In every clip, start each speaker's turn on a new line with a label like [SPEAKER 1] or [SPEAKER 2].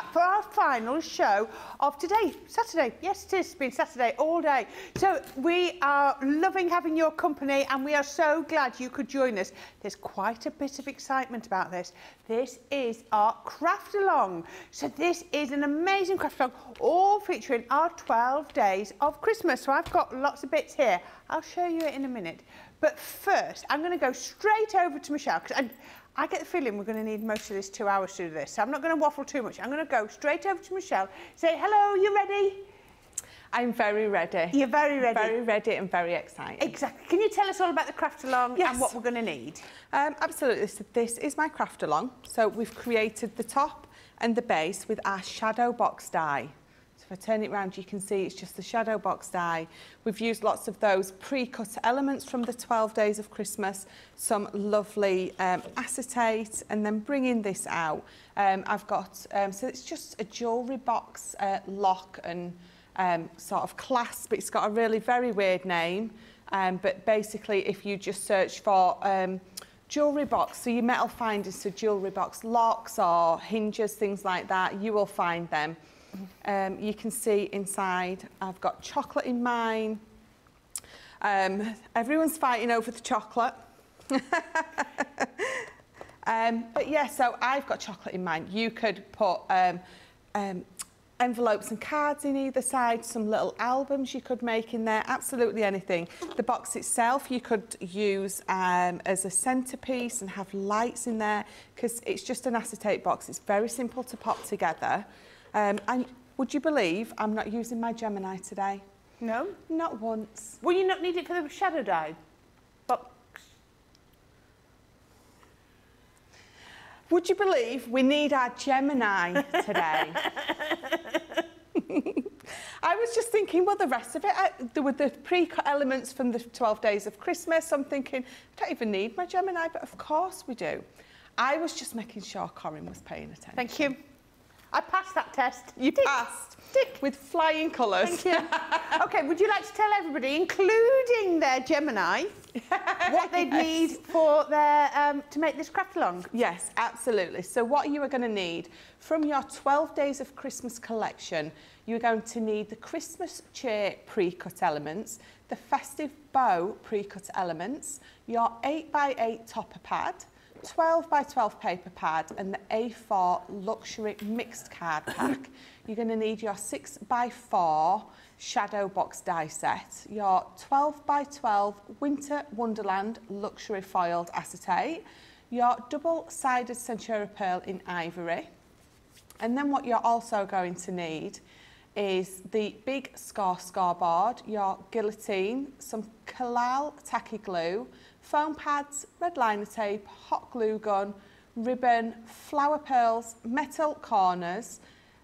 [SPEAKER 1] back for our final show of today, Saturday. Yes, it is. It's been Saturday all day. So we are loving having your company and we are so glad you could join us. There's quite a bit of excitement about this. This is our craft along. So this is an amazing craft along, all featuring our 12 days of Christmas. So I've got lots of bits here. I'll show you it in a minute. But first, I'm going to go straight over to Michelle because get the feeling we're going to need most of this two hours to do this. So I'm not going to waffle too much. I'm going to go straight over to Michelle. Say, hello, you ready?
[SPEAKER 2] I'm very ready.
[SPEAKER 1] You're very ready?
[SPEAKER 2] Very ready and very excited.
[SPEAKER 1] Exactly. Can you tell us all about the craft along
[SPEAKER 2] yes.
[SPEAKER 1] and what we're going to need?
[SPEAKER 2] Um, absolutely. So this is my craft along. So we've created the top and the base with our shadow box die. If I turn it around, you can see it's just the shadow box die. We've used lots of those pre-cut elements from the 12 days of Christmas, some lovely um, acetate, and then bringing this out. Um, I've got, um, so it's just a jewellery box uh, lock and um, sort of clasp. It's got a really very weird name, um, but basically if you just search for um, jewellery box, so your metal finders, so jewellery box locks or hinges, things like that, you will find them. Um, you can see inside I've got chocolate in mine. Um, everyone's fighting over the chocolate. um, but yeah, so I've got chocolate in mine. You could put um, um, envelopes and cards in either side, some little albums you could make in there, absolutely anything. The box itself you could use um, as a centerpiece and have lights in there because it's just an acetate box. It's very simple to pop together. Um, and would you believe I'm not using my Gemini today?
[SPEAKER 1] No?
[SPEAKER 2] Not once.
[SPEAKER 1] Will you not need it for the shadow die box?
[SPEAKER 2] Would you believe we need our Gemini today? I was just thinking, well, the rest of it, I, there were the pre-cut elements from the 12 days of Christmas. I'm thinking, I don't even need my Gemini, but of course we do. I was just making sure Corrine was paying attention.
[SPEAKER 1] Thank you. I passed that test.
[SPEAKER 2] You Tick. passed. With flying colours.
[SPEAKER 1] Thank you. okay, would you like to tell everybody, including their Gemini, what they'd yes. need for their um, to make this craft along?
[SPEAKER 2] Yes, absolutely. So what you are going to need from your 12 Days of Christmas collection, you're going to need the Christmas cheer pre-cut elements, the festive bow pre-cut elements, your 8x8 topper pad, 12 by 12 paper pad and the A4 luxury mixed card pack. You're going to need your 6 by 4 shadow box die set, your 12 by 12 Winter Wonderland luxury foiled acetate, your double-sided Centura Pearl in ivory, and then what you're also going to need is the big score scoreboard, your guillotine, some Collall tacky glue, foam pads, red liner tape, hot glue gun, ribbon, flower pearls, metal corners,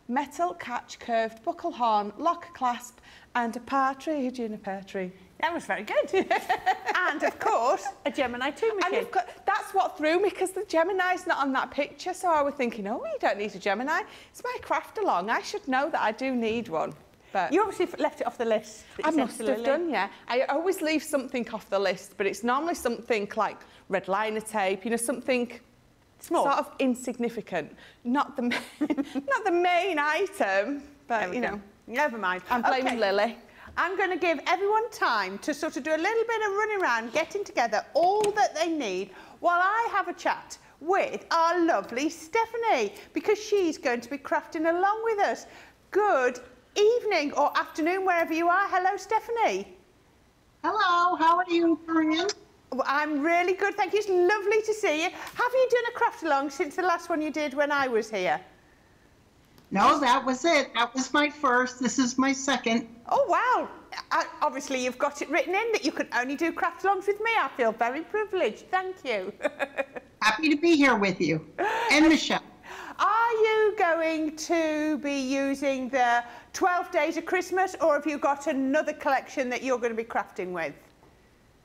[SPEAKER 2] metal catch curved buckle horn, lock clasp and a partridge in a pear tree.
[SPEAKER 1] That was very good. and of course, a Gemini 2 machine.
[SPEAKER 2] And got, that's what threw me because the Gemini's not on that picture. So I was thinking, oh, you don't need a Gemini. It's my craft along. I should know that I do need one.
[SPEAKER 1] But you obviously left it off the list.
[SPEAKER 2] I must have done, yeah. I always leave something off the list, but it's normally something like red liner tape, you know, something Small. sort of insignificant, not the not the main item, but you know.
[SPEAKER 1] Never mind.
[SPEAKER 2] I'm blaming okay. Lily.
[SPEAKER 1] I'm going to give everyone time to sort of do a little bit of running around, getting together all that they need while I have a chat with our lovely Stephanie because she's going to be crafting along with us. Good evening or afternoon, wherever you are. Hello, Stephanie.
[SPEAKER 3] Hello, how are you?
[SPEAKER 1] Well, I'm really good, thank you. It's lovely to see you. Have you done a craft along since the last one you did when I was here?
[SPEAKER 3] No, that was it. That was my first. This is my second.
[SPEAKER 1] Oh, wow. I, obviously, you've got it written in that you can only do craft alongs with me. I feel very privileged. Thank you.
[SPEAKER 3] Happy to be here with you. And Michelle.
[SPEAKER 1] Are you going to be using the 12 days of Christmas or have you got another collection that you're going to be crafting with?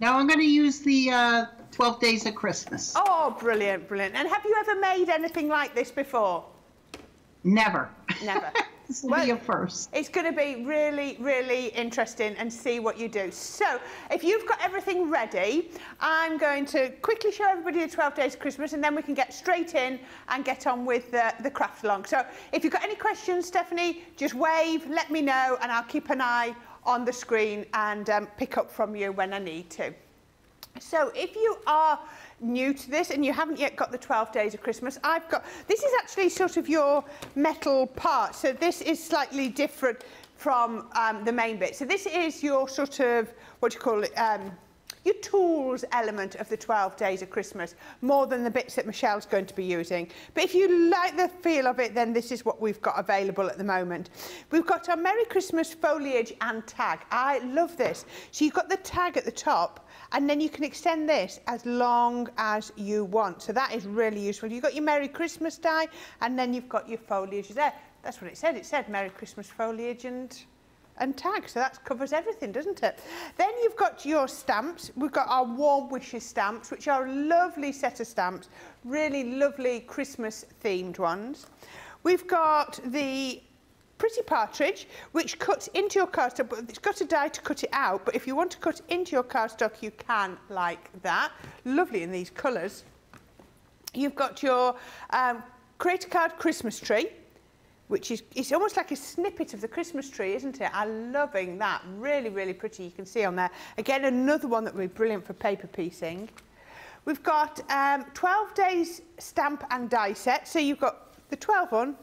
[SPEAKER 3] Now I'm going to use the uh, 12 days of Christmas.
[SPEAKER 1] Oh, brilliant, brilliant. And have you ever made anything like this before?
[SPEAKER 3] Never.
[SPEAKER 1] Never.
[SPEAKER 3] This will
[SPEAKER 1] Well,
[SPEAKER 3] be first.
[SPEAKER 1] It's going to be really, really interesting and see what you do. So, if you've got everything ready, I'm going to quickly show everybody the 12 days of Christmas and then we can get straight in and get on with the, the craft along. So, if you've got any questions, Stephanie, just wave, let me know, and I'll keep an eye on the screen and um, pick up from you when I need to. So if you are new to this and you haven't yet got the 12 days of Christmas, I've got, this is actually sort of your metal part. So this is slightly different from um, the main bit. So this is your sort of, what do you call it, um, your tools element of the 12 days of Christmas, more than the bits that Michelle's going to be using. But if you like the feel of it, then this is what we've got available at the moment. We've got our Merry Christmas foliage and tag. I love this. So you've got the tag at the top, and then you can extend this as long as you want. So that is really useful. You've got your Merry Christmas die, and then you've got your foliage there. That's what it said. It said Merry Christmas foliage and and tag. So that covers everything, doesn't it? Then you've got your stamps. We've got our warm wishes stamps, which are a lovely set of stamps, really lovely Christmas themed ones. We've got the pretty partridge, which cuts into your cardstock, but it's got a die to cut it out. But if you want to cut into your cardstock, you can like that. Lovely in these colours. You've got your um, Card Christmas tree, which is it's almost like a snippet of the Christmas tree, isn't it? I'm loving that. Really, really pretty. You can see on there. Again, another one that would be brilliant for paper piecing. We've got um, 12 days stamp and die set. So you've got the 12 one.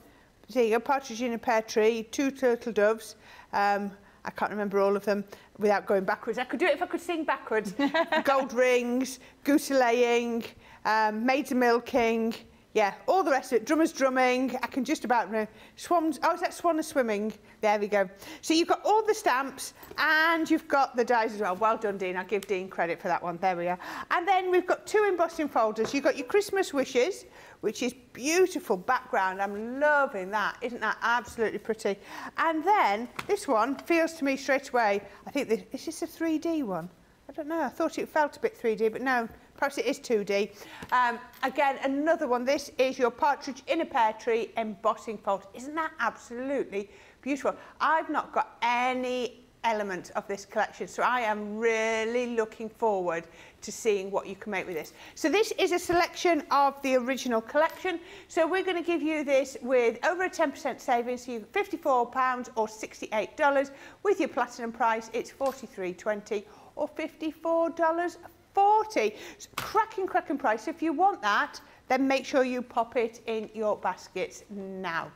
[SPEAKER 1] You go, partridge in a pear tree, two turtle doves. Um, I can't remember all of them without going backwards. I could do it if I could sing backwards. Gold rings, goose laying, um, maids a milking, yeah, all the rest of it. Drummers drumming. I can just about know. Swans. Oh, is that swan swimming? There we go. So you've got all the stamps and you've got the dies as well. Well done, Dean. I'll give Dean credit for that one. There we are. And then we've got two embossing folders. You've got your Christmas wishes, which is beautiful background. I'm loving that. Isn't that absolutely pretty? And then this one feels to me straight away. I think this, is this a 3D one? I don't know. I thought it felt a bit 3D, but no, perhaps it is 2D. Um, again, another one. This is your partridge in a pear tree embossing fold. Isn't that absolutely beautiful? I've not got any element of this collection so I am really looking forward to seeing what you can make with this. So this is a selection of the original collection so we're going to give you this with over a 10% savings so you £54 or $68 with your platinum price it's 43.20 or $54.40. Cracking, cracking price. If you want that, then make sure you pop it in your baskets now.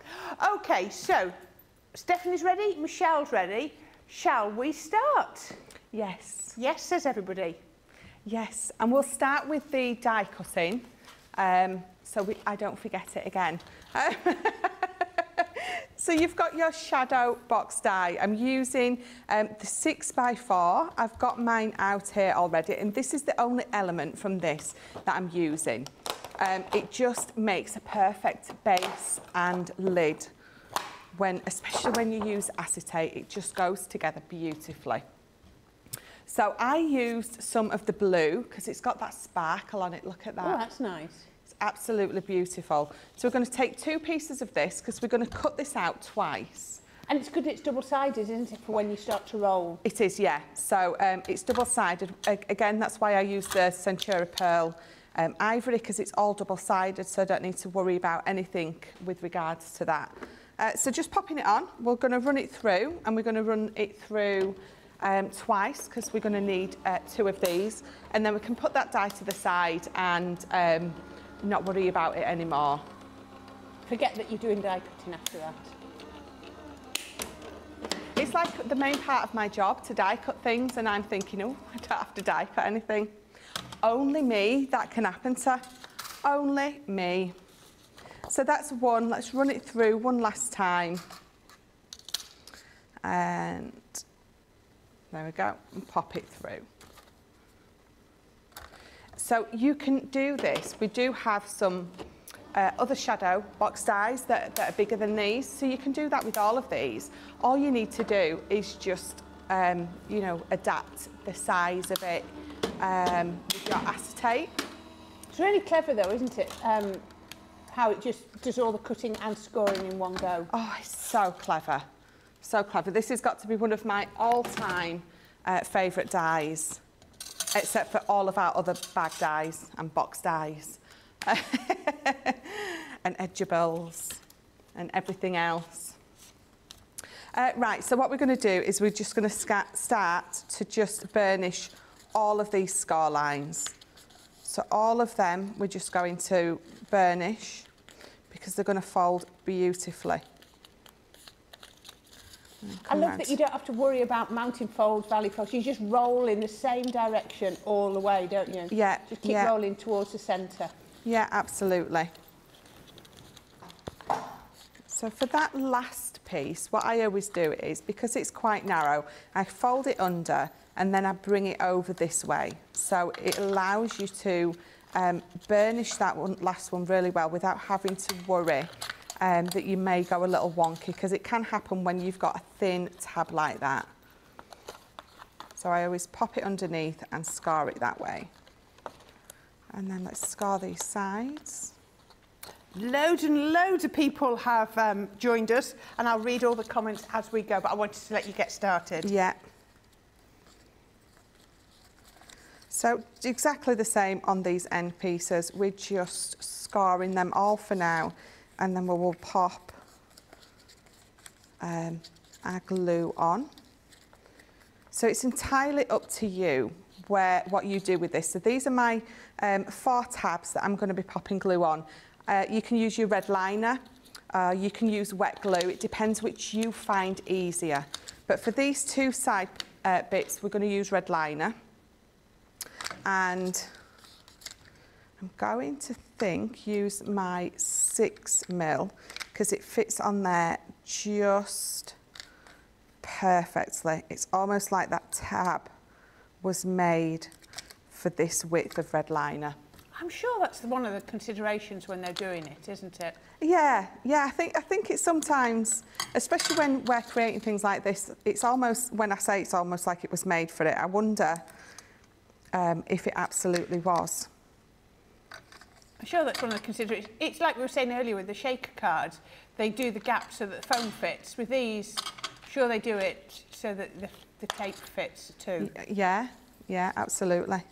[SPEAKER 1] Okay, so Stephanie's ready, Michelle's ready. Shall we start?
[SPEAKER 2] Yes.
[SPEAKER 1] Yes, says everybody.
[SPEAKER 2] Yes, and we'll start with the die cutting, um, so we, I don't forget it again. so you've got your shadow box die. I'm using um, the 6 by 4 I've got mine out here already, and this is the only element from this that I'm using. Um, it just makes a perfect base and lid when, especially when you use acetate, it just goes together beautifully. So I used some of the blue because it's got that sparkle on it. Look at that.
[SPEAKER 1] Oh, that's nice.
[SPEAKER 2] It's absolutely beautiful. So we're going to take two pieces of this because we're going to cut this out twice.
[SPEAKER 1] And it's good it's double-sided, isn't it, for when you start to roll?
[SPEAKER 2] It is, yeah. So um, it's double-sided. Again, that's why I use the Centura Pearl um, ivory because it's all double-sided, so I don't need to worry about anything with regards to that. Uh, so just popping it on, we're going to run it through, and we're going to run it through um, twice because we're going to need uh, two of these, and then we can put that die to the side and um, not worry about it anymore.
[SPEAKER 1] Forget that you're doing die cutting after that.
[SPEAKER 2] It's like the main part of my job to die cut things, and I'm thinking, oh, I don't have to die cut anything. Only me that can happen to. Only me. So that's one. Let's run it through one last time. And there we go, and pop it through. So you can do this. We do have some uh, other shadow box dies that, that are bigger than these, so you can do that with all of these. All you need to do is just, um, you know, adapt the size of it um, with your acetate.
[SPEAKER 1] It's really clever though, isn't it? Um, how it just does all the cutting and scoring in one go.
[SPEAKER 2] Oh, it's so clever. So clever. This has got to be one of my all-time uh, favourite dies, except for all of our other bag dies and box dies. and edgeables and everything else. Uh, right, so what we're going to do is we're just going to start to just burnish all of these scar lines. So all of them we're just going to burnish because they're going to fold beautifully.
[SPEAKER 1] I love that you don't have to worry about mountain folds, valley folds. You just roll in the same direction all the way, don't you?
[SPEAKER 2] Yeah.
[SPEAKER 1] Just keep
[SPEAKER 2] yeah.
[SPEAKER 1] rolling towards the centre.
[SPEAKER 2] Yeah, absolutely. So for that last piece, what I always do is, because it's quite narrow, I fold it under and then I bring it over this way. So it allows you to um, burnish that one, last one really well without having to worry um, that you may go a little wonky because it can happen when you've got a thin tab like that. So I always pop it underneath and scar it that way. And then let's scar these sides.
[SPEAKER 1] Loads and loads of people have um, joined us and I'll read all the comments as we go, but I wanted to let you get started.
[SPEAKER 2] Yeah. So exactly the same on these end pieces. We're just scarring them all for now and then we will pop um, our glue on. So it's entirely up to you where what you do with this. So these are my um, four tabs that I'm going to be popping glue on. Uh, you can use your red liner, uh, you can use wet glue. It depends which you find easier. But for these two side uh, bits, we're going to use red liner and I'm going to think use my six mil because it fits on there just perfectly. It's almost like that tab was made for this width of red liner.
[SPEAKER 1] I'm sure that's one of the considerations when they're doing it, isn't it?
[SPEAKER 2] Yeah, yeah, I think I think it's sometimes, especially when we're creating things like this, it's almost when I say it's almost like it was made for it. I wonder um, if it absolutely was.
[SPEAKER 1] I'm sure that's one of the considerations. It's like we were saying earlier with the shaker cards, they do the gap so that the foam fits. With these, sure they do it so that the, the tape fits too.
[SPEAKER 2] Yeah, yeah, absolutely.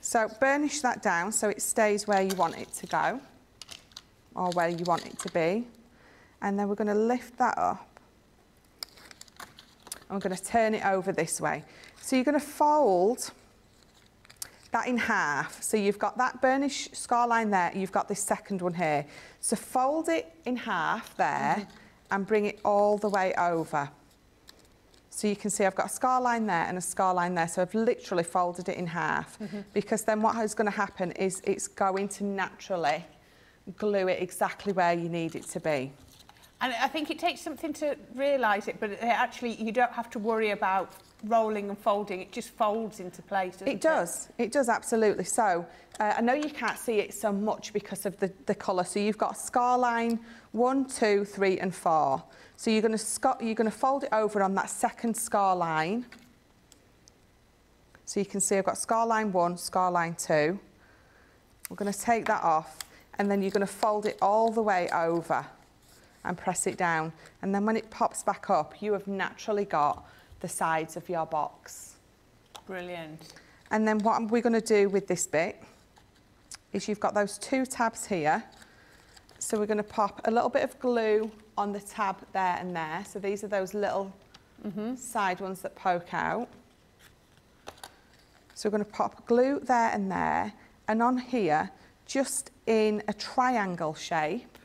[SPEAKER 2] So burnish that down so it stays where you want it to go or where you want it to be. And then we're going to lift that up and we're going to turn it over this way. So you're going to fold that in half. So you've got that burnish scar line there, you've got this second one here. So fold it in half there mm -hmm. and bring it all the way over. So you can see I've got a scar line there and a scar line there. So I've literally folded it in half mm -hmm. because then what is going to happen is it's going to naturally glue it exactly where you need it to be.
[SPEAKER 1] And I think it takes something to realise it, but actually you don't have to worry about rolling and folding, it just folds into place,
[SPEAKER 2] it does, it? it does, absolutely. So, uh, I know you can't see it so much because of the, the colour. So you've got a scar line one, two, three and four. So you're going to you're going to fold it over on that second scar line. So you can see I've got scar line one, scar line two. We're going to take that off and then you're going to fold it all the way over and press it down. And then when it pops back up, you have naturally got the sides of your box.
[SPEAKER 1] Brilliant.
[SPEAKER 2] And then what we're going to do with this bit is you've got those two tabs here. So we're going to pop a little bit of glue on the tab there and there. So these are those little mm -hmm. side ones that poke out. So we're going to pop glue there and there. And on here, just in a triangle shape,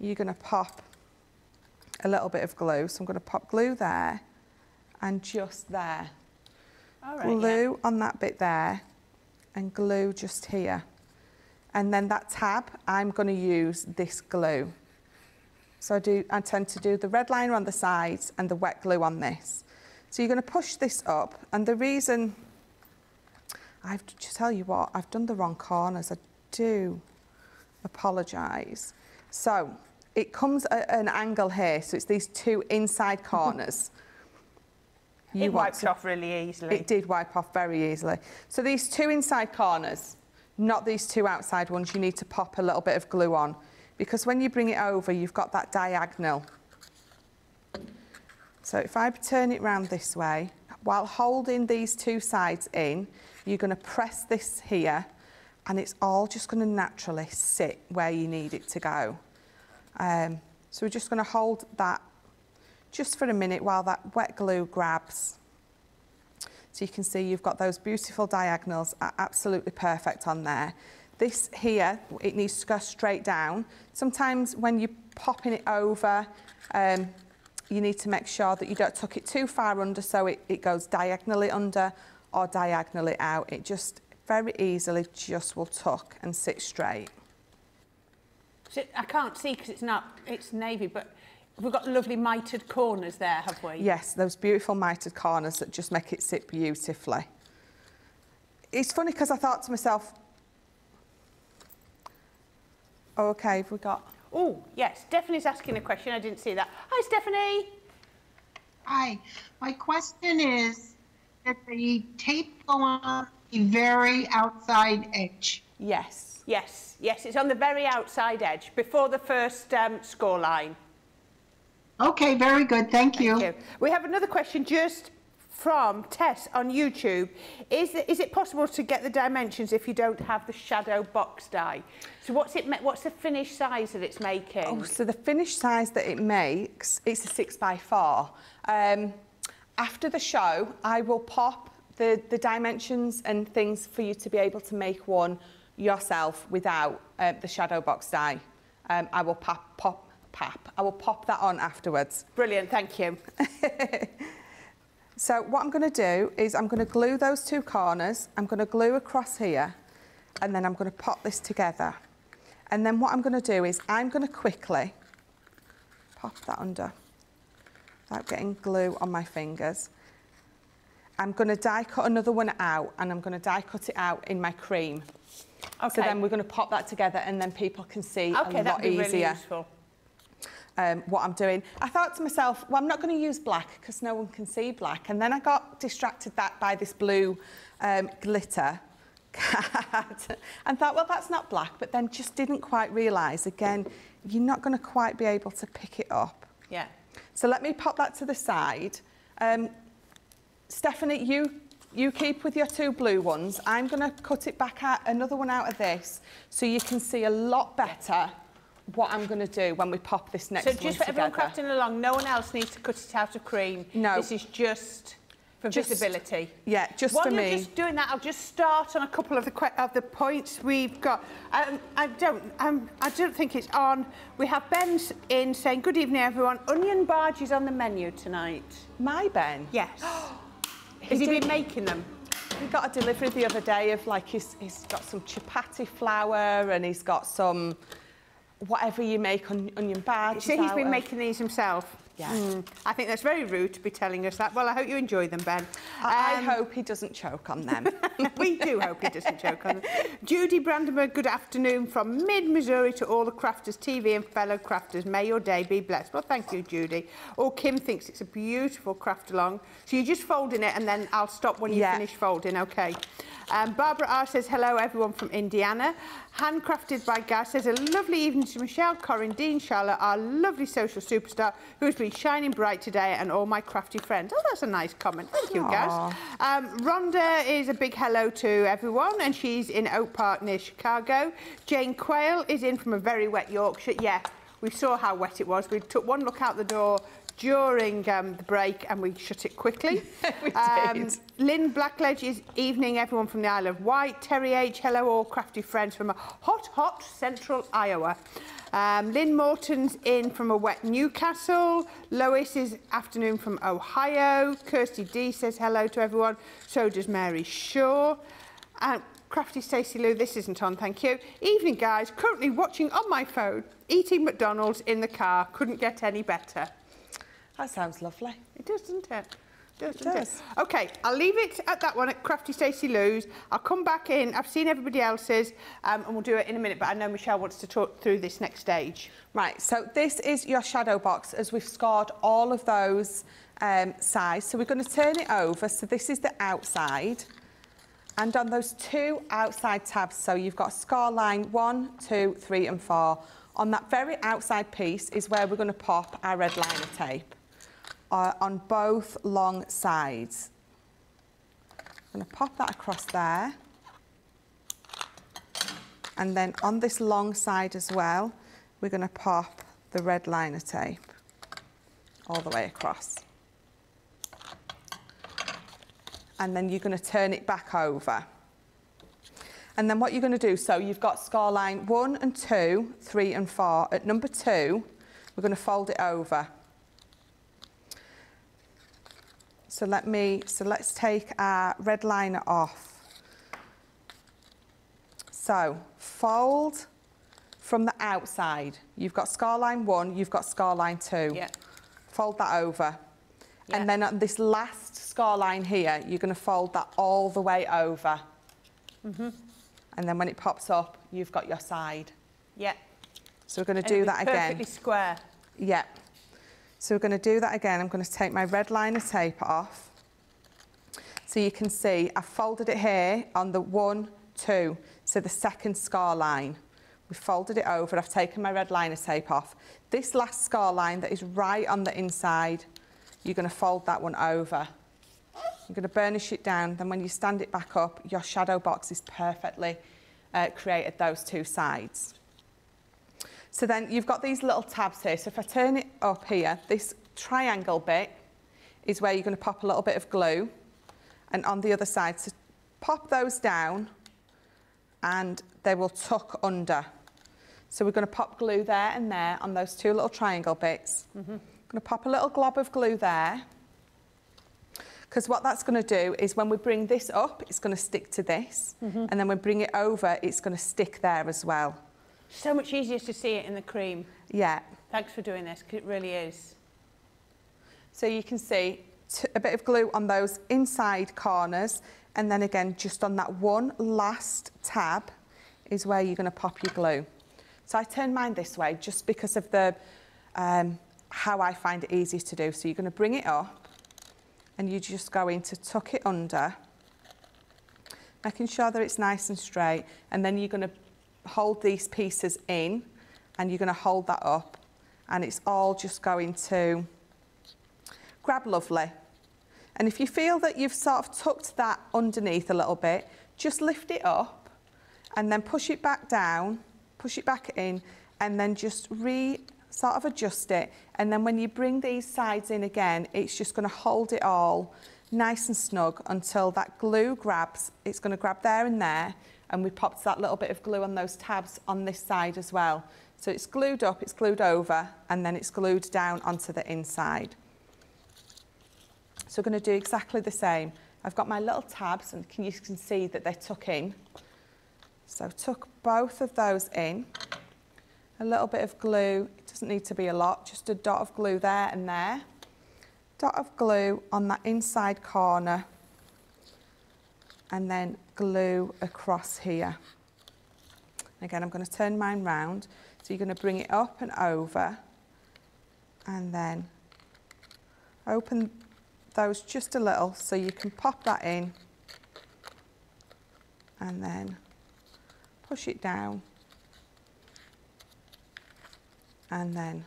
[SPEAKER 2] you're going to pop a little bit of glue. So I'm going to pop glue there and just there.
[SPEAKER 1] All
[SPEAKER 2] right, glue yeah. on that bit there and glue just here. And then that tab, I'm going to use this glue. So I, do, I tend to do the red liner on the sides and the wet glue on this. So you're going to push this up. And the reason, I have to tell you what, I've done the wrong corners. I do apologise. So it comes at an angle here. So it's these two inside corners.
[SPEAKER 1] You it wiped to, off really easily.
[SPEAKER 2] It did wipe off very easily. So these two inside corners, not these two outside ones, you need to pop a little bit of glue on because when you bring it over, you've got that diagonal. So if I turn it round this way, while holding these two sides in, you're going to press this here and it's all just going to naturally sit where you need it to go. Um, so we're just going to hold that just for a minute while that wet glue grabs. So you can see you've got those beautiful diagonals absolutely perfect on there. This here, it needs to go straight down. Sometimes when you're popping it over, um, you need to make sure that you don't tuck it too far under so it, it goes diagonally under or diagonally out. It just very easily just will tuck and sit straight.
[SPEAKER 1] So I can't see because it's not, it's navy, but we've got lovely mitered corners there, have we?
[SPEAKER 2] Yes, those beautiful mitered corners that just make it sit beautifully. It's funny because I thought to myself, oh, okay, have we got...
[SPEAKER 1] Oh, yes, Stephanie's asking a question. I didn't see that. Hi, Stephanie.
[SPEAKER 3] Hi, my question is that the tape go on the very outside edge.
[SPEAKER 2] Yes.
[SPEAKER 1] Yes, yes, it's on the very outside edge, before the first um, score line.
[SPEAKER 3] Okay, very good, thank you.
[SPEAKER 1] Thank you. We have another question just from Tess on YouTube. Is, is it possible to get the dimensions if you don't have the shadow box die? So what's it? What's the finished size that it's making?
[SPEAKER 2] Oh, so the finished size that it makes, it's a six by four. Um, after the show, I will pop the, the dimensions and things for you to be able to make one yourself without uh, the shadow box die. Um, I will pop, pop, pop. I will pop that on afterwards.
[SPEAKER 1] Brilliant, thank you.
[SPEAKER 2] So what I'm going to do is I'm going to glue those two corners. I'm going to glue across here and then I'm going to pop this together. And then what I'm going to do is I'm going to quickly pop that under without getting glue on my fingers. I'm going to die cut another one out and I'm going to die cut it out in my cream.
[SPEAKER 1] Okay.
[SPEAKER 2] So then we're going to pop that together and then people can see
[SPEAKER 1] okay,
[SPEAKER 2] a lot
[SPEAKER 1] that'd be really
[SPEAKER 2] easier
[SPEAKER 1] useful.
[SPEAKER 2] Um, what I'm doing. I thought to myself, well, I'm not going to use black because no one can see black. And then I got distracted that by this blue um, glitter card and thought, well, that's not black, but then just didn't quite realise, again, you're not going to quite be able to pick it up.
[SPEAKER 1] Yeah.
[SPEAKER 2] So let me pop that to the side. Um, Stephanie, you you keep with your two blue ones. I'm going to cut it back out, another one out of this, so you can see a lot better what I'm going to do when we pop this next
[SPEAKER 1] So
[SPEAKER 2] one
[SPEAKER 1] just for
[SPEAKER 2] together.
[SPEAKER 1] everyone crafting along, no one else needs to cut it out of cream.
[SPEAKER 2] No.
[SPEAKER 1] This is just for
[SPEAKER 2] Just-
[SPEAKER 1] visibility.
[SPEAKER 2] Yeah, just
[SPEAKER 1] While
[SPEAKER 2] for
[SPEAKER 1] you're just doing that, I'll just start on a couple of the of the points we've got. Um, I don't, um, I don't think it's on. We have Ben in saying, "Good evening, everyone. Onion bhaji is on the menu tonight."
[SPEAKER 2] My Ben.
[SPEAKER 1] Yes. Has he
[SPEAKER 2] did-
[SPEAKER 1] been making them?
[SPEAKER 2] We got a delivery the other day of like he's, he's got some chapati flour and he's got some whatever you make on onion bhaji.
[SPEAKER 1] So he's been making these himself.
[SPEAKER 2] Yeah.
[SPEAKER 1] Mm, I think that's very rude to be telling us that. Well, I hope you enjoy them, Ben.
[SPEAKER 2] I,
[SPEAKER 1] Um,
[SPEAKER 2] I hope he doesn't choke on them.
[SPEAKER 1] we do hope he doesn't choke on them. Judy Brandenburg, good afternoon from mid-Missouri to all the Crafters TV and fellow crafters. May your day be blessed. Well, thank you, Judy. Oh, Kim thinks it's a beautiful craft along. So you're just folding it and then I'll stop when you
[SPEAKER 2] Yeah.
[SPEAKER 1] finish folding, okay? Um, Barbara R says, hello, everyone from Indiana. Handcrafted by Gaz says, a lovely evening to Michelle, Corinne, Dean, Charlotte, our lovely social superstar who has been shining bright today and all my crafty friends. Oh, that's a nice comment. Thank you, Gaz. Um, Rhonda is a big hello to everyone, and she's in Oak Park near Chicago. Jane Quayle is in from a very wet Yorkshire. Yeah, we saw how wet it was. We took one look out the door during um, the break and we shut it quickly.
[SPEAKER 2] We
[SPEAKER 1] Um,
[SPEAKER 2] did.
[SPEAKER 1] Lynn Blackledge is evening, everyone from the Isle of Wight. Terry H, hello all crafty friends from a hot, hot central Iowa. Um, Lynn Morton's in from a wet Newcastle. Lois is afternoon from Ohio. Kirsty D says hello to everyone. So does Mary Shaw. And Crafty Stacey Lou, this isn't on, thank you. Evening, guys. Currently watching on my phone, eating McDonald's in the car. Couldn't get any better.
[SPEAKER 2] That sounds lovely.
[SPEAKER 1] It does, doesn't it? It does,
[SPEAKER 2] It
[SPEAKER 1] doesn't it? Okay, I'll leave it at that one at Crafty Stacey Lou's. I'll come back in. I've seen everybody else's, um, and we'll do it in a minute. But I know Michelle wants to talk through this next stage.
[SPEAKER 2] Right, so this is your shadow box as we've scored all of those um, sides. So we're going to turn it over. So this is the outside. and on those two outside tabs, so you've got scar line one, two, three and four. On that very outside piece is where we're going to pop our red liner tape uh, on both long sides. I'm going to pop that across there. And then on this long side as well, we're going to pop the red liner tape all the way across. And then you're going to turn it back over. And then what you're going to do, so you've got scar line one and two, three and four. At number two, we're going to fold it over. So let me, so let's take our red liner off. So fold from the outside. You've got scar line one, you've got scar line two.
[SPEAKER 1] Yeah.
[SPEAKER 2] Fold that over.
[SPEAKER 1] Yeah.
[SPEAKER 2] And then on this last scar line here, you're going to fold that all the way over.
[SPEAKER 1] Mm-hmm.
[SPEAKER 2] And then when it pops up, you've got your side.
[SPEAKER 1] Yeah.
[SPEAKER 2] So we're going to do that again.
[SPEAKER 1] Perfectly square.
[SPEAKER 2] Yeah. So we're going to do that again. I'm going to take my red liner tape off. So you can see I've folded it here on the one, two, so the second scar line. We've folded it over. I've taken my red liner tape off. This last scar line that is right on the inside, you're going to fold that one over. You're going to burnish it down. Then when you stand it back up, your shadow box is perfectly uh, created those two sides. So then you've got these little tabs here. So if I turn it up here, this triangle bit is where you're going to pop a little bit of glue. And on the other side, so pop those down and they will tuck under. So we're going to pop glue there and there on those two little triangle bits. Mm -hmm. Going to pop a little glob of glue there. Because what that's going to do is when we bring this up, it's going to stick to this. Mm -hmm. And then when we bring it over, it's going to stick there as well.
[SPEAKER 1] So much easier to see it in the cream.
[SPEAKER 2] Yeah.
[SPEAKER 1] Thanks for doing this, because it really is.
[SPEAKER 2] So you can see a bit of glue on those inside corners and then again just on that one last tab is where you're going to pop your glue. So I turn mine this way just because of the um, how I find it easy to do. So you're going to bring it up and you're just going to tuck it under making sure that it's nice and straight and then you're going to hold these pieces in and you're going to hold that up and it's all just going to grab lovely. And if you feel that you've sort of tucked that underneath a little bit, just lift it up and then push it back down, push it back in, and then just re sort of adjust it. And then when you bring these sides in again, it's just going to hold it all nice and snug until that glue grabs. It's going to grab there and there. And we popped that little bit of glue on those tabs on this side as well. So it's glued up, it's glued over, and then it's glued down onto the inside. So we're going to do exactly the same. I've got my little tabs and can, you can see that they tuck in. So tuck both of those in. A little bit of glue, it doesn't need to be a lot, just a dot of glue there and there. Dot of glue on that inside corner and then glue across here. Again, I'm going to turn mine round. So you're going to bring it up and over and then open those just a little so you can pop that in and then push it down and then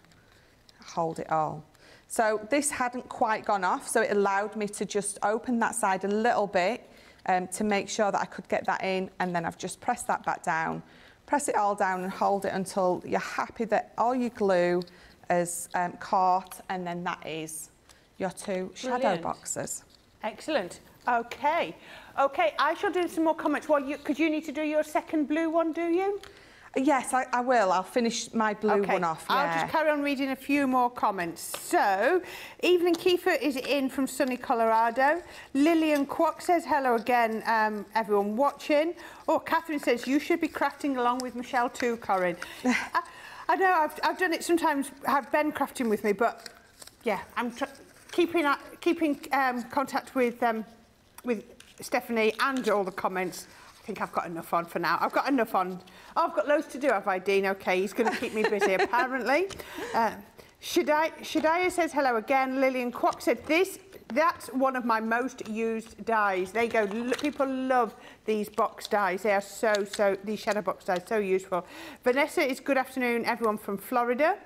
[SPEAKER 2] hold it all. So this hadn't quite gone off, so it allowed me to just open that side a little bit um, to make sure that I could get that in and then I've just pressed that back down. Press it all down and hold it until you're happy that all your glue is um, caught and then that is your two shadow boxes.
[SPEAKER 1] Excellent. Okay. Okay, I shall do some more comments. Well, you, because you need to do your second blue one, do you?
[SPEAKER 2] Yes, I, I will. I'll finish my blue
[SPEAKER 1] okay.
[SPEAKER 2] one off. Yeah.
[SPEAKER 1] I'll just carry on reading a few more comments. So, Evelyn Kiefer is in from sunny Colorado. Lillian Kwok says hello again, um, everyone watching. Oh, Catherine says you should be crafting along with Michelle too, Corinne. I, I know I've, I've done it sometimes, have Ben crafting with me, but yeah, I'm keeping uh, keeping um, contact with um, with Stephanie and all the comments. Think I've got enough on for now. I've got enough on. Oh, I've got loads to do, have I, Dean? Okay, he's going to keep me busy, apparently. Uh, Shadaya says hello again. Lillian Kwok said this that's one of my most used dies. They go, people love these box dies. They are so, so, these shadow box dies, so useful. Vanessa is good afternoon, everyone from Florida.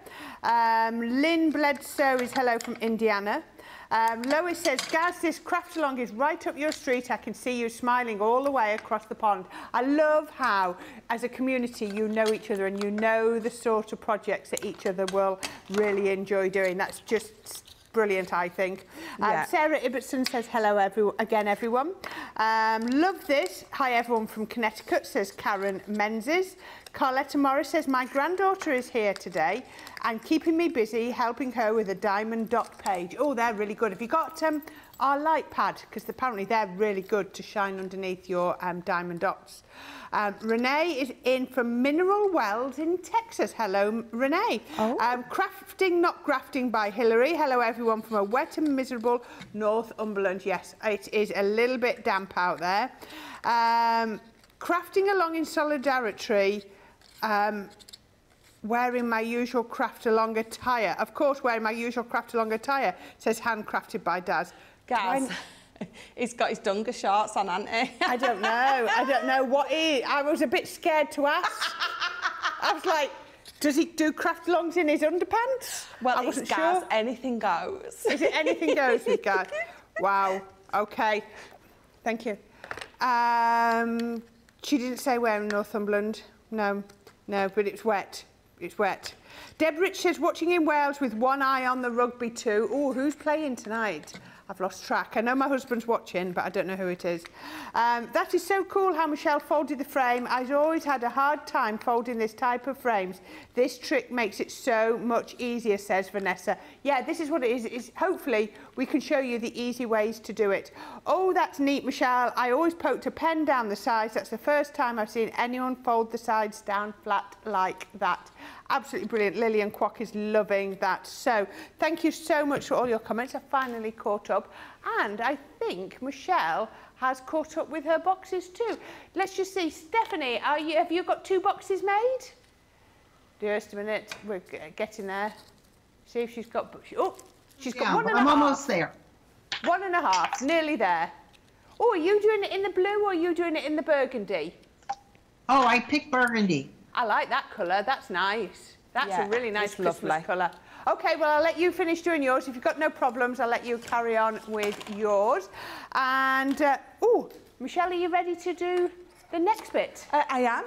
[SPEAKER 1] Um, Lynn Bledsoe is hello from Indiana. Um, Lois says, Gaz, this craft along is right up your street. I can see you smiling all the way across the pond. I love how, as a community, you know each other and you know the sort of projects that each other will really enjoy doing. That's just brilliant, I think. Um,
[SPEAKER 2] Yeah.
[SPEAKER 1] Sarah Ibbotson says hello every, again, everyone. Um, love this. Hi, everyone from Connecticut, says Karen Menzies. Carletta Morris says, my granddaughter is here today and keeping me busy, helping her with a diamond dot page. Oh, they're really good. Have you got um, our light pad? Because apparently they're really good to shine underneath your um, diamond dots. Um, Renee is in from Mineral Wells in Texas. Hello, Renee.
[SPEAKER 2] Oh.
[SPEAKER 1] Um, crafting, not grafting by Hillary. Hello, everyone from a wet and miserable Northumberland. Yes, it is a little bit damp out there. Um, crafting along in solidarity. Wearing my usual craft along attire. Of course, wearing my usual craft along attire. Says handcrafted by Daz.
[SPEAKER 2] Gaz, he's got his Dunga shorts on, hasn't he?
[SPEAKER 1] I don't know. I don't know what he. I was a bit scared to ask. I was like, does he do craft longs in his underpants?
[SPEAKER 2] well,
[SPEAKER 1] I wasn't
[SPEAKER 2] Gaz,
[SPEAKER 1] sure.
[SPEAKER 2] anything goes.
[SPEAKER 1] Is it anything goes with Gaz? Wow. Okay. Thank you. Um, she didn't say where in Northumberland. No, no, but it's wet. It's wet. Deb Richards watching in Wales with one eye on the rugby too. Oh, who's playing tonight? I've lost track. I know my husband's watching, but I don't know who it is. Um, that is so cool how Michelle folded the frame. I've always had a hard time folding this type of frames. This trick makes it so much easier, says Vanessa. Yeah, this is what it is. It's, hopefully, we can show you the easy ways to do it. Oh, that's neat, Michelle. I always poked a pen down the sides. That's the first time I've seen anyone fold the sides down flat like that. Absolutely brilliant. Lillian Kwok is loving that. So thank you so much for all your comments. I finally caught up. And I think Michelle has caught up with her boxes too. Let's just see. Stephanie, are you, have you got two boxes made? Just a minute. We're getting there. See if she's got... Oh, she's got
[SPEAKER 3] Yeah,
[SPEAKER 1] one and a
[SPEAKER 3] I'm
[SPEAKER 1] half.
[SPEAKER 3] almost there.
[SPEAKER 1] One and a half. Nearly there. Oh, are you doing it in the blue or are you doing it in the burgundy?
[SPEAKER 3] Oh, I picked burgundy.
[SPEAKER 1] I like that colour. That's nice. That's
[SPEAKER 2] Yeah,
[SPEAKER 1] a really nice Christmas
[SPEAKER 2] lovely.
[SPEAKER 1] colour. Okay, well, I'll let you finish doing yours. If you've got no problems, I'll let you carry on with yours. And, uh, oh, Michelle, are you ready to do the next bit?
[SPEAKER 2] Uh, I am.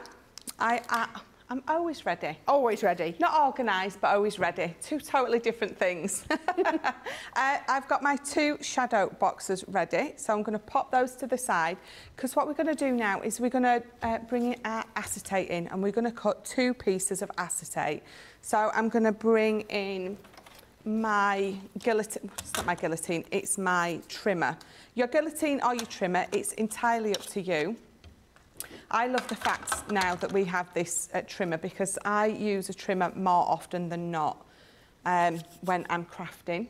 [SPEAKER 2] I, I, I'm always ready.
[SPEAKER 1] Always ready.
[SPEAKER 2] Not organised, but always ready. Two totally different things. uh, I've got my two shadow boxes ready, so I'm going to pop those to the side because what we're going to do now is we're going to uh, bring in our acetate in and we're going to cut two pieces of acetate. So I'm going to bring in my guillotine, it's not my guillotine, it's my trimmer. Your guillotine or your trimmer, it's entirely up to you. I love the fact now that we have this uh, trimmer because I use a trimmer more often than not um, when I'm crafting.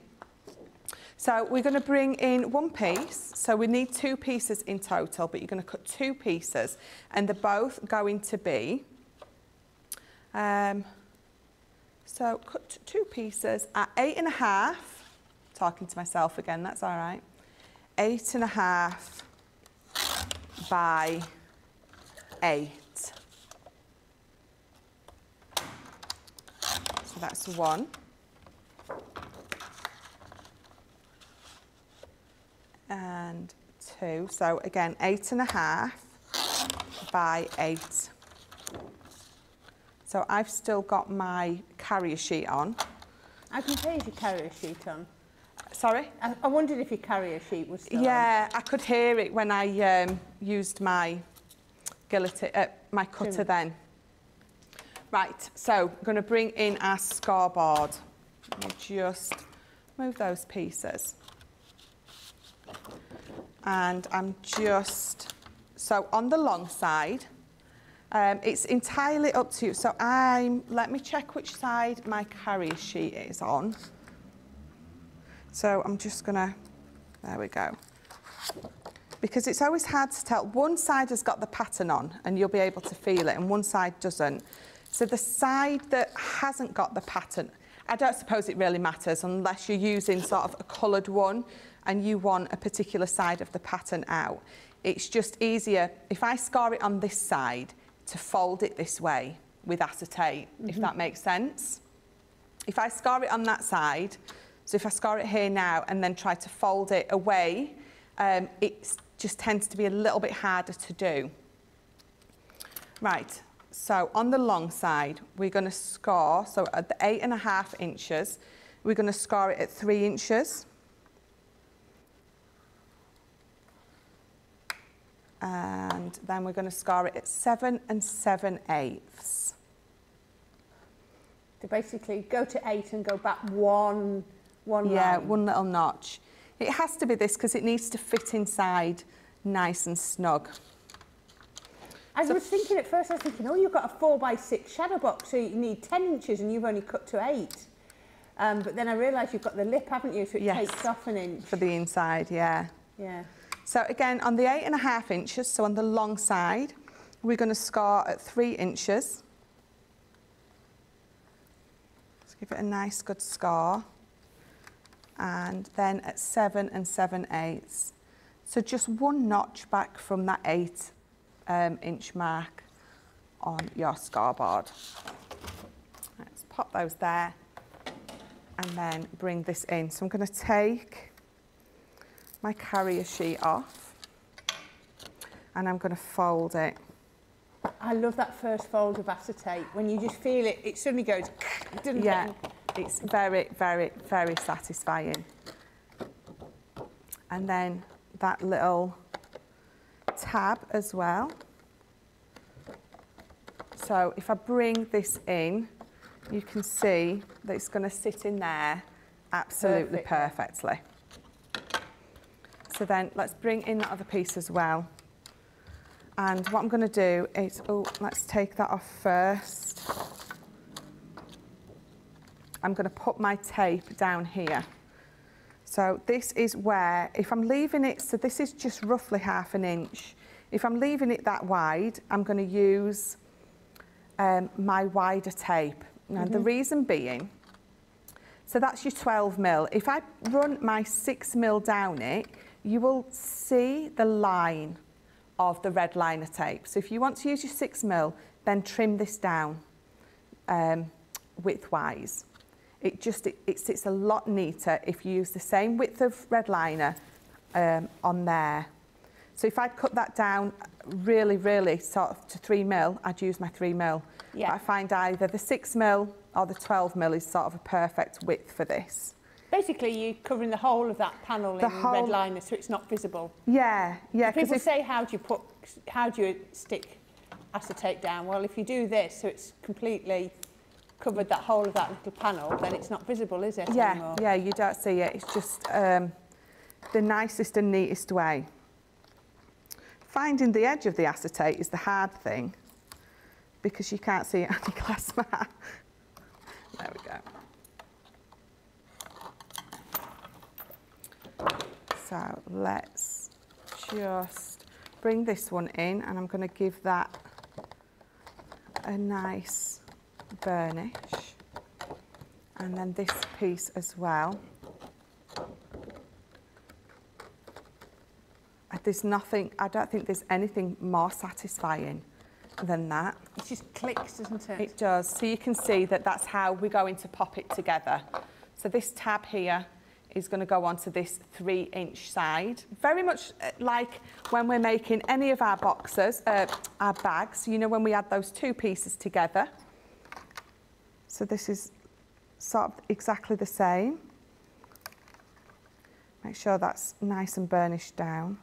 [SPEAKER 2] So we're going to bring in one piece. So we need two pieces in total, but you're going to cut two pieces and they're both going to be... Um, so cut two pieces at eight and a half. Talking to myself again, that's all right. Eight and a half by eight. So that's one. And two. So again, eight and a half by eight. So I've still got my carrier sheet on.
[SPEAKER 1] I can tell if you carry a sheet on.
[SPEAKER 2] Sorry?
[SPEAKER 1] I, I wondered if your carrier sheet was still on.
[SPEAKER 2] Yeah, I could hear it when I um, used my guillotine, uh, my cutter then. Right, so I'm going to bring in our scoreboard. Let me just move those pieces. And I'm just, so on the long side, um, it's entirely up to you. So I'm, let me check which side my carrier sheet is on. So I'm just gonna, there we go. Because it's always hard to tell. One side has got the pattern on and you'll be able to feel it and one side doesn't. So the side that hasn't got the pattern, I don't suppose it really matters unless you're using sort of a coloured one and you want a particular side of the pattern out. It's just easier if I scar it on this side to fold it this way with acetate, mm -hmm. if that makes sense. If I scar it on that side, so if I scar it here now and then try to fold it away, um, it just tends to be a little bit harder to do. Right, so on the long side, we're going to score, so at the eight and a half inches, we're going to score it at three inches. And then we're going to score it at seven and seven eighths.
[SPEAKER 1] To basically go to eight and go back one, one
[SPEAKER 2] Yeah,
[SPEAKER 1] line.
[SPEAKER 2] one little notch. It has to be this because it needs to fit inside nice and snug.
[SPEAKER 1] I so, was thinking at first, I was thinking, oh, you've got a four by six shadow box, so you need 10 inches and you've only cut to eight. Um, but then I realised you've got the lip, haven't you? So it yes, takes off an inch.
[SPEAKER 2] For the inside, yeah.
[SPEAKER 1] Yeah.
[SPEAKER 2] So again, on the eight and a half inches, so on the long side, we're going to score at three inches. Let's give it a nice good score. And then at seven and seven eighths. So just one notch back from that eight um, inch mark on your scoreboard. Let's pop those there and then bring this in. So I'm going to take my carrier sheet off and I'm going to fold it.
[SPEAKER 1] I love that first fold of acetate. When you just feel it, it suddenly goes, doesn't
[SPEAKER 2] yeah, it? It's very, very, very satisfying. And then that little tab as well. So if I bring this in, you can see that it's going to sit in there absolutely Perfect. perfectly. So then let's bring in that other piece as well. And what I'm going to do is, oh, let's take that off first. I'm going to put my tape down here. So this is where, if I'm leaving it, so this is just roughly half an inch. If I'm leaving it that wide, I'm going to use um, my wider tape. Now, mm -hmm. the mm-hmm. reason being, so that's your 12 mil. If I run my 6 mil down it, you will see the line of the red liner tape. So if you want to use your 6 mil, then trim this down um, widthwise. It just, it, it sits a lot neater if you use the same width of red liner um, on there. So if I cut that down really, really sort of to three mil, I'd use my three mil. Yeah. But I find either the six mil or the 12 mil is sort of a perfect width for this.
[SPEAKER 1] Basically, you're covering the whole of that panel the in whole... red liner so it's not visible.
[SPEAKER 2] Yeah, yeah.
[SPEAKER 1] People if... say, how do you put, how do you stick acetate down? Well, if you do this, so it's completely covered that whole of that little panel, then it's not visible, is it?
[SPEAKER 2] Yeah,
[SPEAKER 1] anymore?
[SPEAKER 2] yeah, you don't see it. It's just um, the nicest and neatest way. Finding the edge of the acetate is the hard thing because you can't see it on your glass mat. There we go. So let's just bring this one in and I'm going to give that a nice burnish and then this piece as well. There's nothing, I don't think there's anything more satisfying than that.
[SPEAKER 1] It just clicks, doesn't it?
[SPEAKER 2] It does. So you can see that that's how we're going to pop it together. So this tab here is going to go onto this three inch side. Very much uh, like when we're making any of our boxes, uh, our bags, you know, when we add those two pieces together. So this is sort of exactly the same. Make sure that's nice and burnished down.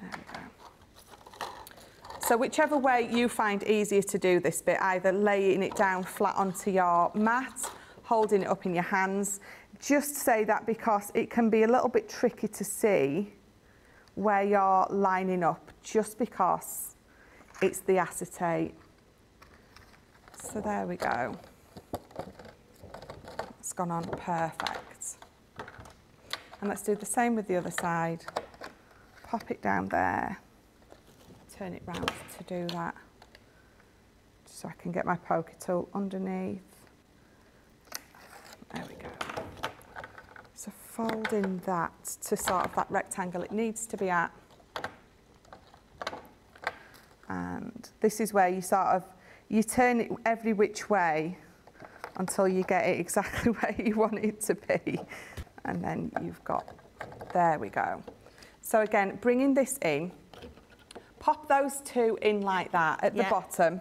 [SPEAKER 2] There we go. So whichever way you find easier to do this bit, either laying it down flat onto your mat, holding it up in your hands, just say that because it can be a little bit tricky to see where you're lining up, just because it's the acetate. So there we go. It's gone on perfect. And let's do the same with the other side. Pop it down there. Turn it round to do that. So I can get my poker tool underneath. There we go. So folding that to sort of that rectangle it needs to be at. And this is where you sort of you turn it every which way until you get it exactly where you want it to be. And then you've got, there we go. So again, bringing this in, pop those two in like that at
[SPEAKER 1] Yeah.
[SPEAKER 2] the bottom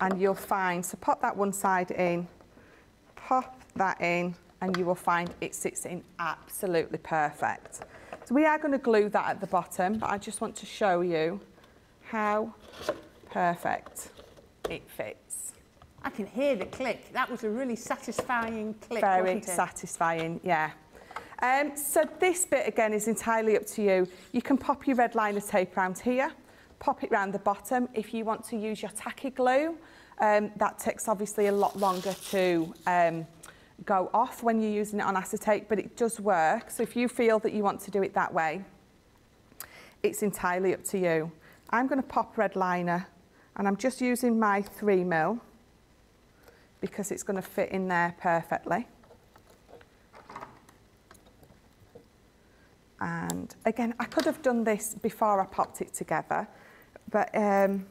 [SPEAKER 2] and you'll find, so pop that one side in, pop that in and you will find it sits in absolutely perfect. So we are going to glue that at the bottom, but I just want to show you how perfect it fits.
[SPEAKER 1] I can hear the click. That was a really satisfying click,
[SPEAKER 2] Very satisfying, yeah. Um, so this bit again is entirely up to you. You can pop your red liner tape around here, pop it round the bottom. If you want to use your tacky glue, um, that takes obviously a lot longer to um, go off when you're using it on acetate, but it does work. So if you feel that you want to do it that way, it's entirely up to you. I'm going to pop red liner and I'm just using my 3 mil because it's going to fit in there perfectly. And again, I could have done this before I popped it together, but um,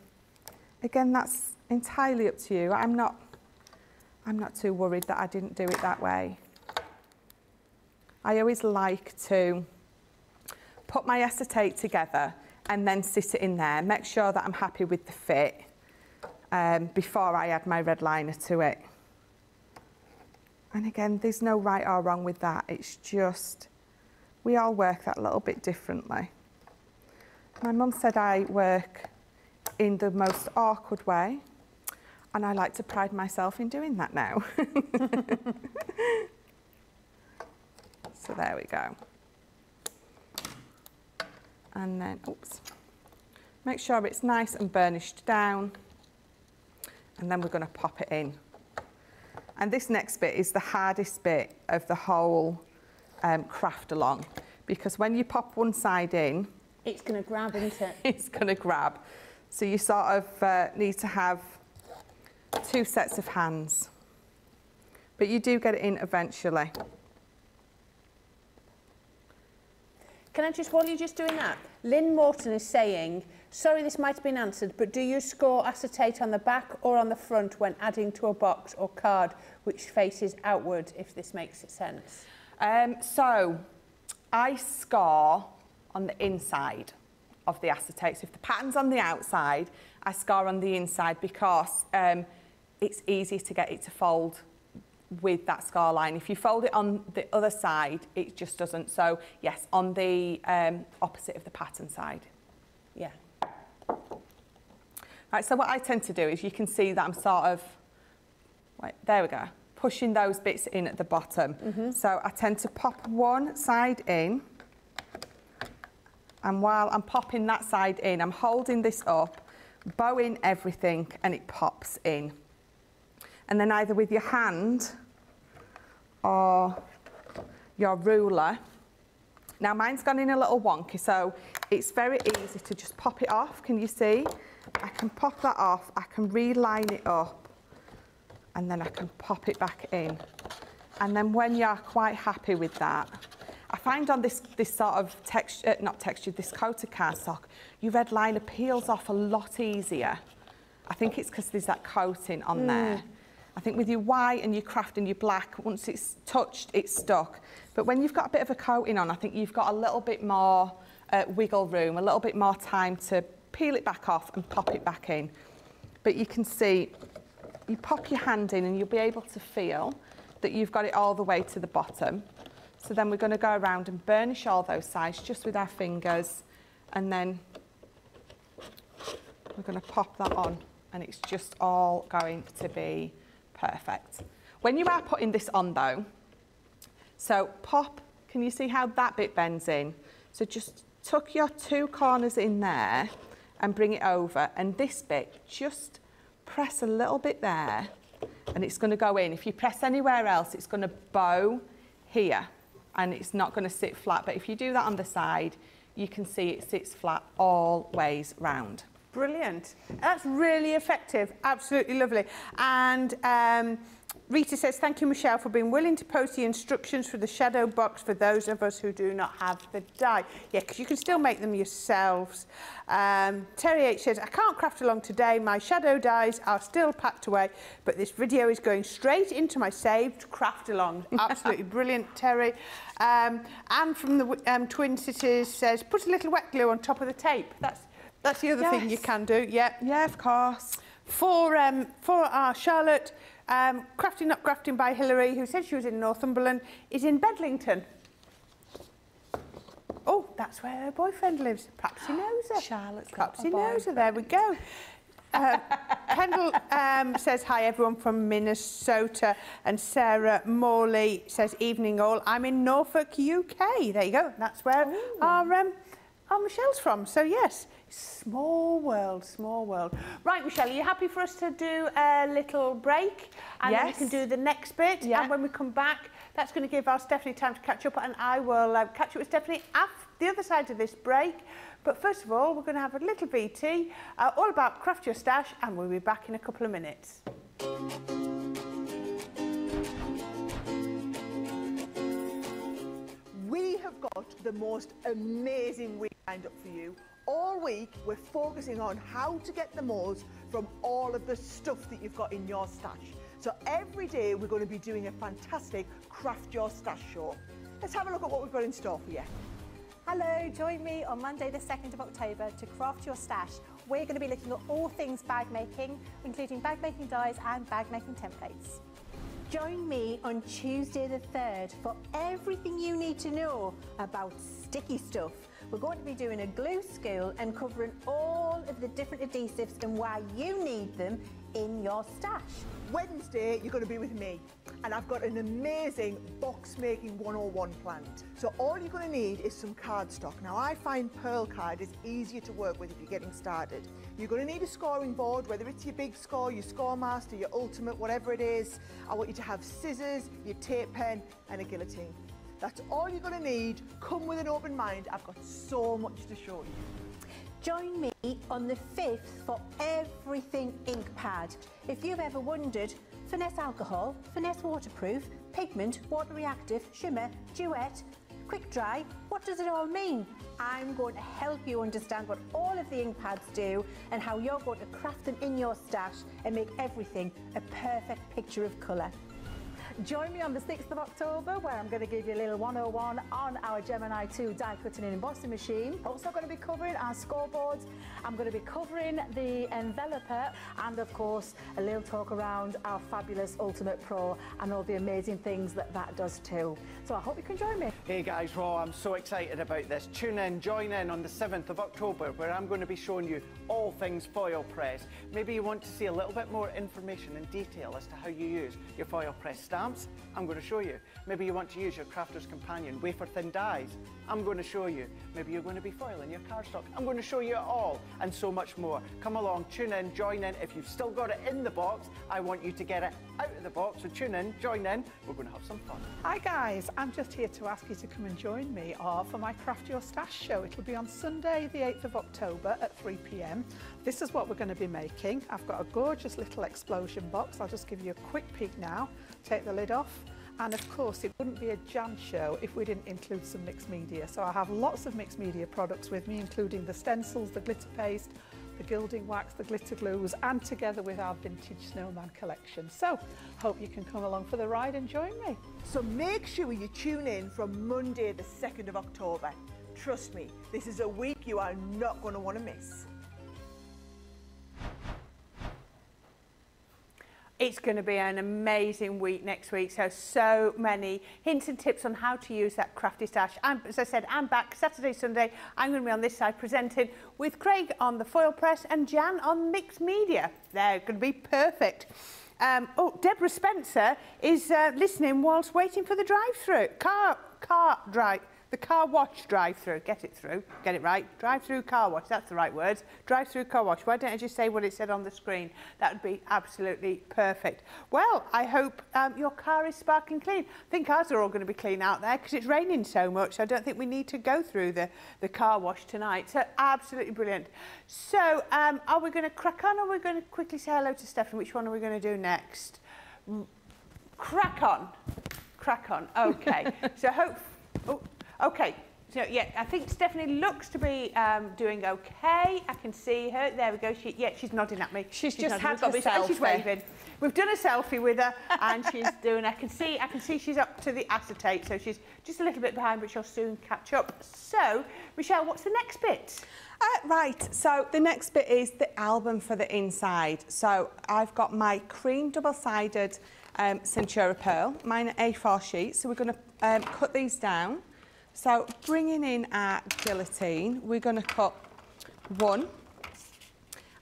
[SPEAKER 2] again, that's entirely up to you. I'm not, I'm not too worried that I didn't do it that way. I always like to put my acetate together and then sit it in there, make sure that I'm happy with the fit um, before I add my red liner to it. And again, there's no right or wrong with that. It's just, we all work that little bit differently. My mum said I work in the most awkward way, and I like to pride myself in doing that now. so there we go. And then, oops, make sure it's nice and burnished down, and then we're going to pop it in. And this next bit is the hardest bit of the whole um, craft along because when you pop one side in,
[SPEAKER 1] It's going to grab, isn't it?
[SPEAKER 2] it's going to grab. So you sort of uh, need to have two sets of hands. But you do get it in eventually.
[SPEAKER 1] Can I just, while you're just doing that, Lynn Morton is saying, sorry this might have been answered, but do you score acetate on the back or on the front when adding to a box or card which faces outward, if this makes sense?
[SPEAKER 2] Um, so I score on the inside of the acetate. So if the pattern's on the outside, I score on the inside because um, it's easy to get it to fold with that scar line. If you fold it on the other side, it just doesn't. So yes, on the um, opposite of the pattern side.
[SPEAKER 1] Yeah.
[SPEAKER 2] Right, so what I tend to do is you can see that I'm sort of, wait, there we go, pushing those bits in at the bottom. So I tend to pop one side in, and while I'm popping that side in, I'm holding this up, bowing everything, and it pops in. And then either with your hand or your ruler, now mine's gone in a little wonky, so it's very easy to just pop it off. Can you see? I can pop that off, I can reline it up, and then I can pop it back in. And then when you're quite happy with that, I find on this, this sort of texture, uh, not texture, this coated cardstock, your red liner peels off a lot easier. I think it's because there's that coating on there. I think with your white and your craft and your black, once it's touched, it's stuck. But when you've got a bit of a coating on, I think you've got a little bit more uh, wiggle room, a little bit more time to peel it back off and pop it back in. But you can see, you pop your hand in and you'll be able to feel that you've got it all the way to the bottom. So then we're going to go around and burnish all those sides just with our fingers and then we're going to pop that on and it's just all going to be perfect. When you are putting this on though, so pop, can you see how that bit bends in? So just tuck your two corners in there and bring it over and this bit, just press a little bit there and it's going to go in. If you press anywhere else, it's going to bow here and it's not going to sit flat. But if you do that on the side, you can see it sits flat all ways round.
[SPEAKER 1] Brilliant. That's really effective. Absolutely lovely. And um, Rita says, thank you, Michelle, for being willing to post the instructions for the shadow box for those of us who do not have the die. Yeah, because you can still make them yourselves. Um, Terry H says, I can't craft along today. My shadow dies are still packed away, but this video is going straight into my saved craft along. Absolutely brilliant, Terry. Um, Anne from the um, Twin Cities says, put a little wet glue on top of the tape. That's, that's the other thing you can do. Yeah.
[SPEAKER 2] Yeah, of course.
[SPEAKER 1] For, um, for our Charlotte, um, Crafting Not Grafting by Hilary, who said she was in Northumberland, is in Bedlington. Oh, that's where her boyfriend lives. Perhaps he knows her.
[SPEAKER 2] Charlotte's got
[SPEAKER 1] Perhaps
[SPEAKER 2] a
[SPEAKER 1] he knows her. There we go. Uh, Kendall um, says hi everyone from Minnesota and Sarah Morley says evening all. I'm in Norfolk, UK. There you go. That's where our, um, our Michelle's from. So yes, small world, small world. Right, Michelle, are you happy for us to do a little break? And then we can do the next bit.
[SPEAKER 2] Yeah.
[SPEAKER 1] And when we come back, that's going to give our Stephanie time to catch up and I will uh, catch up with Stephanie after the other side of this break. But first of all, we're going to have a little VT, uh, all about Craft Your Stash, and we'll be back in a couple of minutes.
[SPEAKER 4] We have got the most amazing week lined up for you. All week, we're focusing on how to get the most from all of the stuff that you've got in your stash. So every day, we're going to be doing a fantastic Craft Your Stash show. Let's have a look at what we've got in store for you.
[SPEAKER 5] Hello, join me on Monday the 2nd of October to craft your stash. We're going to be looking at all things bag making, including bag making dies and bag making templates. Join me on Tuesday the 3rd for everything you need to know about sticky stuff. We're going to be doing a glue school and covering all of the different adhesives and why you need them in your stash.
[SPEAKER 4] Wednesday, you're going to be with me, and I've got an amazing box making 101 planned. So all you're going to need is some cardstock. Now, I find Pearl card is easier to work with if you're getting started. You're going to need a scoring board, whether it's your big score, your score master, your ultimate, whatever it is. I want you to have scissors, your tape pen, and a guillotine. That's all you're going to need. Come with an open mind. I've got so much to show you.
[SPEAKER 5] Join me on the 5th for everything ink pad. If you've ever wondered, finesse alcohol, finesse waterproof, pigment, water reactive, shimmer, duet, quick dry, what does it all mean? I'm going to help you understand what all of the ink pads do and how you're going to craft them in your stash and make everything a perfect picture of colour.
[SPEAKER 6] Join me on the 6th of October where I'm going to give you a little 101 on our Gemini 2 die cutting and embossing machine. Also going to be covering our scoreboards. I'm going to be covering the enveloper and of course a little talk around our fabulous Ultimate Pro and all the amazing things that that does too. So I hope you can join me.
[SPEAKER 7] Hey guys, Raw, I'm so excited about this. Tune in, join in on the 7th of October where I'm going to be showing you all things foil press. Maybe you want to see a little bit more information and detail as to how you use your foil press stamps. I'm going to show you. Maybe you want to use your Crafter's Companion wafer thin dies. I'm going to show you. Maybe you're going to be foiling your cardstock. I'm going to show you it all and so much more. Come along, tune in, join in. If you've still got it in the box, I want you to get it out of the box. So tune in, join in. We're going to have some fun.
[SPEAKER 8] Hi guys, I'm just here to ask you to come and join me uh, for my Craft Your Stash show. It'll be on Sunday the 8th of October at 3pm. This is what we're going to be making. I've got a gorgeous little explosion box. I'll just give you a quick peek now. Take the lid off. And of course, it wouldn't be a Jan show if we didn't include some mixed media. So I have lots of mixed media products with me, including the stencils, the glitter paste, the gilding wax, the glitter glues, and together with our vintage snowman collection. So, hope you can come along for the ride and join me.
[SPEAKER 4] So make sure you tune in from Monday, the 2nd of October. Trust me, this is a week you are not going to want to miss.
[SPEAKER 1] It's going to be an amazing week next week. So, so many hints and tips on how to use that crafty stash. I'm, as I said, I'm back Saturday, Sunday. I'm going to be on this side presenting with Craig on the foil press and Jan on mixed media. They're going to be perfect. Um, oh, Deborah Spencer is uh, listening whilst waiting for the drive-through. Car, car drive. The car wash drive-through. Get it through. Get it right. Drive-through car wash. That's the right words. Drive-through car wash. Why don't I just say what it said on the screen? That would be absolutely perfect. Well, I hope um, your car is sparkling clean. I think ours are all going to be clean out there because it's raining so much. I don't think we need to go through the, the car wash tonight. So absolutely brilliant. So um, are we going to crack on or are we going to quickly say hello to Stefan? Which one are we going to do next? crack on. Crack on. Okay. so hope. Oh, okay. So yeah, I think Stephanie looks to be um, doing okay. I can see her. There we go. She, yeah, she's nodding at me.
[SPEAKER 2] She's just
[SPEAKER 1] nodding.
[SPEAKER 2] had
[SPEAKER 1] We've got
[SPEAKER 2] her
[SPEAKER 1] and She's waving. We've done a selfie with her, and she's doing. I can see. I can see she's up to the acetate, so she's just a little bit behind, but she'll soon catch up. So, Michelle, what's the next bit?
[SPEAKER 2] Uh, right, so the next bit is the album for the inside. So I've got my cream double-sided um, Centura Pearl, mine are A4 sheets. So we're going to um, cut these down. So bringing in our guillotine, we're going to cut one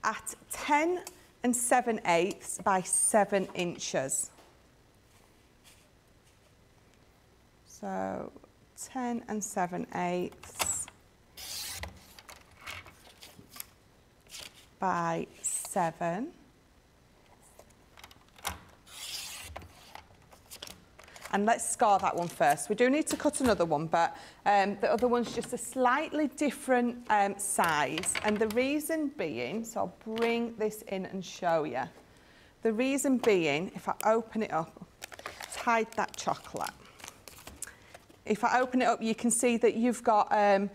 [SPEAKER 2] at 10 and 7 eighths by 7 inches. So 10 and 7 eighths by 7. And let's scar that one first. We do need to cut another one, but um, the other one's just a slightly different um, size. And the reason being, so I'll bring this in and show you. The reason being, if I open it up, hide that chocolate. If I open it up, you can see that you've got, um,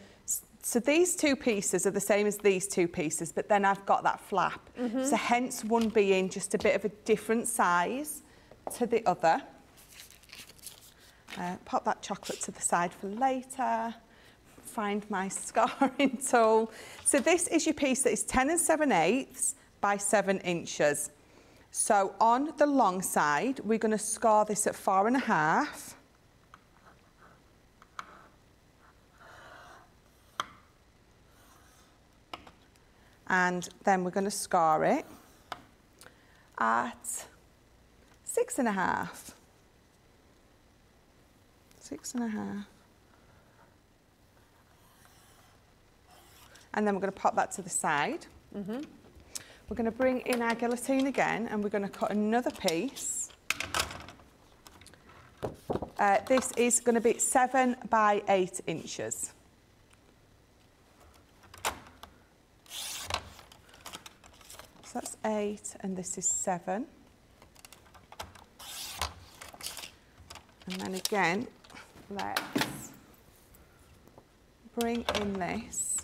[SPEAKER 2] so these two pieces are the same as these two pieces, but then I've got that flap. So hence one being just a bit of a different size to the other. Uh, pop that chocolate to the side for later. Find my scarring tool. So this is your piece that is 10 and 7 eighths by 7 inches. So on the long side, we're going to scar this at four and a half. And then we're going to scar it at six and a half. Six and a half. And then we're going to pop that to the side. We're going to bring in our guillotine again and we're going to cut another piece. Uh, this is going to be seven by eight inches. So that's eight and this is seven. And then again, let's bring in this.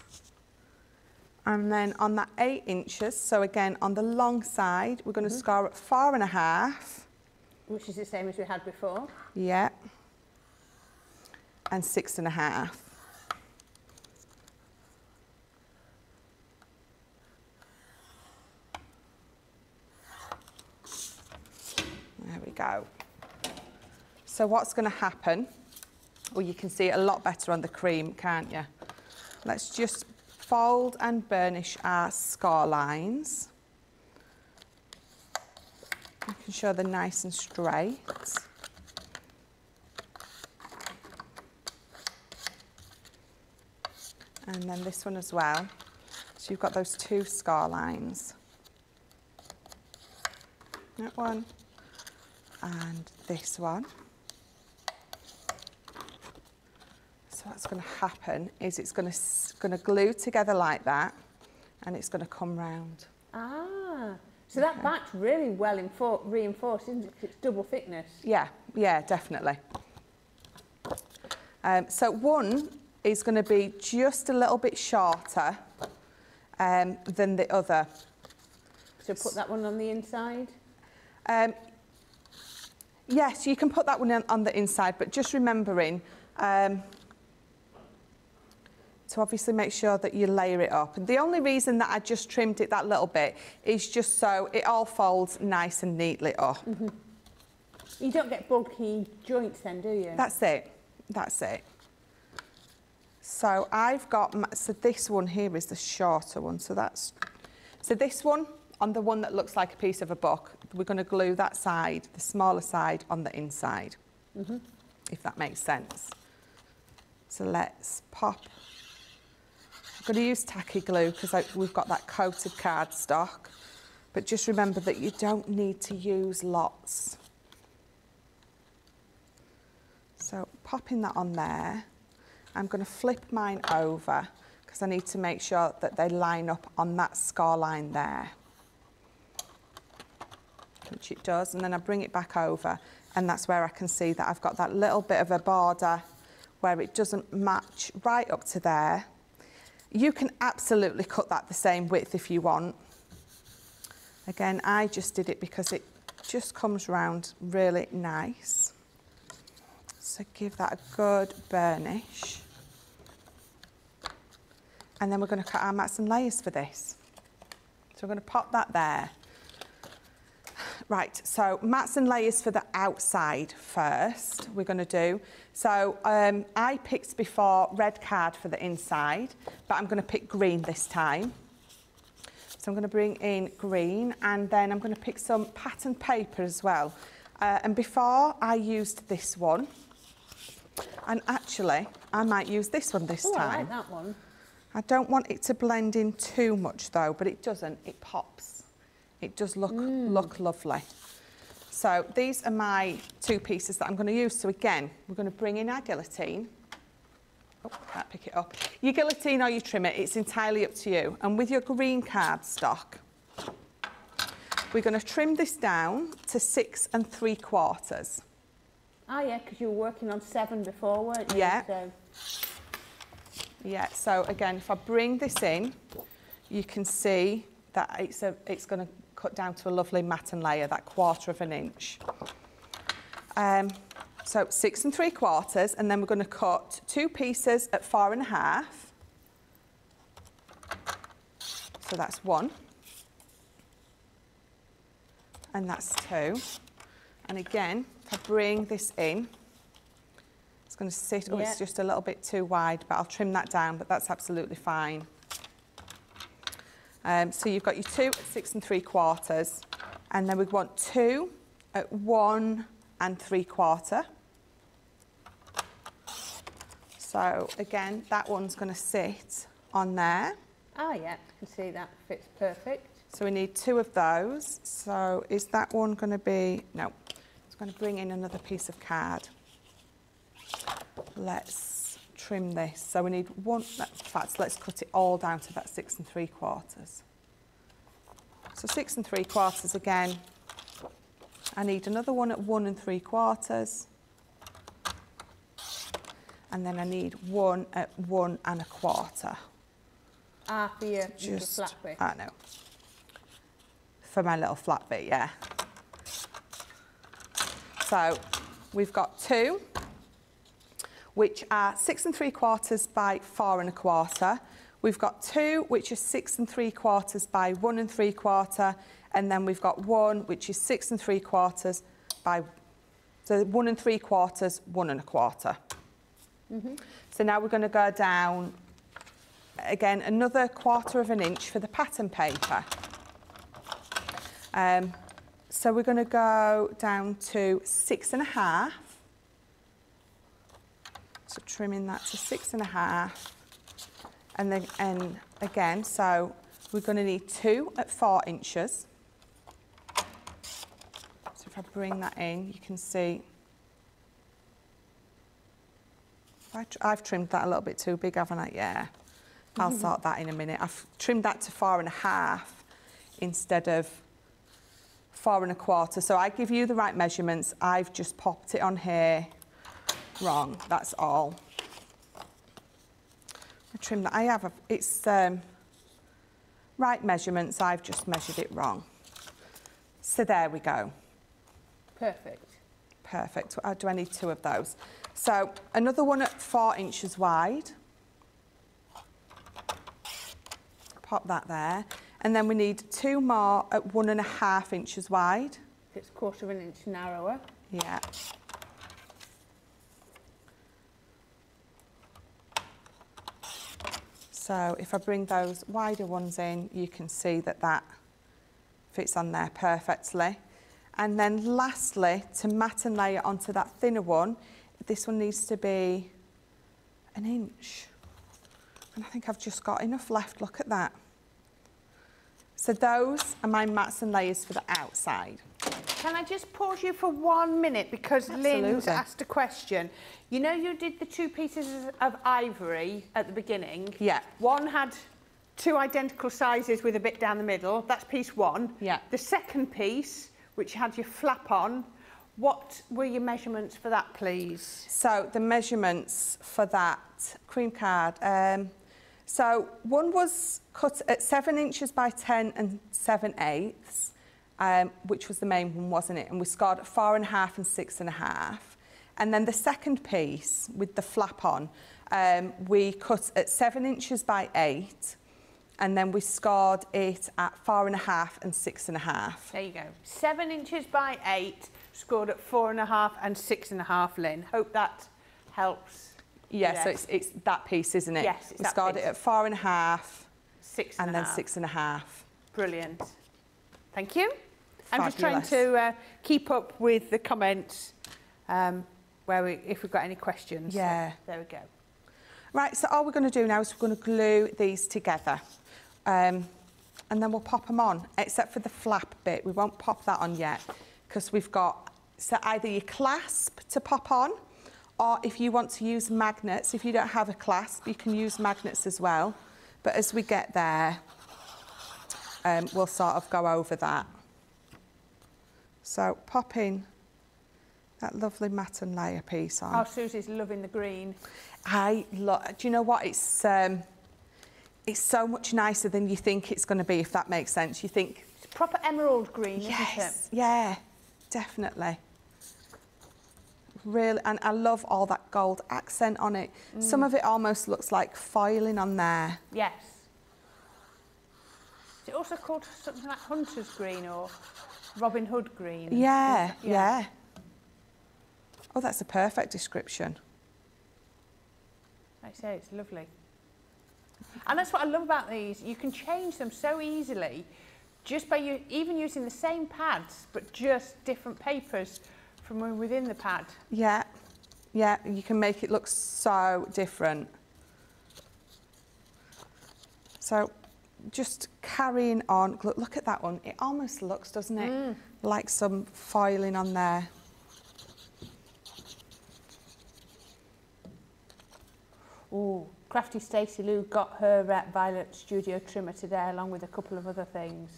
[SPEAKER 2] And then on that eight inches, so again on the long side, we're going to mm-hmm. scar at four and a half.
[SPEAKER 1] Which is the same as we had before.
[SPEAKER 2] Yeah. And six and a half. There we go. So what's going to happen? Well, you can see it a lot better on the cream, can't you? Let's just fold and burnish our scar lines. Making sure they're nice and straight. And then this one as well. So you've got those two scar lines. That one and this one. So what's going to happen is it's going to going to glue together like that, and it's going to come round.
[SPEAKER 1] Ah, so that back's really well infor- reinforced, isn't it? It's double thickness.
[SPEAKER 2] Yeah, yeah, definitely. Um, so one is going to be just a little bit shorter um, than the other.
[SPEAKER 1] So put that one on the inside.
[SPEAKER 2] Um, yes, you can put that one on, on the inside, but just remembering um, to obviously make sure that you layer it up. And the only reason that I just trimmed it that little bit is just so it all folds nice and neatly up. Mm-hmm.
[SPEAKER 1] You don't get bulky joints then, do you?
[SPEAKER 2] That's it. That's it. So I've got, my, so this one here is the shorter one. So that's, so this one, on the one that looks like a piece of a book, we're going to glue that side, the smaller side, on the inside. Mm-hmm. If that makes sense. So let's pop. I'm going to use tacky glue because we've got that coated cardstock. But just remember that you don't need to use lots. So popping that on there, I'm going to flip mine over because I need to make sure that they line up on that scar line there. which it does, and then I bring it back over, and that's where I can see that I've got that little bit of a border where it doesn't match right up to there. You can absolutely cut that the same width if you want. Again, I just did it because it just comes round really nice. So give that a good burnish. And then we're going to cut our mats and layers for this. So we're going to pop that there. Right, so mats and layers for the outside first, we're going to do. So um, I picked before red card for the inside, but I'm going to pick green this time. So I'm going to bring in green and then I'm going to pick some pattern paper as well. Uh, and before I used this one, and actually I might use this one this
[SPEAKER 1] Ooh,
[SPEAKER 2] time.
[SPEAKER 1] I like that one.
[SPEAKER 2] I don't want it to blend in too much though, but it doesn't, it pops. It does look, look lovely. So these are my two pieces that I'm going to use. So again, we're going to bring in our guillotine. Oh, can't pick it up. Your guillotine or you trim it, it's entirely up to you. And with your green cardstock, we're going to trim this down to six and three quarters.
[SPEAKER 1] Ah, yeah, because you were working on seven before, weren't you?
[SPEAKER 2] Yeah.
[SPEAKER 1] So,
[SPEAKER 2] Yeah, so again, if I bring this in, you can see that it's, a, it's going to cut down to a lovely matten layer, that quarter of an inch. Um, so six and three quarters, and then we're going to cut two pieces at four and a half. So that's one. And that's two. And again, if I bring this in, it's going to sit, oh,
[SPEAKER 1] Yeah.
[SPEAKER 2] it's just a little bit too wide, but I'll trim that down, but that's absolutely fine. Um, so you've got your two at six and three quarters, and then we want two at one and three quarter. So again, that one's going to sit on there.
[SPEAKER 1] ah, yeah, I can see that fits perfect.
[SPEAKER 2] So we need two of those. So is that one going to be, no, it's going to bring in another piece of card. Let's trim this. So we need one, in fact, let's cut it all down to that six and three quarters. So six and three quarters again. I need another one at one and three quarters. And then I need one at one and a quarter.
[SPEAKER 1] Ah, for your
[SPEAKER 2] Just,
[SPEAKER 1] flat bit.
[SPEAKER 2] I know. For my little flat bit, yeah. So we've got two, which are six and three quarters by four and a quarter. We've got two, which are six and three quarters by one and three quarter. And then we've got one, which is six and three quarters by, so one and three quarters, one and a quarter. So now we're going to go down again another quarter of an inch for the pattern paper. Um, so we're going to go down to six and a half. So trimming that to six and a half. And then and again, so we're going to need two at four inches. So if I bring that in, you can see I've trimmed that a little bit too big, haven't I? Yeah. I'll mm-hmm. sort that in a minute. I've trimmed that to four and a half instead of four and a quarter. So I give you the right measurements. I've just popped it on here wrong. That's all. I trim that. I have it's um, right measurements. I've just measured it wrong. So there we go.
[SPEAKER 1] Perfect.
[SPEAKER 2] Perfect. Do I need two of those? So another one at four inches wide. Pop that there. And then we need two more at one and a half inches wide.
[SPEAKER 1] It's quarter of an inch narrower.
[SPEAKER 2] Yeah. So if I bring those wider ones in, you can see that that fits on there perfectly. And then lastly, to mat and layer onto that thinner one, this one needs to be an inch. And I think I've just got enough left, look at that. So those are my mats and layers for the outside.
[SPEAKER 1] Can I just pause you for one minute because Lynn's asked a question. You know you did the two pieces of ivory at the beginning?
[SPEAKER 2] Yeah.
[SPEAKER 1] One had two identical sizes with a bit down the middle. That's piece one.
[SPEAKER 2] Yeah.
[SPEAKER 1] The second piece which had your flap on. What were your measurements for that, please?
[SPEAKER 2] So the measurements for that cream card, um, so one was cut at seven inches by 10 and seven eighths, um, which was the main one, wasn't it? And we scored at four and a half and six and a half. And then the second piece with the flap on, um, we cut at seven inches by eight, and then we scored it at four and a half and six and a half.
[SPEAKER 1] There you go. Seven inches by eight, scored at four and a half and six and a half, Lynn. Hope that helps.
[SPEAKER 2] Yeah, so
[SPEAKER 1] Yes.
[SPEAKER 2] it's, it's that piece, isn't it?
[SPEAKER 1] Yes, it's
[SPEAKER 2] we scored
[SPEAKER 1] piece.
[SPEAKER 2] it at four and a half
[SPEAKER 1] Six
[SPEAKER 2] and
[SPEAKER 1] and,
[SPEAKER 2] then
[SPEAKER 1] a half.
[SPEAKER 2] six and a half.
[SPEAKER 1] Brilliant. Thank you. I'm just trying to uh, keep up with the comments um, where we, if we've got any questions. So
[SPEAKER 2] Yeah.
[SPEAKER 1] there we go.
[SPEAKER 2] Right, so all we're going to do now is we're going to glue these together. Um, and then we'll pop them on, except for the flap bit. We won't pop that on yet because we've got so either your clasp to pop on or if you want to use magnets, if you don't have a clasp, you can use magnets as well. But as we get there, um, we'll sort of go over that. So pop in that lovely matte and layer piece on.
[SPEAKER 1] Oh, Susie's loving the green.
[SPEAKER 2] I love. Do you know what? It's um, it's so much nicer than you think it's going to be. If that makes sense, you think
[SPEAKER 1] It's proper emerald green, isn't
[SPEAKER 2] yes, yeah, definitely. Really, and I love all that gold accent on it. Some of it almost looks like filing on there.
[SPEAKER 1] Yes. Is it also called something like Hunter's green or Robin Hood green?
[SPEAKER 2] Yeah, yeah. Oh, that's a perfect description.
[SPEAKER 1] Like I say, it's lovely. And that's what I love about these. You can change them so easily just by you, even using the same pads, but just different papers from within the pad.
[SPEAKER 2] Yeah, yeah. You can make it look so different. So, just carrying on. Look, look at that one. It almost looks, doesn't it, like some foiling on there.
[SPEAKER 1] Oh, Crafty Stacey Lou got her uh, Violet Studio trimmer today along with a couple of other things.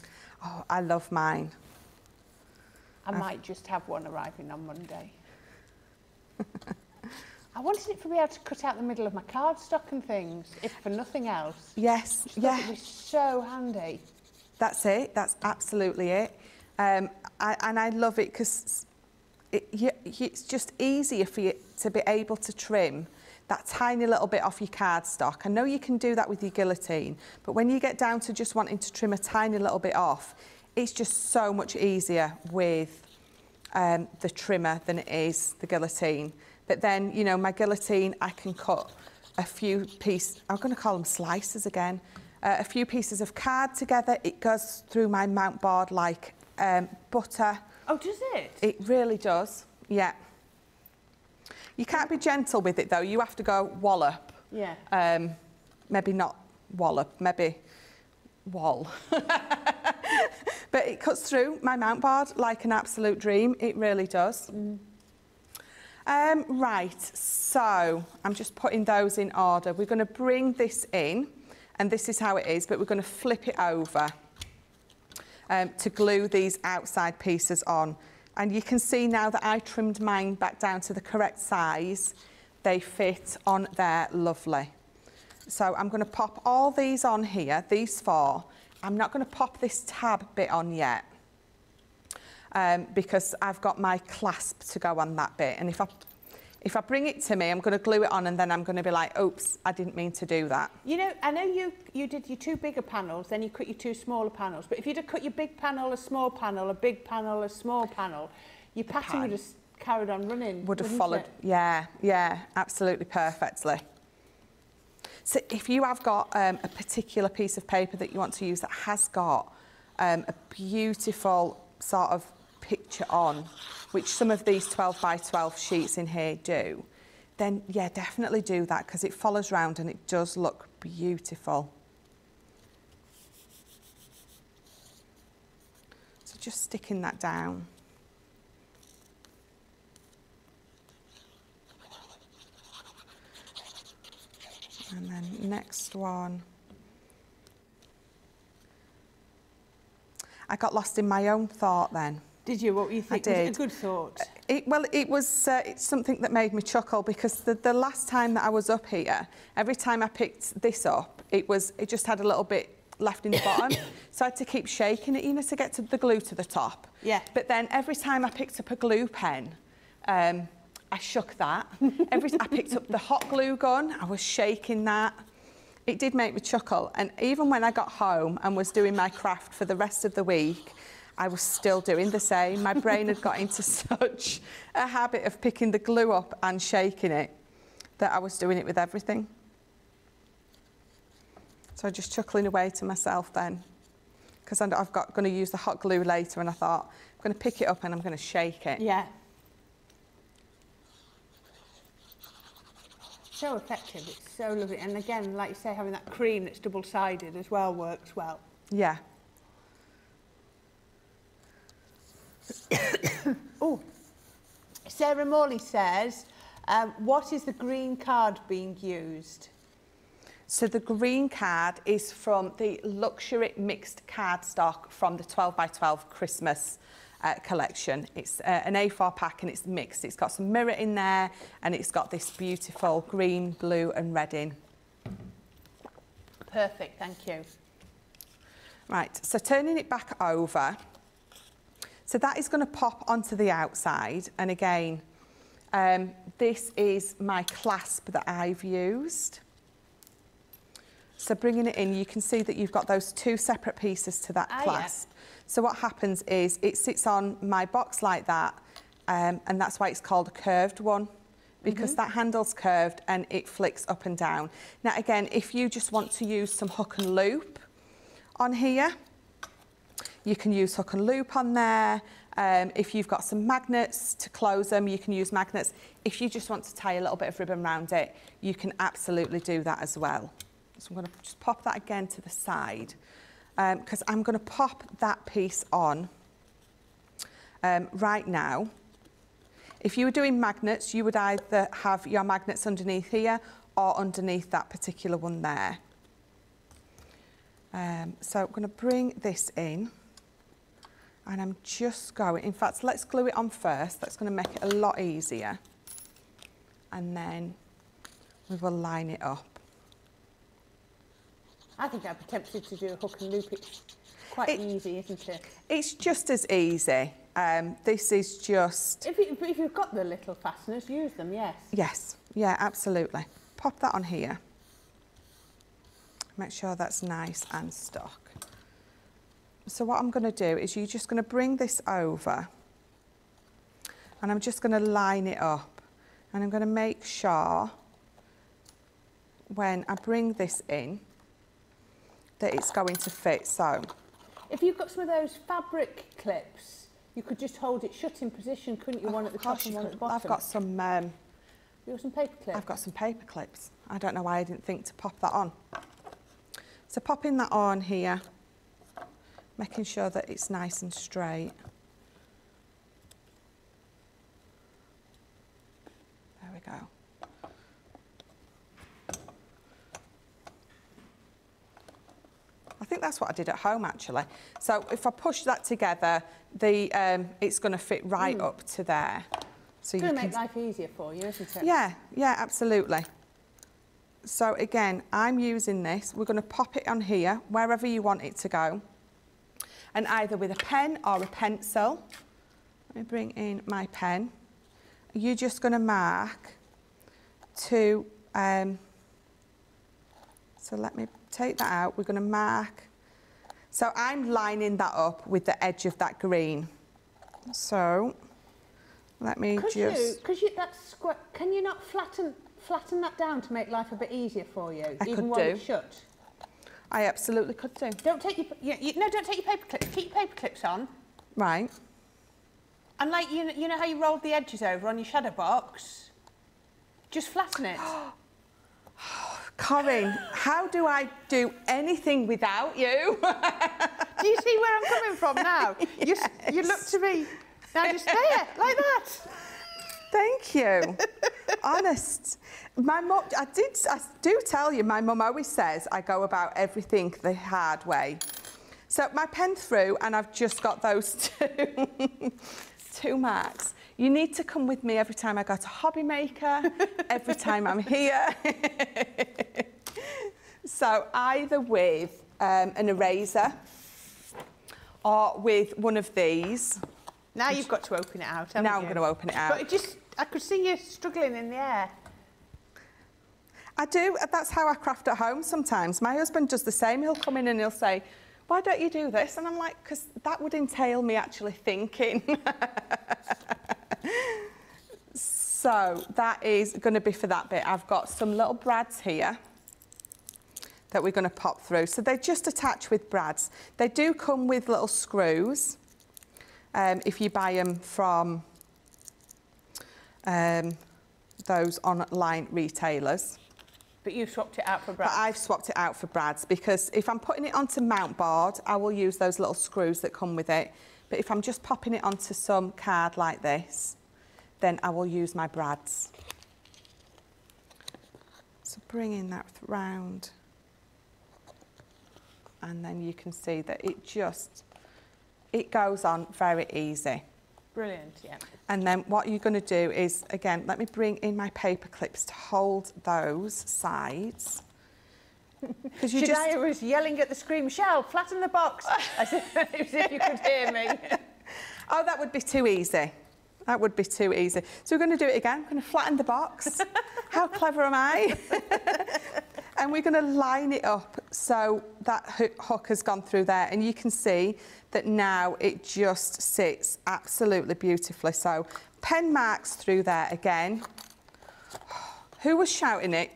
[SPEAKER 2] Oh, I love mine.
[SPEAKER 1] I might just have one arriving on Monday. I wanted it to be able to cut out the middle of my cardstock and things, if for nothing else.
[SPEAKER 2] Yes, yeah.
[SPEAKER 1] It was so handy.
[SPEAKER 2] That's it. That's absolutely it. Um, I, and I love it because it, you- it's just easier for you to be able to trim that tiny little bit off your cardstock. I know you can do that with your guillotine, but when you get down to just wanting to trim a tiny little bit off, it's just so much easier with um, the trimmer than it is the guillotine. But then, you know, my guillotine, I can cut a few pieces, I'm going to call them slices again, uh, a few pieces of card together. It goes through my mount board like um, butter.
[SPEAKER 1] Oh, does it?
[SPEAKER 2] It really does, yeah. You can't be gentle with it though, you have to go wallop.
[SPEAKER 1] Yeah.
[SPEAKER 2] Um, maybe not wallop, maybe wall. but it cuts through my mount board like an absolute dream. It really does. Um, right, so I'm just putting those in order. We're going to bring this in, and this is how it is, but we're going to flip it over um, to glue these outside pieces on. And you can see now that I trimmed mine back down to the correct size. They fit on there lovely. So I'm going to pop all these on here, these four. I'm not going to pop this tab bit on yet um, because I've got my clasp to go on that bit. And if I, if I bring it to me, I'm going to glue it on and then I'm going to be like, oops, I didn't mean to do that.
[SPEAKER 1] You know, I know you, you did your two bigger panels, then you cut your two smaller panels. But if you'd have cut your big panel, a small panel, a big panel, a small panel, your pattern would have carried on running.
[SPEAKER 2] Would have followed,
[SPEAKER 1] it?
[SPEAKER 2] yeah, yeah, absolutely perfectly. So if you have got um, a particular piece of paper that you want to use that has got um, a beautiful sort of picture on, which some of these 12 by 12 sheets in here do, then yeah, definitely do that because it follows round and it does look beautiful. So just sticking that down. And then next one. I got lost in my own thought then.
[SPEAKER 1] Did you? What were you thinking?
[SPEAKER 2] did.
[SPEAKER 1] Was it A good thought.
[SPEAKER 2] It, well, it was uh, it's something that made me chuckle because the, the last time that I was up here, every time I picked this up, it was it just had a little bit left in the bottom, so I had to keep shaking it, you know, to get to the glue to the top.
[SPEAKER 1] Yeah.
[SPEAKER 2] But then every time I picked up a glue pen, um, I shook that. Every I picked up the hot glue gun, I was shaking that. It did make me chuckle, and even when I got home and was doing my craft for the rest of the week, I was still doing the same. My brain had got into such a habit of picking the glue up and shaking it that I was doing it with everything. So I was just chuckling away to myself then, because I've got going to use the hot glue later, and I thought I'm going to pick it up and I'm going to shake it.
[SPEAKER 1] Yeah. So effective. It's so lovely. And again, like you say, having that cream that's double-sided as well works well.
[SPEAKER 2] Yeah.
[SPEAKER 1] Oh, Sarah Morley says, um, what is the green card being used?
[SPEAKER 2] So the green card is from the luxury mixed cardstock from the 12 by 12 Christmas uh, collection. It's uh, an A4 pack and it's mixed. It's got some mirror in there and it's got this beautiful green, blue and red in.
[SPEAKER 1] Perfect, thank you.
[SPEAKER 2] Right, so turning it back over. So that is going to pop onto the outside. And again, um, this is my clasp that I've used. So bringing it in, you can see that you've got those two separate pieces to that
[SPEAKER 1] Ah, yeah.
[SPEAKER 2] clasp. So what happens is it sits on my box like that, um, and that's why it's called a curved one, because
[SPEAKER 1] Mm-hmm.
[SPEAKER 2] that handle's curved and it flicks up and down. Now again, if you just want to use some hook and loop on here, you can use hook and loop on there. Um, if you've got some magnets to close them, you can use magnets. If you just want to tie a little bit of ribbon around it, you can absolutely do that as well. So I'm going to just pop that again to the side because I'm going to pop that piece on um, right now. If you were doing magnets, you would either have your magnets underneath here or underneath that particular one there. Um, so I'm going to bring this in and I'm just going, in fact, let's glue it on first. That's going to make it a lot easier. And then we will line it up.
[SPEAKER 1] I think I'd be tempted to do a hook and loop. It's quite
[SPEAKER 2] It-
[SPEAKER 1] easy, isn't it?
[SPEAKER 2] It's just as easy. Um, this is just,
[SPEAKER 1] If, you, if you've got the little fasteners, use them, yes.
[SPEAKER 2] yes, yeah, absolutely. Pop that on here. Make sure that's nice and stuck. So what I'm going to do is you're just going to bring this over and I'm just going to line it up and I'm going to make sure when I bring this in that it's going to fit. So
[SPEAKER 1] If you've got some of those fabric clips, you could just hold it shut in position, couldn't you? One at the top and one
[SPEAKER 2] could.
[SPEAKER 1] at the bottom.
[SPEAKER 2] I've got some um,
[SPEAKER 1] You got some paper clips?
[SPEAKER 2] I've got some paper clips. I don't know why I didn't think to pop that on. So popping that on here, making sure that it's nice and straight. There we go. I think that's what I did at home actually. So if I push that together, the um, it's going to fit right up to there. So
[SPEAKER 1] It's going to make life easier for you, isn't it?
[SPEAKER 2] yeah, yeah, absolutely. So again, I'm using this. We're going to pop it on here, wherever you want it to go. And either with a pen or a pencil. Let me bring in my pen. You're just going to mark to, um, so let me take that out. We're going to mark. So I'm lining that up with the edge of that green. So let me
[SPEAKER 1] Could
[SPEAKER 2] just...
[SPEAKER 1] you, because you, that's square, can you not flatten, flatten that down to make life a bit easier for you,
[SPEAKER 2] I
[SPEAKER 1] even
[SPEAKER 2] could
[SPEAKER 1] while
[SPEAKER 2] do.
[SPEAKER 1] it's shut?
[SPEAKER 2] I absolutely could do.
[SPEAKER 1] Don't take your, you, you, no, don't take your paper clips. Keep your paper clips on.
[SPEAKER 2] Right.
[SPEAKER 1] And like, you know, you know how you rolled the edges over on your shadow box? Just flatten it.
[SPEAKER 2] Corrine, how do I do anything without you?
[SPEAKER 1] Do you see where I'm coming from now? You, you look to me. Now just there, like that.
[SPEAKER 2] Thank you. Honest. My mum, I did, I do tell you, my mum always says I go about everything the hard way. So my pen through and I've just got those two, two marks. You need to come with me every time I go to Hobby Maker, every time I'm here. so either with um, an eraser or with one of these.
[SPEAKER 1] Now you've got to open it out, haven't
[SPEAKER 2] Now I'm going to open it out.
[SPEAKER 1] But it just, I could see you struggling in the air.
[SPEAKER 2] I do. That's how I craft at home sometimes. My husband does the same. He'll come in and he'll say, why don't you do this? And I'm like, because that would entail me actually thinking. so that is going to be for that bit. I've got some little brads here that we're going to pop through. So they just attach with brads. They do come with little screws um, if you buy them from um, those online retailers.
[SPEAKER 1] But you've swapped it out for
[SPEAKER 2] But
[SPEAKER 1] Brad.
[SPEAKER 2] I've swapped it out for Brad's because if I'm putting it onto mount board, I will use those little screws that come with it. But if I'm just popping it onto some card like this, then I will use my Brad's. So bringing that round. And then you can see that it just, it goes on very easy.
[SPEAKER 1] Brilliant, yeah.
[SPEAKER 2] And then what you're going to do is, again, let me bring in my paper clips to hold those sides. Because you just,
[SPEAKER 1] Shania was yelling at the screen, Michelle, flatten the box, as if, as if you could hear me.
[SPEAKER 2] oh, that would be too easy. That would be too easy. So we're going to do it again. We're going to flatten the box. How clever am I? And we're going to line it up so that hook has gone through there. And you can see that now it just sits absolutely beautifully. So pen marks through there again. Who was shouting it?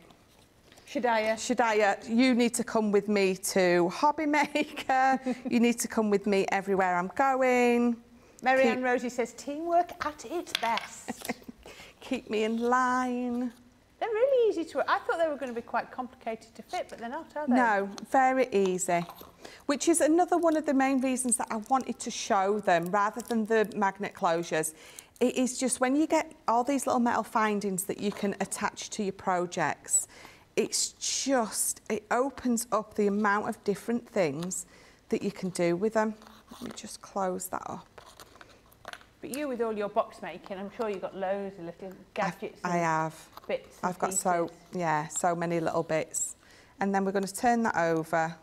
[SPEAKER 1] Shania.
[SPEAKER 2] Shadaya, you need to come with me to Hobby Maker. you need to come with me everywhere I'm going.
[SPEAKER 1] Marianne Rosie says, teamwork at its best.
[SPEAKER 2] Keep me in line.
[SPEAKER 1] They're really easy to... I thought they were going to be quite complicated to fit, but they're not, are they?
[SPEAKER 2] No, very easy. Which is another one of the main reasons that I wanted to show them rather than the magnet closures. It is just when you get all these little metal findings that you can attach to your projects, it's just, it opens up the amount of different things that you can do with them. Let me just close that up.
[SPEAKER 1] But you, with all your box making, I'm sure you've got loads of little gadgets
[SPEAKER 2] I
[SPEAKER 1] and
[SPEAKER 2] have.
[SPEAKER 1] Bits
[SPEAKER 2] I've got so, yeah, so many little bits. And then we're going to turn that over,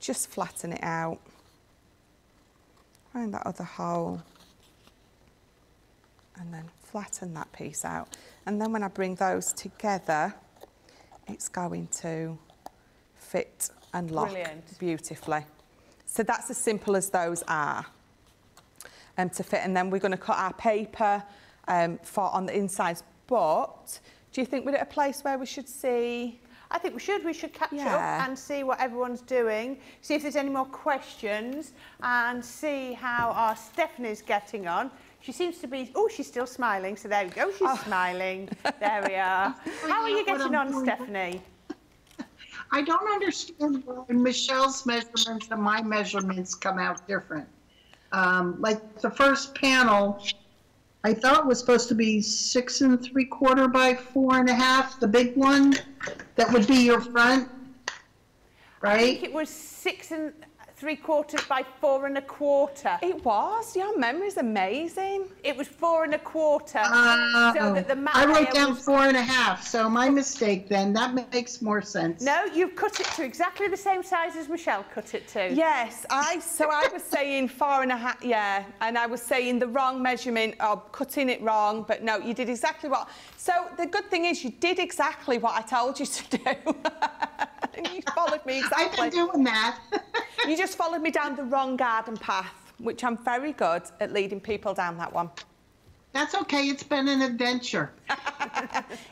[SPEAKER 2] just flatten it out. Find that other hole. And then flatten that piece out. And then when I bring those together, it's going to fit and lock
[SPEAKER 1] Brilliant.
[SPEAKER 2] beautifully. So that's as simple as those are um, to fit. And then we're going to cut our paper um, for on the insides. But do you think we're at a place where we should see?
[SPEAKER 1] I think we should. We should catch
[SPEAKER 2] Yeah.
[SPEAKER 1] up and see what everyone's doing, see if there's any more questions, and see how our Stephanie's getting on. She seems to be. Oh, she's still smiling. So there we go. She's smiling. There we are. How are you getting on,
[SPEAKER 3] doing.
[SPEAKER 1] Stephanie?
[SPEAKER 3] I don't understand why Michelle's measurements and my measurements come out different. Um, like the first panel, I thought it was supposed to be six and three quarter by four and a half, the big one. That would be your front,
[SPEAKER 1] I think
[SPEAKER 3] right?
[SPEAKER 1] it was six and three quarters by four and a quarter.
[SPEAKER 2] It was. Your memory's amazing.
[SPEAKER 1] It was four and a quarter.
[SPEAKER 3] Uh,
[SPEAKER 1] so that the mat
[SPEAKER 3] I wrote down
[SPEAKER 1] was-
[SPEAKER 3] four and a half, so my mistake then. That makes more sense.
[SPEAKER 1] No, you've cut it to exactly the same size as Michelle cut it to.
[SPEAKER 2] Yes, I. So I was saying four and a half. Yeah, and I was saying the wrong measurement or cutting it wrong. But no, you did exactly what. So the good thing is you did exactly what I told you to do. and you followed me
[SPEAKER 3] I've
[SPEAKER 2] exactly.
[SPEAKER 3] been doing that.
[SPEAKER 2] You just followed me down the wrong garden path, which I'm very good at leading people down that one.
[SPEAKER 3] That's okay. It's been an adventure.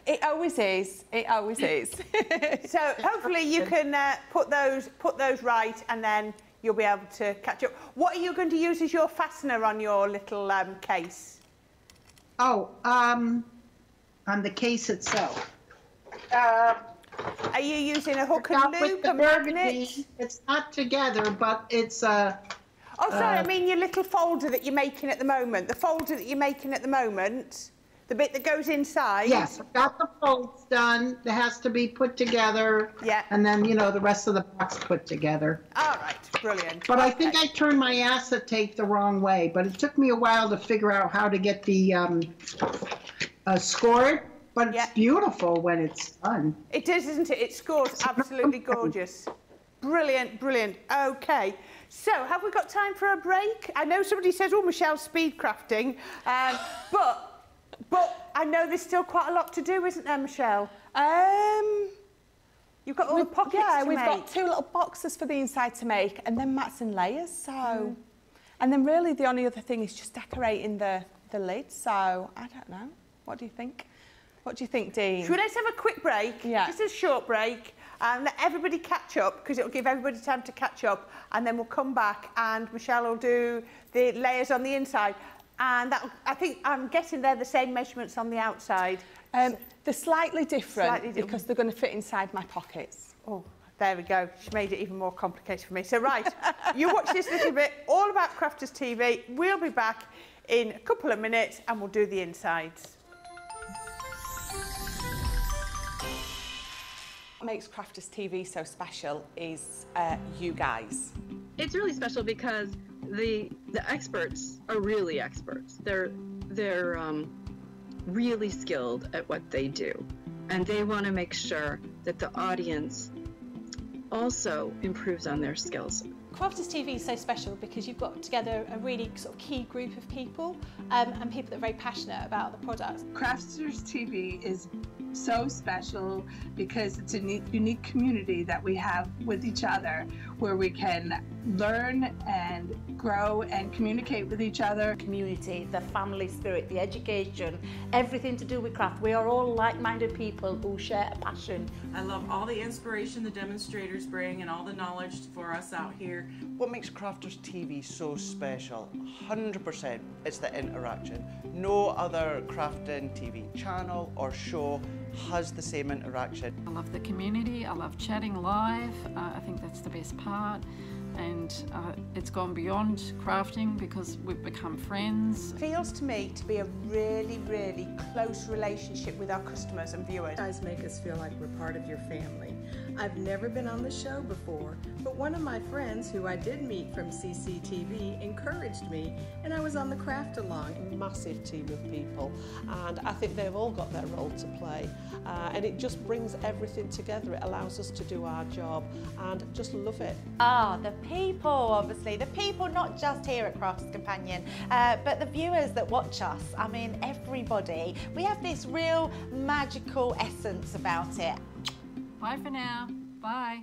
[SPEAKER 2] It always is. It always is.
[SPEAKER 1] So hopefully you can uh, put those put those right, and then you'll be able to catch up. What are you going to use as your fastener on your little um, case?
[SPEAKER 3] Oh, um, on the case itself. Uh,
[SPEAKER 1] Are you using a hook and loop, a magnet?
[SPEAKER 3] It's not together, but it's uh,
[SPEAKER 1] Oh, sorry, I
[SPEAKER 3] Uh,
[SPEAKER 1] mean your little folder that you're making at the moment. The folder that you're making at the moment, the bit that goes inside.
[SPEAKER 3] yes, I've got the folds done. It has to be put together.
[SPEAKER 1] Yeah.
[SPEAKER 3] And then, you know, the rest of the box put together.
[SPEAKER 1] All right, Brilliant.
[SPEAKER 3] But I think I turned my acetate the wrong way, but it took me a while to figure out how to get the, um, uh, score, but it's beautiful when it's done.
[SPEAKER 1] It is, isn't it? It scores absolutely gorgeous. Brilliant, brilliant. Okay. So, have we got time for a break? I know somebody says, oh, Michelle's speed crafting, um, but, but I know there's still quite a lot to do, isn't there, Michelle?
[SPEAKER 2] Um,
[SPEAKER 1] You've got all the
[SPEAKER 2] we've-
[SPEAKER 1] pockets
[SPEAKER 2] yeah,
[SPEAKER 1] to
[SPEAKER 2] we've
[SPEAKER 1] make.
[SPEAKER 2] got two little boxes for the inside to make, and then mats and layers. So,
[SPEAKER 1] Hmm.
[SPEAKER 2] and then really the only other thing is just decorating the the lid. So I don't know. What do you think? What do you think, Dean?
[SPEAKER 1] Should we let's have a quick break?
[SPEAKER 2] Yeah.
[SPEAKER 1] Just a short break. And let everybody catch up because it'll give everybody time to catch up. And then we'll come back and Michelle will do the layers on the inside. And that I think I'm guessing they're the same measurements on the outside.
[SPEAKER 2] Um, they're slightly different
[SPEAKER 1] Slightly different.
[SPEAKER 2] because they're going to fit inside my pockets.
[SPEAKER 1] Oh, there we go. She made it even more complicated for me. So, right, you watch this little bit all about Crafters TV. We'll be back in a couple of minutes and we'll do the insides.
[SPEAKER 2] What makes Crafters TV so special is uh, you guys.
[SPEAKER 9] it's really special because the the experts are really experts. They're they're um, really skilled at what they do, and they want to make sure that the audience also improves on their skills.
[SPEAKER 5] Crafters TV is so special because you've got together a really sort of key group of people um, and people that are very passionate about the product.
[SPEAKER 10] Crafters TV is so special because it's a unique community that we have with each other where we can learn and grow and communicate with each other.
[SPEAKER 6] community, the family spirit, the education, everything to do with craft. We are all like-minded people who share a passion.
[SPEAKER 11] I love all the inspiration the demonstrators bring and all the knowledge for us out here.
[SPEAKER 7] What makes Crafters TV so special? 100% it's the interaction. No other crafting TV channel or show has the same interaction.
[SPEAKER 12] I love the community. I love chatting live. Uh, I think that's the best part. And uh, it's gone beyond crafting because we've become friends.
[SPEAKER 1] Feels to me to be a really, really close relationship with our customers and viewers.
[SPEAKER 13] guys make us feel like we're part of your family. I've never been on the show before, but one of my friends who I did meet from CCTV encouraged me, and I was on the craft along.
[SPEAKER 14] A massive team of people and I think they've all got their role to play uh, and it just brings everything together it allows us to do our job and just love it
[SPEAKER 15] Ah, the people, obviously. The people not just here at Crafts Companion, uh, but the viewers that watch us. I mean, everybody. We have this real magical essence about it.
[SPEAKER 12] Bye for now. Bye.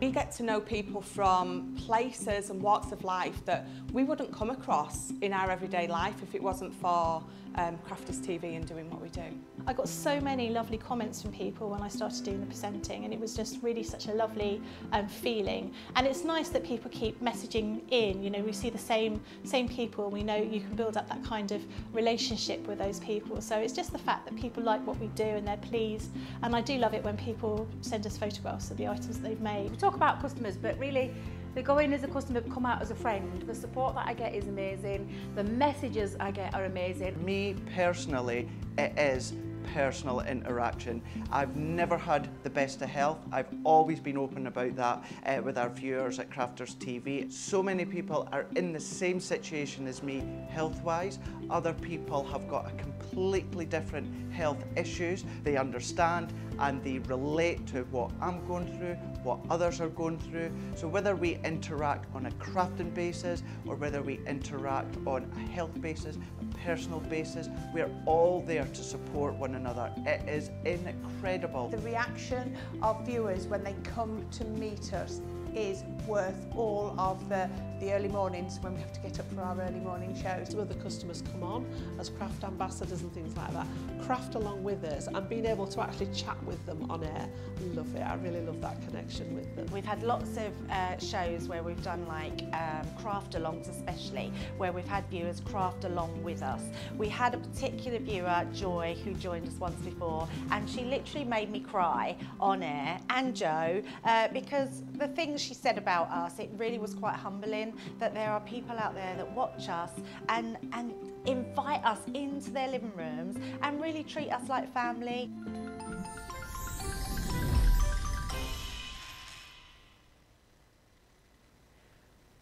[SPEAKER 2] We get to know people from places and walks of life that we wouldn't come across in our everyday life if it wasn't for um, Crafters TV and doing what we do.
[SPEAKER 5] I got so many lovely comments from people when I started doing the presenting and it was just really such a lovely um, feeling and it's nice that people keep messaging in you know we see the same same people and we know you can build up that kind of relationship with those people so it's just the fact that people like what we do and they're pleased and I do love it when people send us photographs of the items they've made.
[SPEAKER 6] We talk about customers but really they go in as a customer, come out as a friend. The support that I get is amazing. The messages I get are amazing.
[SPEAKER 7] Me personally, it is personal interaction. I've never had the best of health. I've always been open about that uh, with our viewers at Crafters TV. So many people are in the same situation as me health-wise. Other people have got a completely different health issues. They understand and they relate to what I'm going through, what others are going through. So whether we interact on a crafting basis or whether we interact on a health basis, a personal basis, we're all there to support one another. It is incredible.
[SPEAKER 1] The reaction of viewers when they come to meet us is worth all of the, the early mornings when we have to get up for our early morning shows.
[SPEAKER 14] some of the customers come on as craft ambassadors and things like that craft along with us and being able to actually chat with them on air love it I really love that connection with them
[SPEAKER 15] We've had lots of uh, shows where we've done like um, craft alongs especially, where we've had viewers craft along with us. We had a particular viewer, Joy, who joined us once before, and she literally made me cry on air, and Joe, uh, because the things she said about us, it really was quite humbling that there are people out there that watch us and, and invite us into their living rooms and really treat us like family.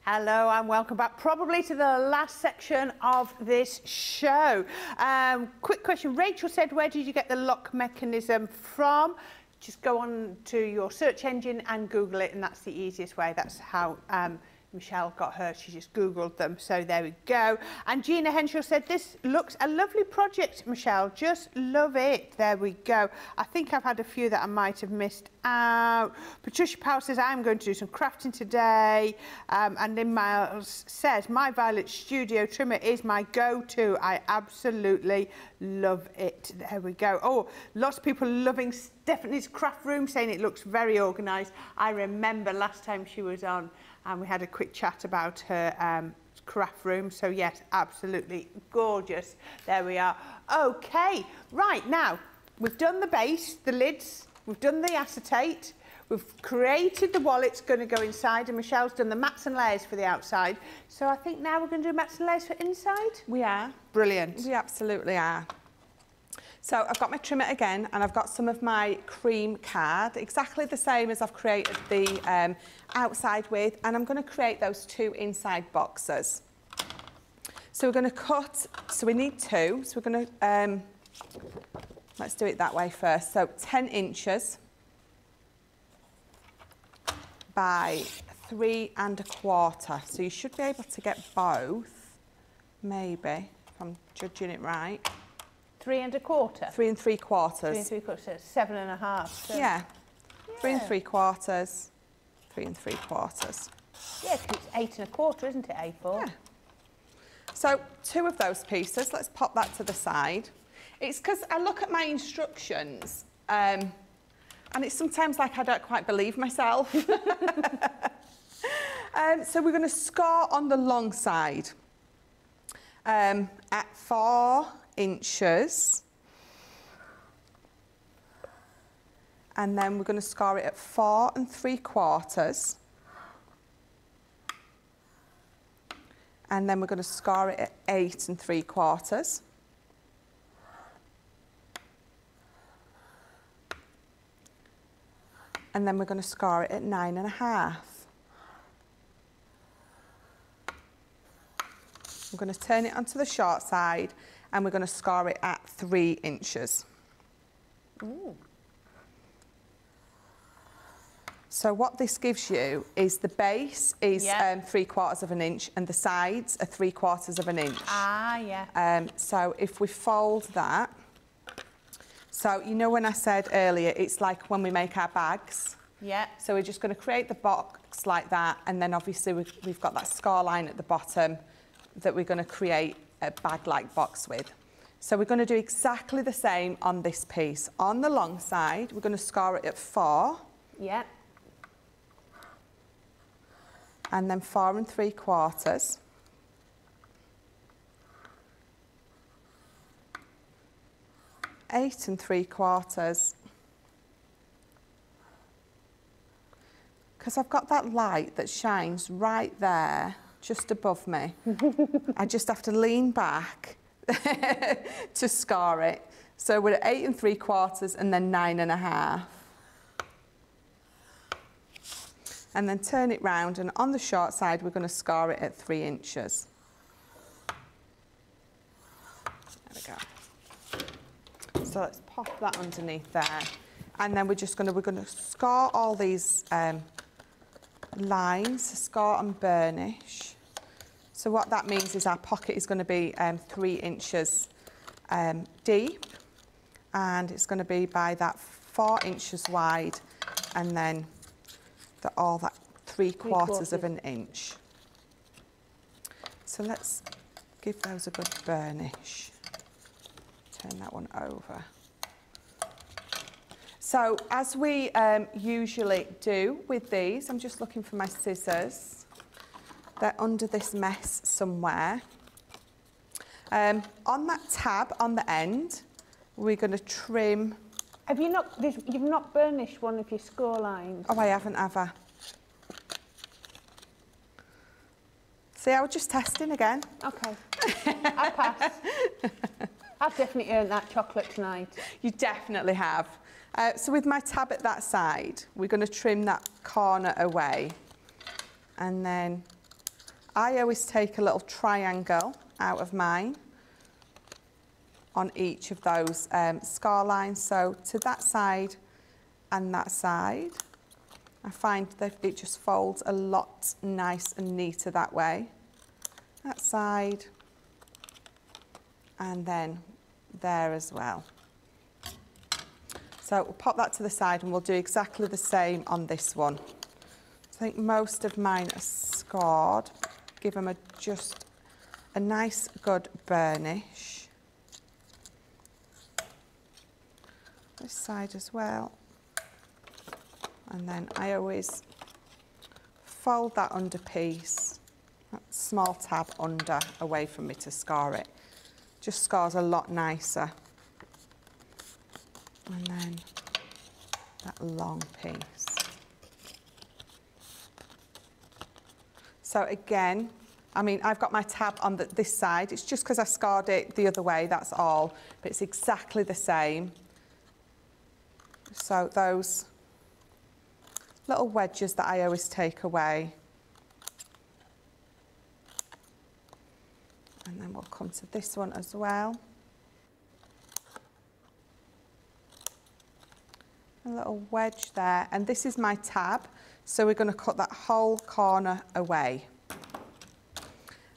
[SPEAKER 1] Hello and welcome back, probably to the last section of this show. Um, quick question, Rachel said, where did you get the lock mechanism from? Just go on to your search engine and Google it and that's the easiest way. That's how um, Michelle got her, she just Googled them, so there we go. And Gina Henshaw said, this looks a lovely project, Michelle, just love it. There we go. I think I've had a few that I might have missed out. Patricia Powell says, I'm going to do some crafting today. Um, and Lynn Miles says, my Violet Studio trimmer is my go-to. I absolutely love it. There we go. Oh, lots of people loving Stephanie's craft room, saying it looks very organised. I remember last time she was on, and we had a quick chat about her um, craft room. So yes, absolutely gorgeous. There we are. Okay, right now we've done the base, the lids, we've done the acetate, we've created the wallet's going to go inside and Michelle's done the mats and layers for the outside. So I think now we're going to do mats and layers for inside.
[SPEAKER 2] We are.
[SPEAKER 1] Brilliant.
[SPEAKER 2] We absolutely are. So I've got my trimmer again and I've got some of my cream card, exactly the same as I've created the um, outside with and I'm going to create those two inside boxes. So we're going to cut, so we need two, so we're going to, um, let's do it that way first. So 10 inches by three and a quarter. So you should be able to get both, maybe, if I'm judging it right.
[SPEAKER 1] Three and a quarter?
[SPEAKER 2] Three and three quarters.
[SPEAKER 1] Three and three quarters, seven and a half. So.
[SPEAKER 2] Yeah. yeah. Three and three quarters, three and three quarters.
[SPEAKER 1] Yeah, it's eight and a quarter, isn't it, A4?
[SPEAKER 2] Yeah. So two of those pieces, let's pop that to the side. It's because I look at my instructions um, and it's sometimes like I don't quite believe myself. um, so we're going to score on the long side um, at four inches. And then we're going to score it at four and three quarters. And then we're going to score it at eight and three quarters. And then we're going to score it at nine and a half. I'm going to turn it onto the short side and we're going to score it at three inches. Ooh. So what this gives you is the base is um, three quarters of an inch and the sides are three quarters of an inch.
[SPEAKER 1] Ah, yeah.
[SPEAKER 2] Um, so if we fold that, so you know when I said earlier, it's like when we make our bags.
[SPEAKER 1] Yeah.
[SPEAKER 2] So we're just going to create the box like that and then obviously we've, we've got that score line at the bottom that we're going to create a bag-like box with. So we're going to do exactly the same on this piece. On the long side, we're going to score it at four.
[SPEAKER 1] Yeah.
[SPEAKER 2] And then four and three quarters. Eight and three quarters. Because I've got that light that shines right there, just above me. I just have to lean back to score it. So we're at eight and three quarters and then nine and a half. And then turn it round and on the short side we're going to score it at three inches. There we go. So let's pop that underneath there. And then we're just going to, we're going to score all these um, lines, scar and burnish. So what that means is our pocket is going to be um, three inches um, deep and it's going to be by that four inches wide and then the, all that three quarters, three quarters of an inch. So let's give those a good burnish. Turn that one over. So as we um, usually do with these, I'm just looking for my scissors. They're under this mess somewhere. Um, on that tab on the end, we're going to trim.
[SPEAKER 1] Have you not? You've not burnished one of your score lines.
[SPEAKER 2] Oh, I haven't, have I? See, I was just testing again.
[SPEAKER 1] Okay. I pass. I've definitely earned that chocolate tonight.
[SPEAKER 2] You definitely have. Uh, so with my tab at that side, we're going to trim that corner away. And then I always take a little triangle out of mine on each of those um, scar lines. So to that side and that side. I find that it just folds a lot nice and neater that way. That side and then there as well. So we'll pop that to the side and we'll do exactly the same on this one. I think most of mine are scored. Give them a, just a nice good burnish. This side as well. And then I always fold that under piece, that small tab under, away from me to scar it. Just scars a lot nicer. And then that long piece. So again, I mean, I've got my tab on the, this side. It's just because I scarred it the other way, that's all. But it's exactly the same. So those little wedges that I always take away. And then we'll come to this one as well. Little wedge there, and this is my tab, so we're going to cut that whole corner away.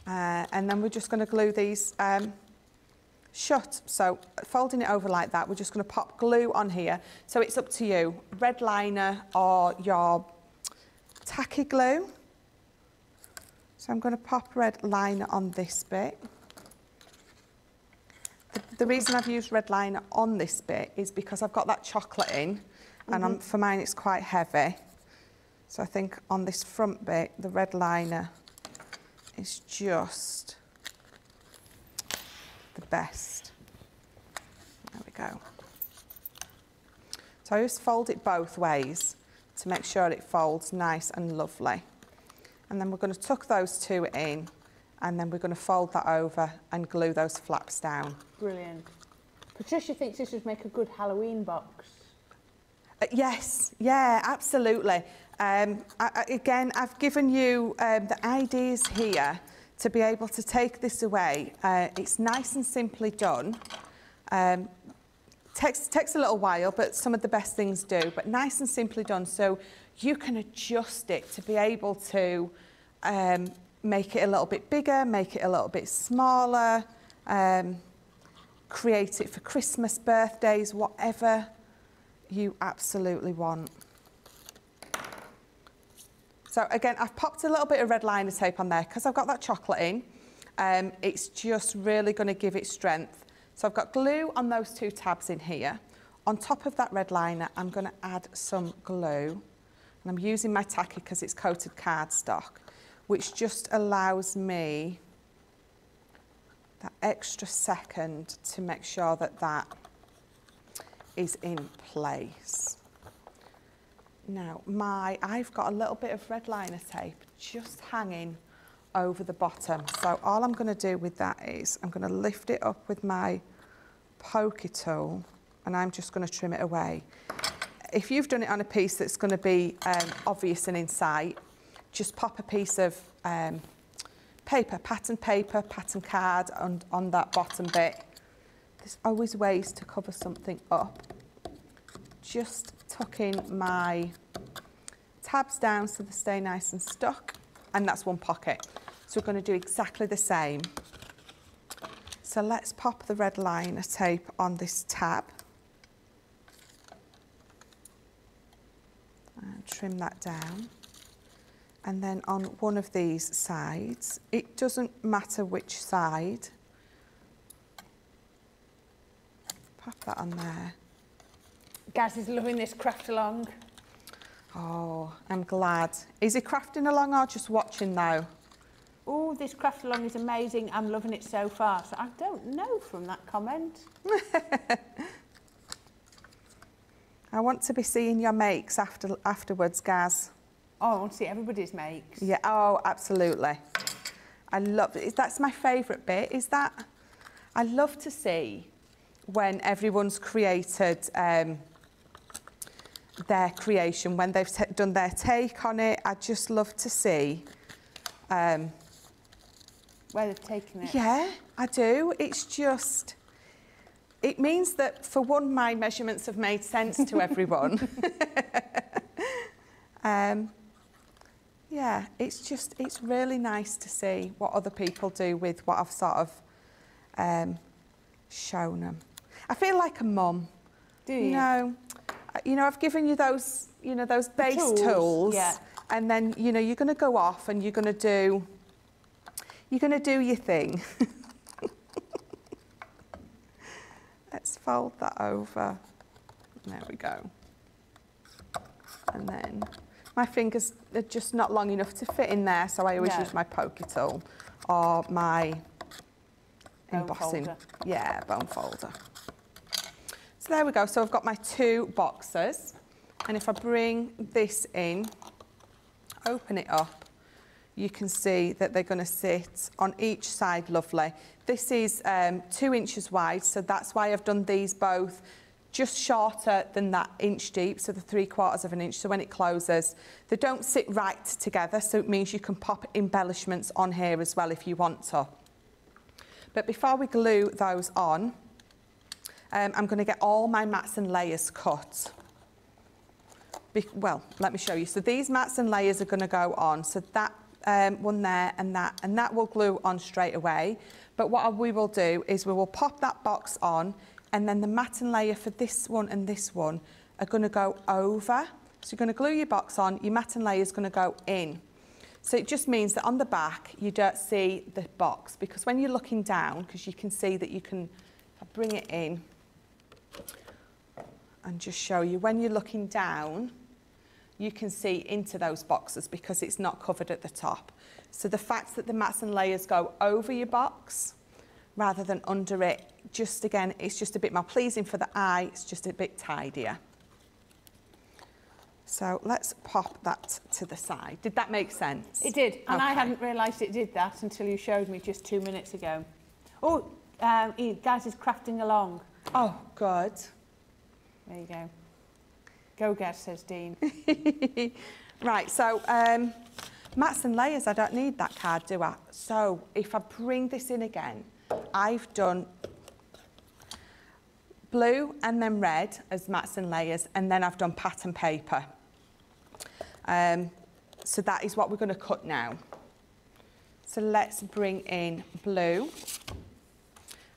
[SPEAKER 2] Uh, and then we're just going to glue these um, shut. So folding it over like that, we're just going to pop glue on here. So it's up to you, red liner or your tacky glue. So I'm going to pop red liner on this bit. The, the reason I've used red liner on this bit is because I've got that chocolate in mm -hmm. and I'm, mm-hmm. for mine it's quite heavy. So I think on this front bit, the red liner is just the best. There we go. So I just fold it both ways to make sure it folds nice and lovely. And then we're going to tuck those two in and then we're going to fold that over and glue those flaps down.
[SPEAKER 1] Brilliant. Patricia thinks this would make a good Halloween box.
[SPEAKER 2] Uh, yes, yeah, absolutely. Um, I, I, again, I've given you um, the ideas here to be able to take this away. Uh, it's nice and simply done. Um, takes, takes a little while, but some of the best things do, but nice and simply done. So you can adjust it to be able to um, make it a little bit bigger, make it a little bit smaller, um, create it for Christmas, birthdays, whatever you absolutely want. So again, I've popped a little bit of red liner tape on there because I've got that chocolate in. Um, it's just really going to give it strength. So I've got glue on those two tabs in here. On top of that red liner, I'm going to add some glue. And I'm using my tacky because it's coated cardstock, which just allows me that extra second to make sure that that is in place. Now, my, I've got a little bit of red liner tape just hanging over the bottom. So all I'm going to do with that is I'm going to lift it up with my pokey tool and I'm just going to trim it away. If you've done it on a piece that's going to be um, obvious and in sight, just pop a piece of um, paper, pattern paper, pattern card on, on that bottom bit. There's always ways to cover something up. Just tucking my tabs down so they stay nice and stuck and that's one pocket. So we're going to do exactly the same. So let's pop the red liner tape on this tab and trim that down. And then on one of these sides, it doesn't matter which side, pop that on there.
[SPEAKER 1] Gaz is loving this craft along.
[SPEAKER 2] Oh, I'm glad. Is he crafting along or just watching now?
[SPEAKER 1] Oh, this craft along is amazing. I'm loving it so far. So I don't know from that comment.
[SPEAKER 2] I want to be seeing your makes after afterwards, Gaz.
[SPEAKER 1] Oh, I want to see everybody's makes.
[SPEAKER 2] Yeah, oh, absolutely. I love it. That's my favourite bit, is that I love to see when everyone's created um, their creation, when they've done their take on it. I'd just love to see. Um,
[SPEAKER 1] Where they've taken it.
[SPEAKER 2] yeah, I do. It's just, it means that for one, my measurements have made sense to everyone. um, yeah, it's just, it's really nice to see what other people do with what I've sort of um, shown them. I feel like a mum.
[SPEAKER 1] Do you?
[SPEAKER 2] You know, uh, you know, I've given you those, you know, those base
[SPEAKER 1] tools,
[SPEAKER 2] tools,
[SPEAKER 1] yeah.
[SPEAKER 2] and then you know you're going to go off and you're going to do, you're going to do your thing. Let's fold that over. There we go. And then my fingers are just not long enough to fit in there, so I always
[SPEAKER 1] No.
[SPEAKER 2] use my pokey tool or my
[SPEAKER 1] Bone
[SPEAKER 2] embossing.
[SPEAKER 1] folder.
[SPEAKER 2] Yeah, bone folder. So there we go. So I've got my two boxes. And if I bring this in, open it up, you can see that they're going to sit on each side lovely. This is um, two inches wide, so that's why I've done these both just shorter than that inch deep, so the three quarters of an inch, so when it closes, they don't sit right together, so it means you can pop embellishments on here as well if you want to. But before we glue those on, um, I'm going to get all my mats and layers cut. Be- well, let me show you. So these mats and layers are going to go on. So that um, one there and that, and that will glue on straight away. But what we will do is we will pop that box on, and then the mat and layer for this one and this one are going to go over. So you're going to glue your box on, your mat and layer is going to go in. So it just means that on the back you don't see the box because when you're looking down, because you can see that you can bring it in and just show you when you're looking down, you can see into those boxes because it's not covered at the top. So the fact that the mats and layers go over your box rather than under it, just again, it's just a bit more pleasing for the eye, it's just a bit tidier. So let's pop that to the side. Did that make sense?
[SPEAKER 1] It did, and I hadn't realised it did that until you showed me just two minutes ago. Oh, um, Gaz is crafting along.
[SPEAKER 2] Oh, good.
[SPEAKER 1] There you go. Go, Gaz, says Dean.
[SPEAKER 2] Right, so um, mats and layers, I don't need that card, do I? So if I bring this in again, I've done blue and then red as mats and layers, and then I've done pattern paper. Um, so that is what we're going to cut now. So let's bring in blue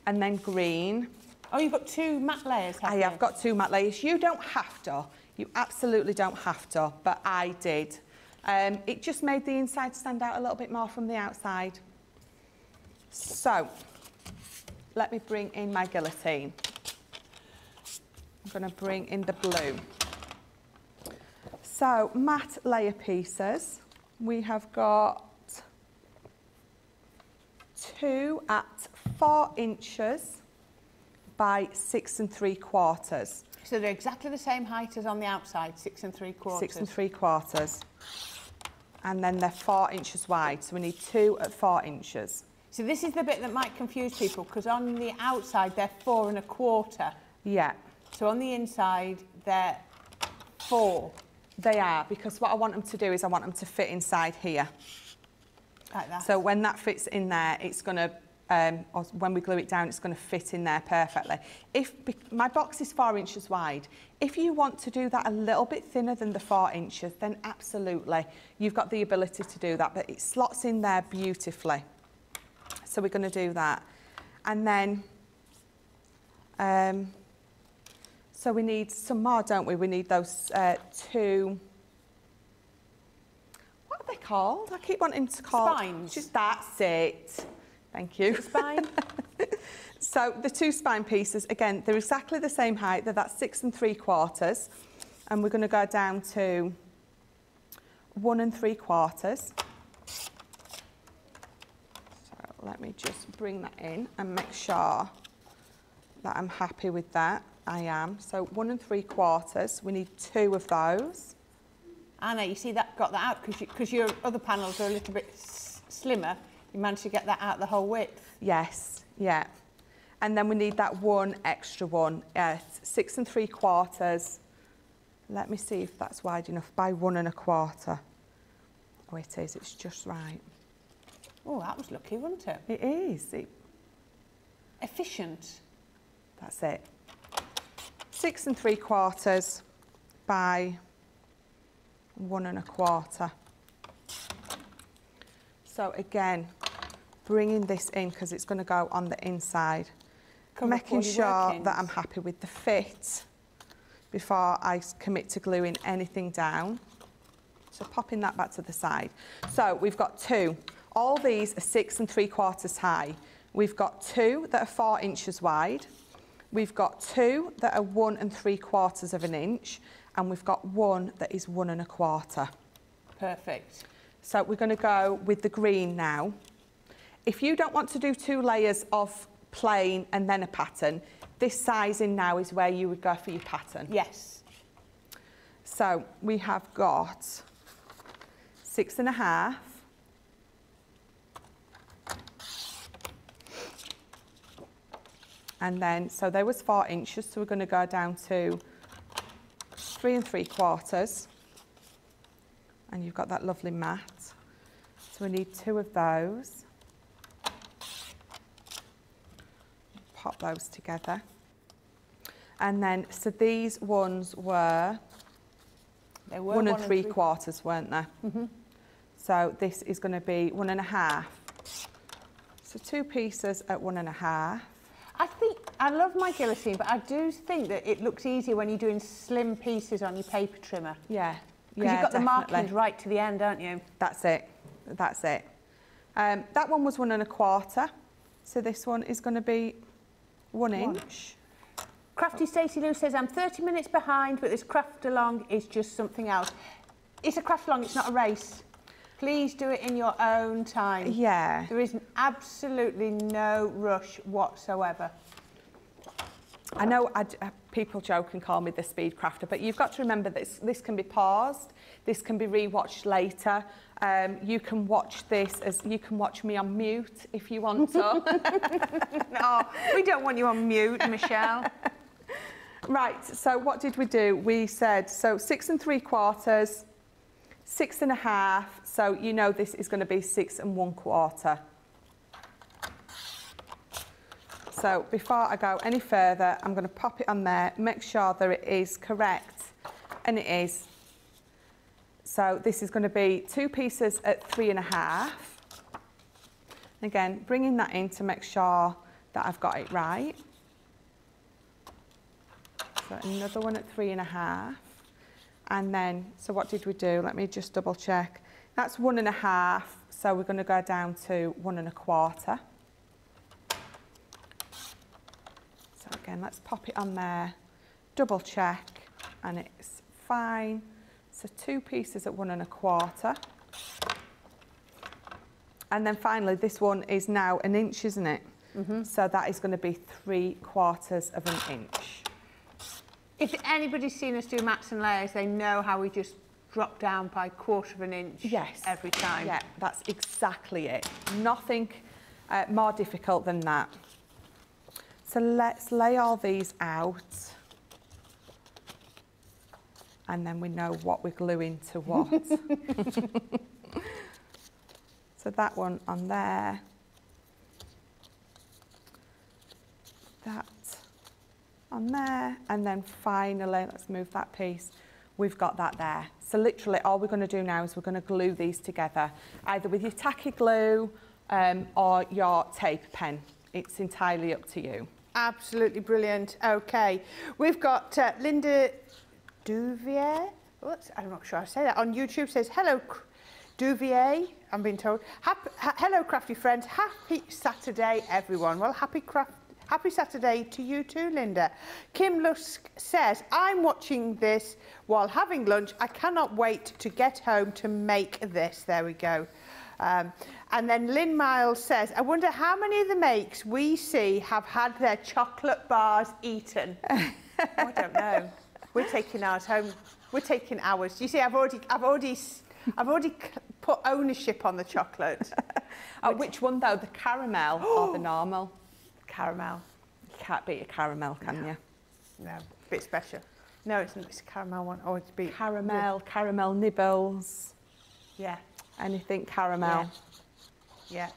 [SPEAKER 2] and then green.
[SPEAKER 1] Oh, you've got two matte layers, have
[SPEAKER 2] I
[SPEAKER 1] you?
[SPEAKER 2] have got two matte layers. You don't have to. You absolutely don't have to, but I did. Um, it just made the inside stand out a little bit more from the outside. So, let me bring in my guillotine. I'm going to bring in the blue. So, matte layer pieces. We have got two at four inches by six and three quarters.
[SPEAKER 1] So they're exactly the same height as on the outside, six and three quarters.
[SPEAKER 2] Six and three quarters. And then they're four inches wide, so we need two at four inches.
[SPEAKER 1] So this is the bit that might confuse people because on the outside they're four and a quarter.
[SPEAKER 2] Yeah.
[SPEAKER 1] So on the inside they're four.
[SPEAKER 2] They are, because what I want them to do is I want them to fit inside here.
[SPEAKER 1] Like that.
[SPEAKER 2] So when that fits in there, it's going to, um, or when we glue it down, it's going to fit in there perfectly. If my box is four inches wide, if you want to do that a little bit thinner than the four inches, then absolutely, you've got the ability to do that, but it slots in there beautifully. So we're going to do that. And then, um, so we need some more, don't we? We need those uh, two, what are they called? I keep wanting to call
[SPEAKER 1] Spines.
[SPEAKER 2] Just that's it. Thank you.
[SPEAKER 1] Spine.
[SPEAKER 2] So the two spine pieces, again, they're exactly the same height. They're that six and three quarters. And we're going to go down to one and three quarters. So let me just bring that in and make sure that I'm happy with that. I am. So one and three quarters. We need two of those.
[SPEAKER 1] Anna, you see that got that out because you, your other panels are a little bit s- slimmer. You managed to get that out the whole width?
[SPEAKER 2] Yes, yeah. And then we need that one extra one at six and three quarters. Let me see if that's wide enough by one and a quarter. Oh, it is, it's just right.
[SPEAKER 1] Oh, that was lucky, wasn't it?
[SPEAKER 2] It is. It,
[SPEAKER 1] Efficient.
[SPEAKER 2] that's it. Six and three quarters by one and a quarter. So again, bringing this in because it's going to go on the inside.
[SPEAKER 1] Up
[SPEAKER 2] making sure
[SPEAKER 1] workings.
[SPEAKER 2] that I'm happy with the fit before I commit to gluing anything down. So popping that back to the side. So we've got two. All these are six and three quarters high. We've got two that are four inches wide. We've got two that are one and three quarters of an inch. And we've got one that is one and a quarter.
[SPEAKER 1] Perfect.
[SPEAKER 2] So we're going to go with the green now. If you don't want to do two layers of plain and then a pattern, this sizing now is where you would go for your pattern.
[SPEAKER 1] Yes.
[SPEAKER 2] So we have got six and a half. And then, so there was four inches, so we're going to go down to three and three quarters. And you've got that lovely mat. So we need two of those. Pop those together. And then, so these ones were,
[SPEAKER 1] They were
[SPEAKER 2] one, and three, quarters, weren't they?
[SPEAKER 1] hmm
[SPEAKER 2] So this is going to be one and a half. So two pieces at one and a half.
[SPEAKER 1] I think I love my guillotine, but I do think that it looks easier when you're doing slim pieces on your paper trimmer.
[SPEAKER 2] Yeah.
[SPEAKER 1] Because
[SPEAKER 2] yeah,
[SPEAKER 1] you've got the
[SPEAKER 2] definitely.
[SPEAKER 1] markings right to the end, aren't you?
[SPEAKER 2] That's it. That's it. Um, that one was one and a quarter. So this one is going to be one inch.
[SPEAKER 1] Crafty Stacey Lou says, I'm 30 minutes behind, but this craft along is just something else. It's a craft along, it's not a race. Please do it in your own time.
[SPEAKER 2] Yeah.
[SPEAKER 1] There is absolutely no rush whatsoever.
[SPEAKER 2] I know I, uh, people joke and call me the speed crafter, but you've got to remember this, this can be paused, this can be rewatched later. Um, you can watch this as you can watch me on mute if you want to.
[SPEAKER 1] no, we don't want you on mute, Michelle.
[SPEAKER 2] Right, so what did we do? We said, so six and three quarters, six and a half, so you know this is going to be six and one quarter. So before I go any further, I'm going to pop it on there, make sure that it is correct, and it is. So this is going to be two pieces at three and a half. Again, bringing that in to make sure that I've got it right. So another one at three and a half. And then, so what did we do? Let me just double check. That's one and a half. So we're going to go down to one and a quarter. So again, let's pop it on there, double check, and it's fine. So two pieces at one and a quarter. And then finally, this one is now an inch, isn't it? So that is going to be three quarters of an inch.
[SPEAKER 1] If anybody's seen us do mats and layers, they know how we just drop down by a quarter of an inch
[SPEAKER 2] Yes.
[SPEAKER 1] every time.
[SPEAKER 2] Yeah, that's exactly it. Nothing uh, more difficult than that. So let's lay all these out. And then we know what we're gluing to what. so that one on there. That on there. And then finally, let's move that piece. We've got that there. So literally all we're going to do now is we're going to glue these together, either with your tacky glue um, or your tape pen. It's entirely up to you.
[SPEAKER 1] Absolutely brilliant. Okay, we've got uh, Linda Duvier. What's, I'm not sure I say that. On YouTube says, hello, Duvier, I'm being told. Happy, ha- hello, crafty friends. Happy Saturday, everyone. Well, happy craft. Happy Saturday to you too, Linda. Kim Lusk says, I'm watching this while having lunch. I cannot wait to get home to make this. There we go. Um, and then Lynn Miles says, I wonder how many of the makes we see have had their chocolate bars eaten. Oh, I don't know. We're taking ours home. We're taking ours. You see, I've already, I've already, s- I've already put ownership on the chocolate.
[SPEAKER 2] Oh, which one though? The caramel or the normal?
[SPEAKER 1] Caramel.
[SPEAKER 2] You can't beat a caramel, can you?
[SPEAKER 1] No, bit special. No, it's, it's a caramel one. Oh, it's beat.
[SPEAKER 2] Caramel, caramel nibbles,
[SPEAKER 1] Yeah,
[SPEAKER 2] anything caramel.
[SPEAKER 1] yeah.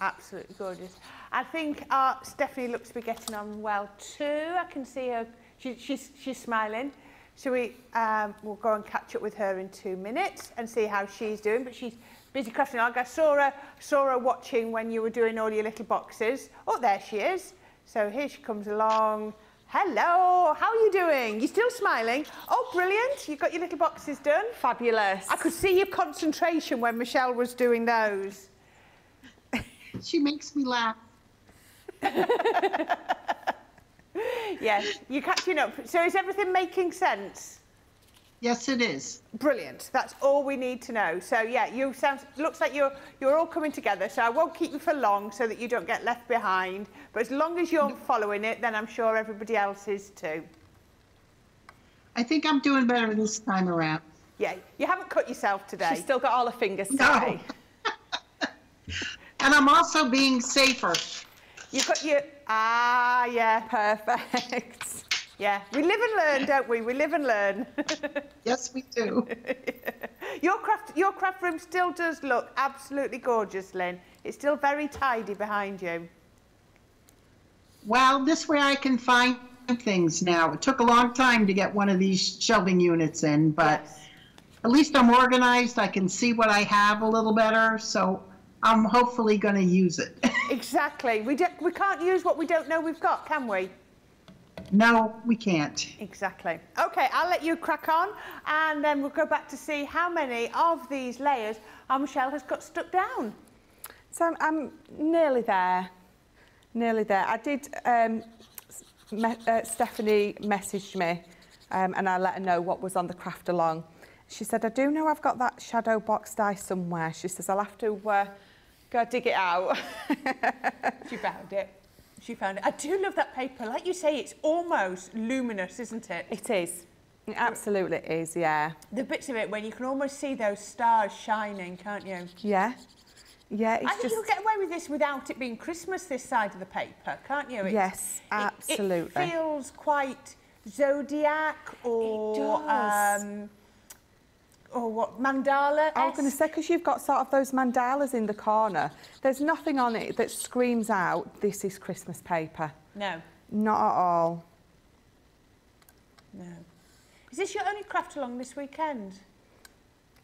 [SPEAKER 1] Absolutely gorgeous. I think uh, Stephanie looks to be getting on well too. I can see her. She, she's, she's smiling. So we um, we'll go and catch up with her in two minutes and see how she's doing. But she's busy crafting. I saw her, saw her watching when you were doing all your little boxes. Oh, there she is. So here she comes along. Hello, how are you doing? You're still smiling? Oh, brilliant. You've got your little boxes done?
[SPEAKER 2] Fabulous.
[SPEAKER 1] I could see your concentration when Michelle was doing those.
[SPEAKER 3] She makes me laugh.
[SPEAKER 1] Yes, you're catching up. So is everything making sense?
[SPEAKER 3] Yes, it is.
[SPEAKER 1] Brilliant. That's all we need to know. So yeah, you sound looks like you're you're all coming together. So I won't keep you for long so that you don't get left behind. But as long as you're following it, then I'm sure everybody else is too.
[SPEAKER 3] I think I'm doing better this time around.
[SPEAKER 1] Yeah, you haven't cut yourself today.
[SPEAKER 2] She's still got all her fingers
[SPEAKER 3] No. And I'm also being safer.
[SPEAKER 1] You've got your ah yeah.
[SPEAKER 2] Perfect.
[SPEAKER 1] Yeah, we live and learn, don't we? We live and learn.
[SPEAKER 3] Yes, we do.
[SPEAKER 1] your craft your craft room still does look absolutely gorgeous, Lynn. It's still very tidy behind you.
[SPEAKER 3] Well, this way I can find things now. It took a long time to get one of these shelving units in, but at least I'm organized. I can see what I have a little better, so I'm hopefully going to use it.
[SPEAKER 1] Exactly. We don't, we can't use what we don't know we've got, can we?
[SPEAKER 3] no, we can't.
[SPEAKER 1] Exactly. Okay, I'll let you crack on, and then we'll go back to see how many of these layers our Michelle has got stuck down.
[SPEAKER 2] So I'm, I'm nearly there. Nearly there. I did. Um, me, uh, Stephanie messaged me, um, and I let her know what was on the craft along. She said, "I do know I've got that shadow box die somewhere." She says, "I'll have to uh, go dig it out."
[SPEAKER 1] She found it. She found it. I do love that paper. Like you say, it's almost luminous, isn't it?
[SPEAKER 2] it is. It absolutely is. Yeah.
[SPEAKER 1] The bits of it when you can almost see those stars shining, can't you?
[SPEAKER 2] Yeah. Yeah. It's
[SPEAKER 1] I think
[SPEAKER 2] just.
[SPEAKER 1] you'll get away with this without it being Christmas this side of the paper, can't you? It's-
[SPEAKER 2] Yes, absolutely.
[SPEAKER 1] It, feels quite zodiac or um, or what mandala.
[SPEAKER 2] I was going to say, because you've got sort of those mandalas in the corner, there's nothing on it that screams out, this is Christmas paper.
[SPEAKER 1] No,
[SPEAKER 2] Not at all.
[SPEAKER 1] no. Is this your only craft along this weekend?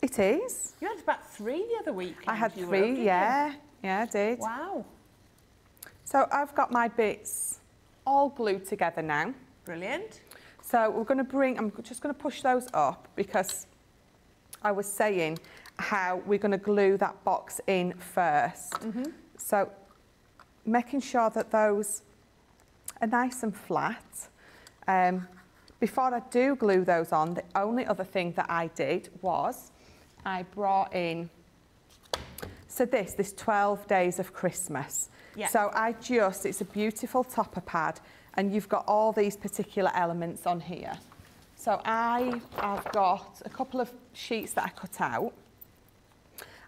[SPEAKER 2] It is.
[SPEAKER 1] You had about three the other weekend.
[SPEAKER 2] I had
[SPEAKER 1] you were,
[SPEAKER 2] three,
[SPEAKER 1] you?
[SPEAKER 2] yeah. Yeah, I did.
[SPEAKER 1] Wow,
[SPEAKER 2] So I've got my bits all glued together now.
[SPEAKER 1] brilliant.
[SPEAKER 2] So we're going to bring, I'm just going to push those up because I was saying how we're going to glue that box in 1st
[SPEAKER 1] Mm-hmm.
[SPEAKER 2] So making sure that those are nice and flat. Um, before I do glue those on, the only other thing that I did was I brought in, so this, this 12 days of Christmas.
[SPEAKER 1] Yeah.
[SPEAKER 2] So I just, it's a beautiful topper pad and you've got all these particular elements on here. So I have got a couple of sheets that I cut out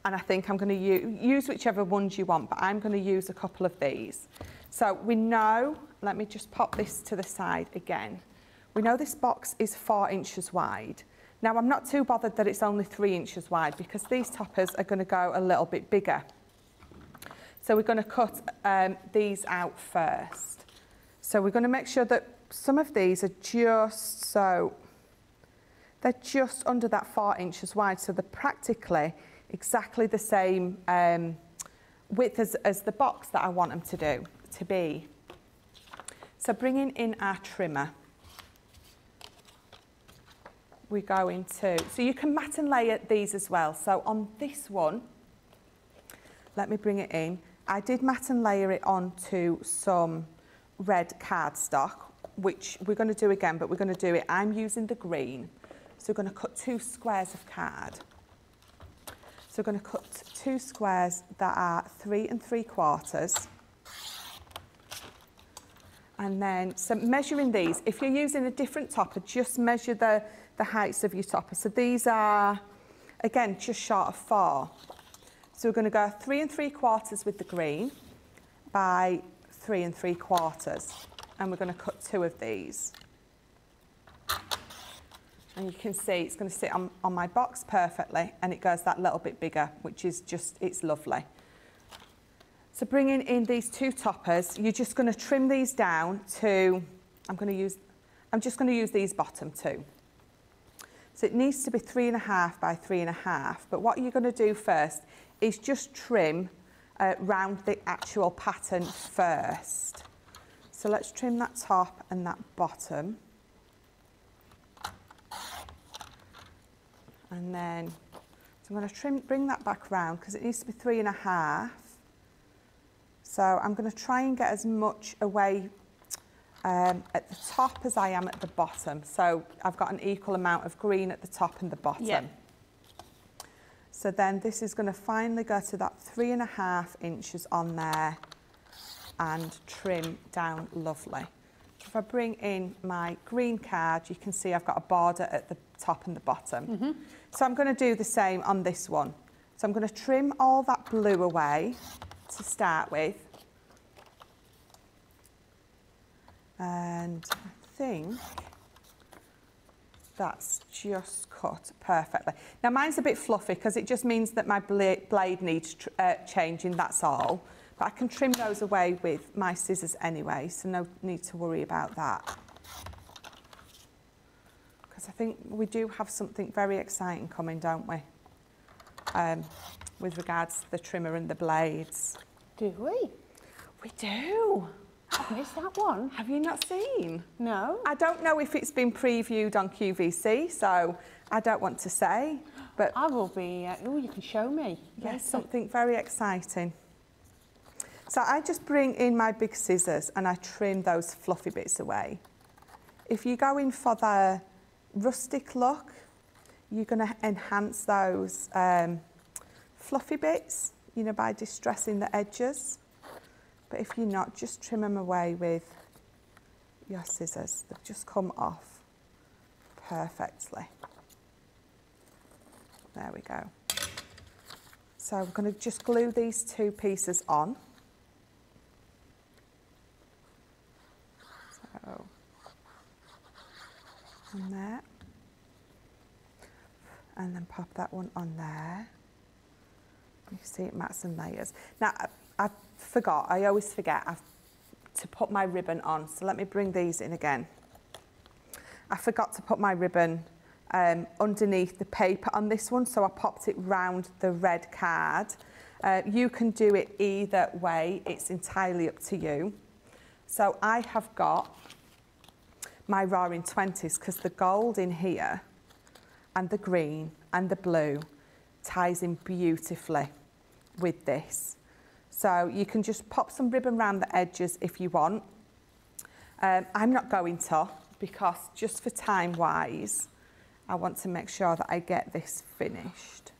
[SPEAKER 2] and I think I'm going to use, whichever ones you want, but I'm going to use a couple of these. So we know, let me just pop this to the side again. We know this box is four inches wide. Now I'm not too bothered that it's only three inches wide because these toppers are going to go a little bit bigger. So we're going to cut um, these out first. So we're going to make sure that some of these are just so, they're just under that four inches wide. So they're practically exactly the same um, width as, as the box that I want them to do, to be. So bringing in our trimmer, we go into, so you can mat and layer these as well. So on this one, let me bring it in. I did mat and layer it onto some red cardstock, which we're going to do again, but we're going to do it. I'm using the green. So we're going to cut two squares of card. So we're going to cut two squares that are three and three quarters. And then, so measuring these, if you're using a different topper, just measure the, the heights of your topper. So these are again, just short of four. So we're going to go three and three quarters with the green by three and three quarters. And we're going to cut two of these. And you can see it's going to sit on, on my box perfectly and it goes that little bit bigger, which is just, it's lovely. So bringing in these two toppers, you're just going to trim these down to, I'm going to use, I'm just going to use these bottom two. So it needs to be three and a half by three and a half. But what you're going to do first is just trim uh, round the actual pattern first. So let's trim that top and that bottom. And then, so I'm going to trim, bring that back round because it needs to be three and a half. So I'm going to try and get as much away um, at the top as I am at the bottom. So I've got an equal amount of green at the top and the bottom.
[SPEAKER 1] Yeah.
[SPEAKER 2] So then this is going to finally go to that three and a half inches on there and trim down lovely. If I bring in my green card, you can see I've got a border at the top and the bottom.
[SPEAKER 1] Mm -hmm.
[SPEAKER 2] So I'm going to do the same on this one. So I'm going to trim all that blue away to start with. And I think that's just cut perfectly. Now mine's a bit fluffy because it just means that my blade needs uh, changing, that's all. But I can trim those away with my scissors anyway, so no need to worry about that. Because I think we do have something very exciting coming, don't we? Um, with regards to the trimmer and the blades.
[SPEAKER 1] Do we?
[SPEAKER 2] We do.
[SPEAKER 1] I've missed that one.
[SPEAKER 2] Have you not seen?
[SPEAKER 1] No.
[SPEAKER 2] I don't know if it's been previewed on QVC, so I don't want to say. But
[SPEAKER 1] I will be. Uh, oh, you can show me.
[SPEAKER 2] Yes, something very exciting. So I just bring in my big scissors and I trim those fluffy bits away. If you go in for the rustic look, you're going to enhance those um, fluffy bits, you know, by distressing the edges. But if you're not, just trim them away with your scissors. They've just come off perfectly. There we go. So we're going to just glue these two pieces on. On there. And then pop that one on there. You see it mats and layers. Now, I, I forgot, I always forget I've, to put my ribbon on. So let me bring these in again. I forgot to put my ribbon um, underneath the paper on this one, so I popped it round the red card. Uh, you can do it either way, it's entirely up to you. So I have got my Roaring Twenties because the gold in here and the green and the blue ties in beautifully with this. So you can just pop some ribbon around the edges if you want. Um, I'm not going to because just for time wise, I want to make sure that I get this finished.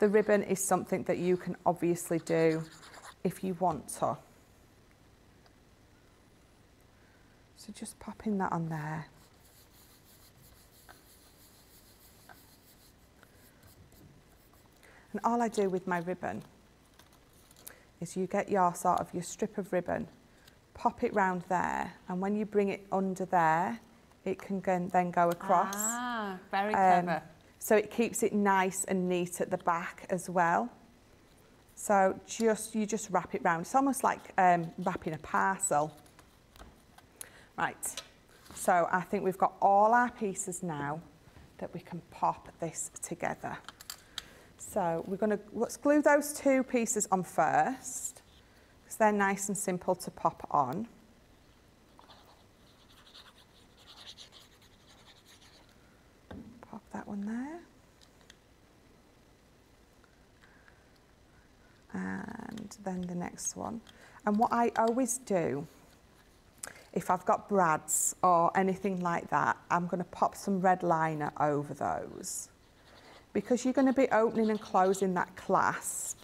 [SPEAKER 2] The ribbon is something that you can obviously do if you want to. So just popping that on there. And all I do with my ribbon is you get your sort of your strip of ribbon, pop it round there, and when you bring it under there, it can go, then go across.
[SPEAKER 1] Ah, very
[SPEAKER 2] Um,
[SPEAKER 1] clever.
[SPEAKER 2] so it keeps it nice and neat at the back as well. So just you just wrap it round. It's almost like um, wrapping a parcel. Right, so I think we've got all our pieces now that we can pop this together. So we're going to, let's glue those two pieces on first, because they're nice and simple to pop on. Pop that one there. And then the next one. And what I always do, if I've got brads or anything like that, I'm going to pop some red liner over those because you're going to be opening and closing that clasp,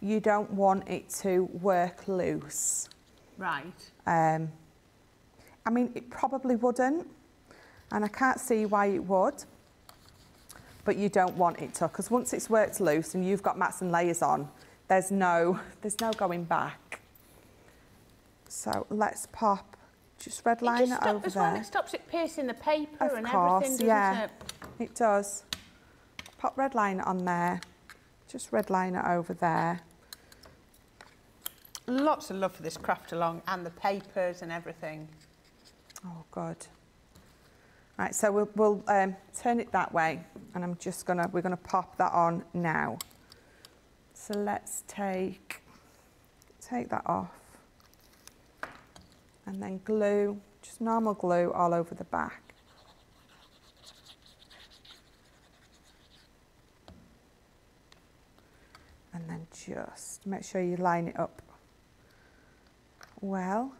[SPEAKER 2] you don't want it to work loose.
[SPEAKER 1] Right.
[SPEAKER 2] Um, I mean, it probably wouldn't, and I can't see why it would. but you don't want it to, because once it's worked loose and you've got mats and layers on, there's no, there's no going back. So let's pop, just red line
[SPEAKER 1] it
[SPEAKER 2] it,
[SPEAKER 1] just stop,
[SPEAKER 2] over there.
[SPEAKER 1] well, it stops it piercing the paper
[SPEAKER 2] Of
[SPEAKER 1] and
[SPEAKER 2] course,
[SPEAKER 1] everything, doesn't
[SPEAKER 2] yeah.
[SPEAKER 1] it?
[SPEAKER 2] It does. Pop red line on there. Just red line it over there.
[SPEAKER 1] Lots of love for this craft along and the papers and everything.
[SPEAKER 2] Oh, good. Right, so we'll, we'll um, turn it that way, and I'm just gonna, we're gonna pop that on now. So let's take, take that off, and then glue, just normal glue all over the back. And then just make sure you line it up well.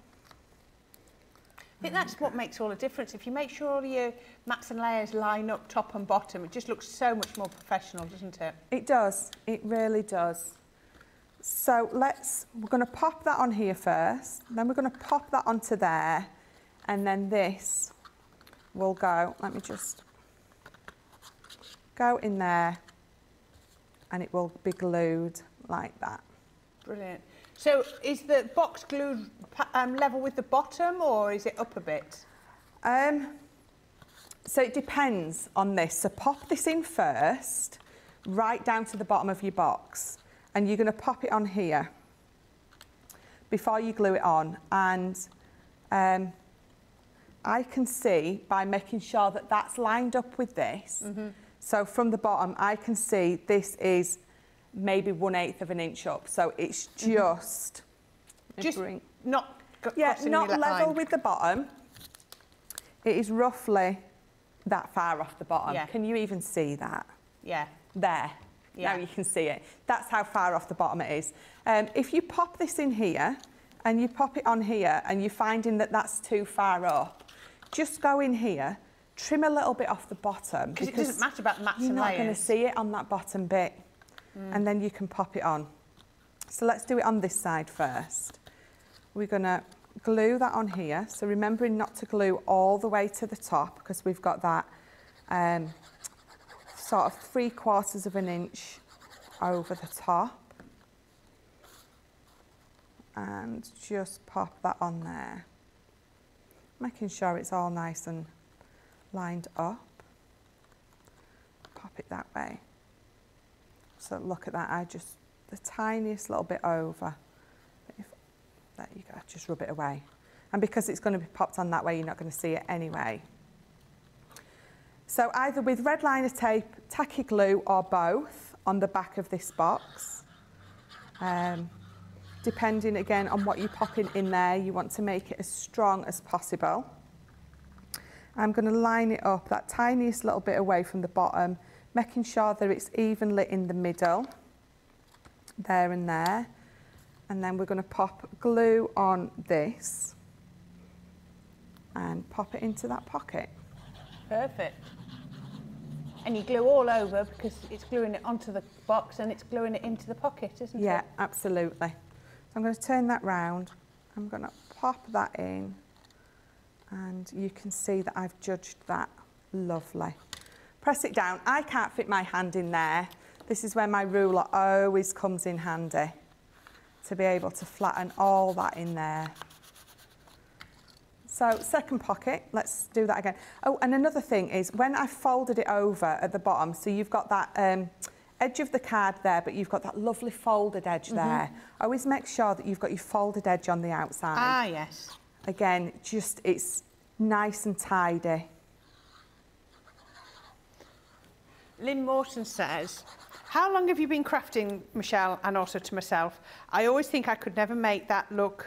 [SPEAKER 1] I think that's what makes all the difference. If you make sure all your mats and layers line up top and bottom, it just looks so much more professional, doesn't it?
[SPEAKER 2] It does. It really does. So let's, we're going to pop that on here first. Then we're going to pop that onto there. And then this will go, let me just go in there. And it will be glued like that.
[SPEAKER 1] Brilliant. So is the box glued um, level with the bottom or is it up a bit?
[SPEAKER 2] Um, so it depends on this. So pop this in first, right down to the bottom of your box. And you're going to pop it on here before you glue it on. And um, I can see by making sure that that's lined up with this. So from the bottom, I can see this is maybe one eighth of an inch up. So it's just,
[SPEAKER 1] Just
[SPEAKER 2] bring-
[SPEAKER 1] not
[SPEAKER 2] yeah, not level
[SPEAKER 1] line.
[SPEAKER 2] with the bottom. It is roughly that far off the bottom.
[SPEAKER 1] Yeah.
[SPEAKER 2] Can you even see that?
[SPEAKER 1] Yeah.
[SPEAKER 2] There.
[SPEAKER 1] Yeah.
[SPEAKER 2] Now you can see it. That's how far off the bottom it is. Um, if you pop this in here and you pop it on here and you're finding that that's too far up, just go in here, trim a little bit off the bottom.
[SPEAKER 1] Because it doesn't matter about the mats
[SPEAKER 2] You're not going to see it on that bottom bit.
[SPEAKER 1] Mm.
[SPEAKER 2] And then you can pop it on. So let's do it on this side first. We're going to glue that on here. So remembering not to glue all the way to the top because we've got that um, sort of three quarters of an inch over the top. And just pop that on there. Making sure it's all nice and lined up. Pop it that way. So look at that, I just, the tiniest little bit over. If, there you go, just rub it away. And because it's going to be popped on that way, you're not going to see it anyway. So either with red liner tape, tacky glue or both on the back of this box. Um, depending again on what you're popping in there, you want to make it as strong as possible. I'm going to line it up that tiniest little bit away from the bottom, making sure that it's evenly in the middle, there and there. And then we're going to pop glue on this and pop it into that pocket.
[SPEAKER 1] Perfect. And you glue all over because it's gluing it onto the box and it's gluing it into the pocket, isn't
[SPEAKER 2] Yeah,
[SPEAKER 1] it?
[SPEAKER 2] Yeah, absolutely. So I'm going to turn that round. I'm going to pop that in and you can see that I've judged that lovely. Press it down. I can't fit my hand in there. This is where my ruler always comes in handy to be able to flatten all that in there. So second pocket, let's do that again. Oh, and another thing is when I folded it over at the bottom, so you've got that um, edge of the card there, but you've got that lovely folded edge
[SPEAKER 1] Mhm.
[SPEAKER 2] there. Always make sure that you've got your folded edge on the outside.
[SPEAKER 1] Ah, yes.
[SPEAKER 2] Again, just it's nice and tidy.
[SPEAKER 1] Lynn Morton says, how long have you been crafting, Michelle, and also to myself? I always think I could never make that look,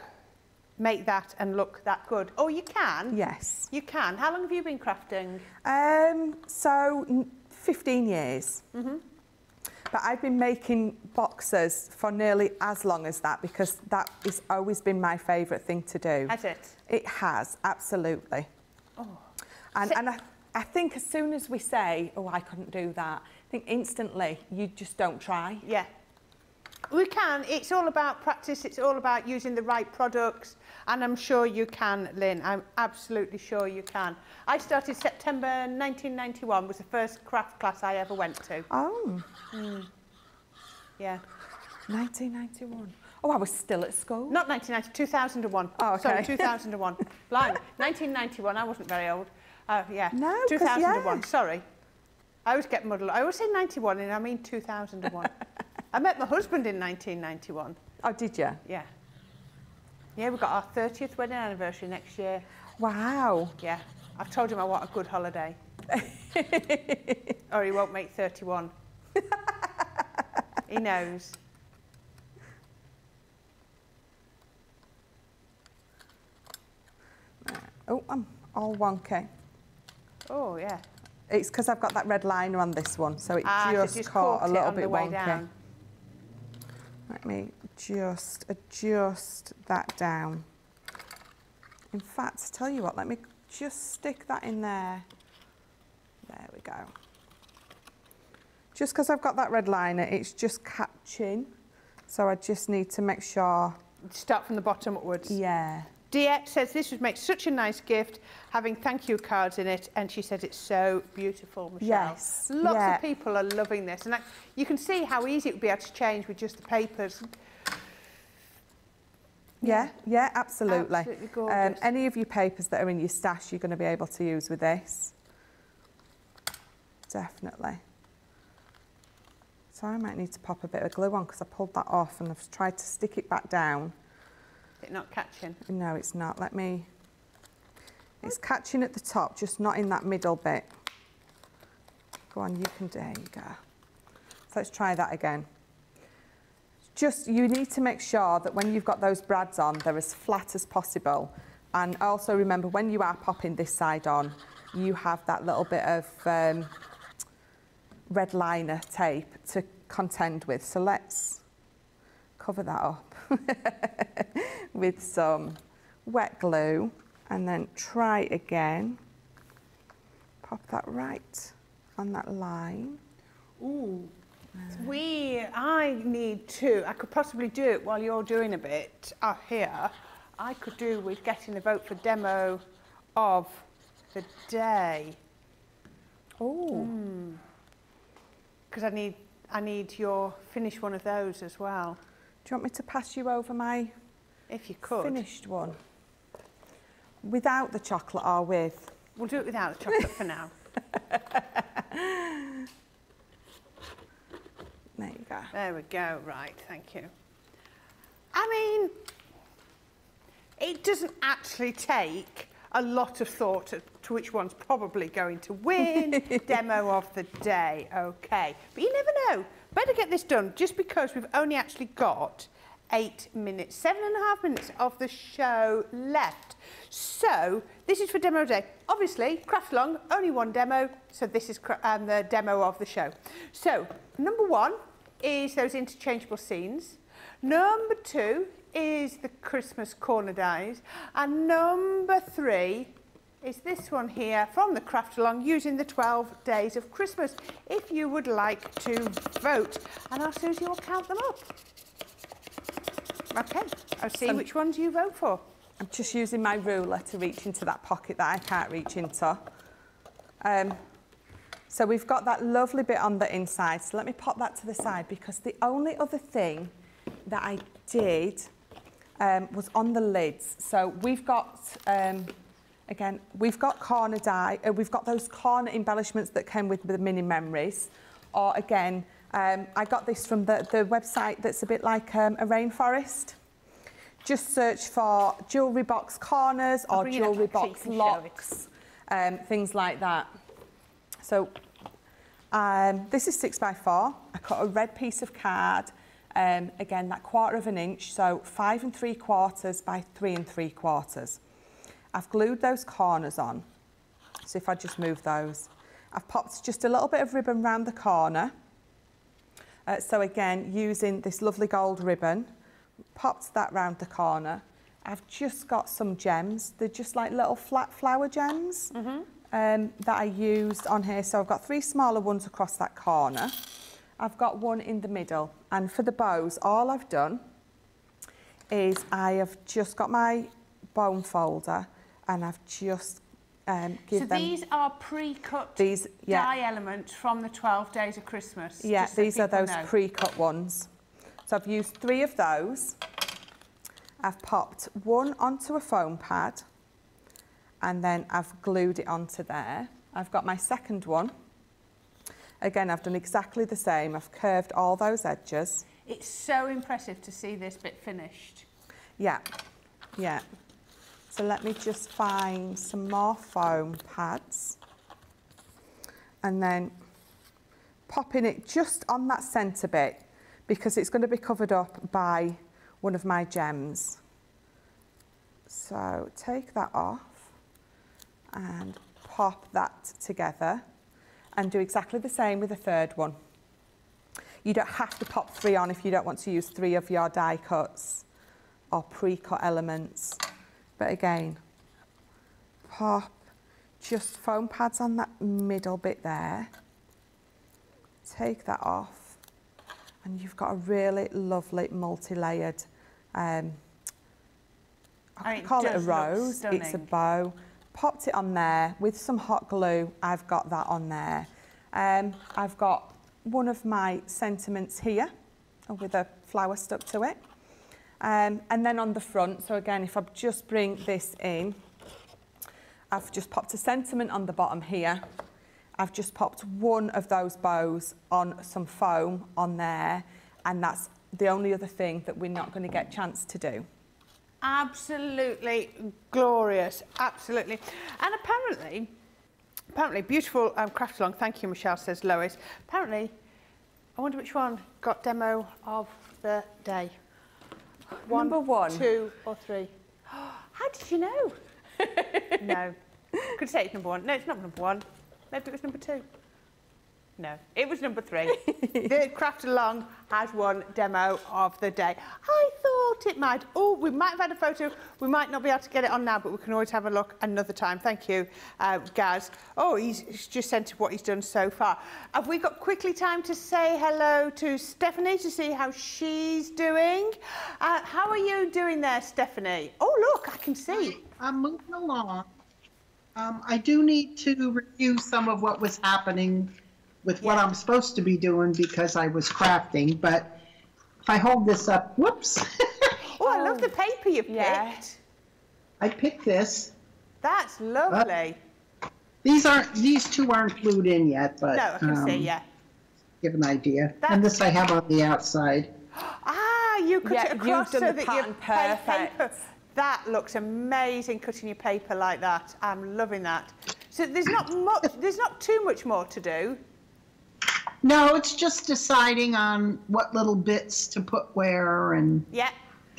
[SPEAKER 1] make that and look that good. Oh, you can?
[SPEAKER 2] Yes.
[SPEAKER 1] You can. How long have you been crafting?
[SPEAKER 2] Um, so 15 years.
[SPEAKER 1] Mm-hmm.
[SPEAKER 2] But I've been making boxes for nearly as long as that because that has always been my favourite thing to do.
[SPEAKER 1] Has it?
[SPEAKER 2] It has, absolutely.
[SPEAKER 1] Oh.
[SPEAKER 2] And,
[SPEAKER 1] So-
[SPEAKER 2] and I, I think as soon as we say, oh, I couldn't do that, I think instantly you just don't try.
[SPEAKER 1] Yeah. We can. It's all about practice. It's all about using the right products. And I'm sure you can, Lynn. I'm absolutely sure you can. I started September 1991 was the first craft class I ever went to.
[SPEAKER 2] Oh.
[SPEAKER 1] Mm. Yeah.
[SPEAKER 2] 1991. Oh, I was still at school.
[SPEAKER 1] Not 1990, 2001.
[SPEAKER 2] Oh, okay.
[SPEAKER 1] Sorry, 2001. Blind. 1991, I wasn't very old. Uh, yeah.
[SPEAKER 2] No, 'cause,
[SPEAKER 1] 2001,
[SPEAKER 2] yeah.
[SPEAKER 1] sorry. I always get muddled. I always say 91 and I mean 2001. I met my husband in 1991.
[SPEAKER 2] Oh, did you?
[SPEAKER 1] Yeah. Yeah, we've got our 30th wedding anniversary next year.
[SPEAKER 2] Wow.
[SPEAKER 1] Yeah. I've told him I want a good holiday. or he won't make 31. he knows.
[SPEAKER 2] Oh, I'm all wonky.
[SPEAKER 1] Oh, yeah.
[SPEAKER 2] It's because I've got that red liner on this one, so it
[SPEAKER 1] Ah, so
[SPEAKER 2] just,
[SPEAKER 1] just
[SPEAKER 2] caught
[SPEAKER 1] caught
[SPEAKER 2] a
[SPEAKER 1] it
[SPEAKER 2] little bit
[SPEAKER 1] way
[SPEAKER 2] wonky.
[SPEAKER 1] down.
[SPEAKER 2] Let me just adjust that down. In fact, tell you what, let me just stick that in there. There we go. Just because I've got that red liner, it's just catching. So I just need to make sure.
[SPEAKER 1] Start from the bottom upwards.
[SPEAKER 2] Yeah.
[SPEAKER 1] Diet says this would make such a nice gift, having thank you cards in it, and she said it's so beautiful, Michelle.
[SPEAKER 2] Yes,
[SPEAKER 1] Lots
[SPEAKER 2] yeah.
[SPEAKER 1] of people are loving this, and you can see how easy it would be able to change with just the papers.
[SPEAKER 2] Yeah, yeah, absolutely.
[SPEAKER 1] Absolutely
[SPEAKER 2] Um,
[SPEAKER 1] gorgeous.
[SPEAKER 2] any of your papers that are in your stash, you're going to be able to use with this. Definitely. So I might need to pop a bit of glue on because I pulled that off and I've tried to stick it back down.
[SPEAKER 1] Is it not catching?
[SPEAKER 2] No, it's not. Let me... It's catching at the top, just not in that middle bit. Go on, you can... There you go. So let's try that again. Just, you need to make sure that when you've got those brads on, they're as flat as possible. And also remember, when you are popping this side on, you have that little bit of um, red liner tape to contend with. So let's cover that up with some wet glue and then try again. Pop that right on that line.
[SPEAKER 1] Ooh. We, I need to, I could possibly do it while you're doing a bit uh, here. I could do with getting the vote for demo of the day.
[SPEAKER 2] Oh.
[SPEAKER 1] Because I need, I need your finish one of those as well.
[SPEAKER 2] Do you want me to pass you over my
[SPEAKER 1] If you could.
[SPEAKER 2] finished one? Without the chocolate or with?
[SPEAKER 1] We'll do it without the chocolate for now.
[SPEAKER 2] There you go.
[SPEAKER 1] There we go, right, thank you. I mean, it doesn't actually take a lot of thought to, to which one's probably going to win. Demo of the day, okay. But you never know. Better get this done just because we've only actually got eight minutes, seven and a half minutes of the show left. So this is for demo day. Obviously, craft along, only one demo, so this is um, the demo of the show. So number one is those interchangeable scenes. Number two is the Christmas corner dies. And number three is this one here from the Craft Along using the 12 days of Christmas. If you would like to vote, and our Susie will count them up. Okay, I'll see which ones you vote for.
[SPEAKER 2] I'm just using my ruler to reach into that pocket that I can't reach into. Um, so we've got that lovely bit on the inside. So let me pop that to the side because the only other thing that I did um, was on the lids. So we've got, um, again, we've got corner die, uh, we've got those corner embellishments that came with the mini memories. Or again, um, I got this from the, the website that's a bit like um, a rainforest. Just search for jewellery box corners or
[SPEAKER 1] bring it up
[SPEAKER 2] jewellery box
[SPEAKER 1] can show it.
[SPEAKER 2] locks, um, things like that. So um, this is six by four. I cut a red piece of card, um, again that quarter of an inch, so five and three quarters by three and three quarters. I've glued those corners on. So if I just move those, I've popped just a little bit of ribbon round the corner. Uh, so again, using this lovely gold ribbon, popped that round the corner. I've just got some gems. They're just like little flat flower gems um, that I used on here. So I've got three smaller ones across that corner. I've got one in the middle. And for the bows, all I've done is I have just got my bone folder and I've just um, give
[SPEAKER 1] So
[SPEAKER 2] them...
[SPEAKER 1] these are pre-cut
[SPEAKER 2] These- yeah.
[SPEAKER 1] die elements from the 12 days of Christmas.
[SPEAKER 2] Yeah,
[SPEAKER 1] just so
[SPEAKER 2] these are those pre-cut ones. So I've used three of those. I've popped one onto a foam pad and then I've glued it onto there. I've got my second one. Again, I've done exactly the same. I've curved all those edges.
[SPEAKER 1] It's so impressive to see this bit finished.
[SPEAKER 2] Yeah, yeah. So let me just find some more foam pads and then popping it just on that centre bit because it's going to be covered up by one of my gems. So take that off and pop that together and do exactly the same with the third one. You don't have to pop three on if you don't want to use three of your die cuts or pre-cut elements. But again, pop just foam pads on that middle bit there. Take that off and you've got a really lovely multi-layered, um, I
[SPEAKER 1] it
[SPEAKER 2] call it a rose, it's a bow. Popped it on there with some hot glue, I've got that on there. Um, I've got one of my sentiments here with a flower stuck to it. Um, and then on the front, so again, if I just bring this in, I've just popped a sentiment on the bottom here. I've just popped one of those bows on some foam on there, and that's the only other thing that we're not going to get chance to do.
[SPEAKER 1] Absolutely glorious, absolutely. And apparently, apparently, beautiful um, craft along. Thank you, Michelle, says Lois. Apparently, I wonder which one got demo of the day. One,
[SPEAKER 2] Number one.
[SPEAKER 1] two, or three. How did you know? no. Could say it's number one. No, it's not number one. Maybe it was number two. No, it was number three. the Craft Along has one demo of the day. I thought it might. Oh, we might have had a photo. We might not be able to get it on now, but we can always have a look another time. Thank you, uh, Gaz. Oh, he's, he's just sent what he's done so far. Have we got quickly time to say hello to Stephanie to see how she's doing? Uh, how are you doing there, Stephanie? Oh, look, I can see.
[SPEAKER 3] I'm moving along. Um, I do need to review some of what was happening with what I'm supposed to be doing because I was crafting, but if I hold this up, whoops,
[SPEAKER 1] Oh, I love the paper you picked.
[SPEAKER 2] Yeah.
[SPEAKER 3] I picked this.
[SPEAKER 1] That's lovely.
[SPEAKER 3] These aren't, these two aren't glued in yet, but.
[SPEAKER 1] no, I can see,
[SPEAKER 3] um,
[SPEAKER 1] yeah.
[SPEAKER 3] Give an idea. And this I have on the outside.
[SPEAKER 1] Ah, you cut
[SPEAKER 2] Yeah,
[SPEAKER 1] it
[SPEAKER 2] you've
[SPEAKER 1] across
[SPEAKER 2] done
[SPEAKER 1] so
[SPEAKER 2] the
[SPEAKER 1] that you pay
[SPEAKER 2] perfect.
[SPEAKER 1] paper. That looks amazing cutting your paper like that. I'm loving that. So there's not much, there's not too much more to do.
[SPEAKER 3] No, it's just deciding on what little bits to put where, and
[SPEAKER 1] Yeah,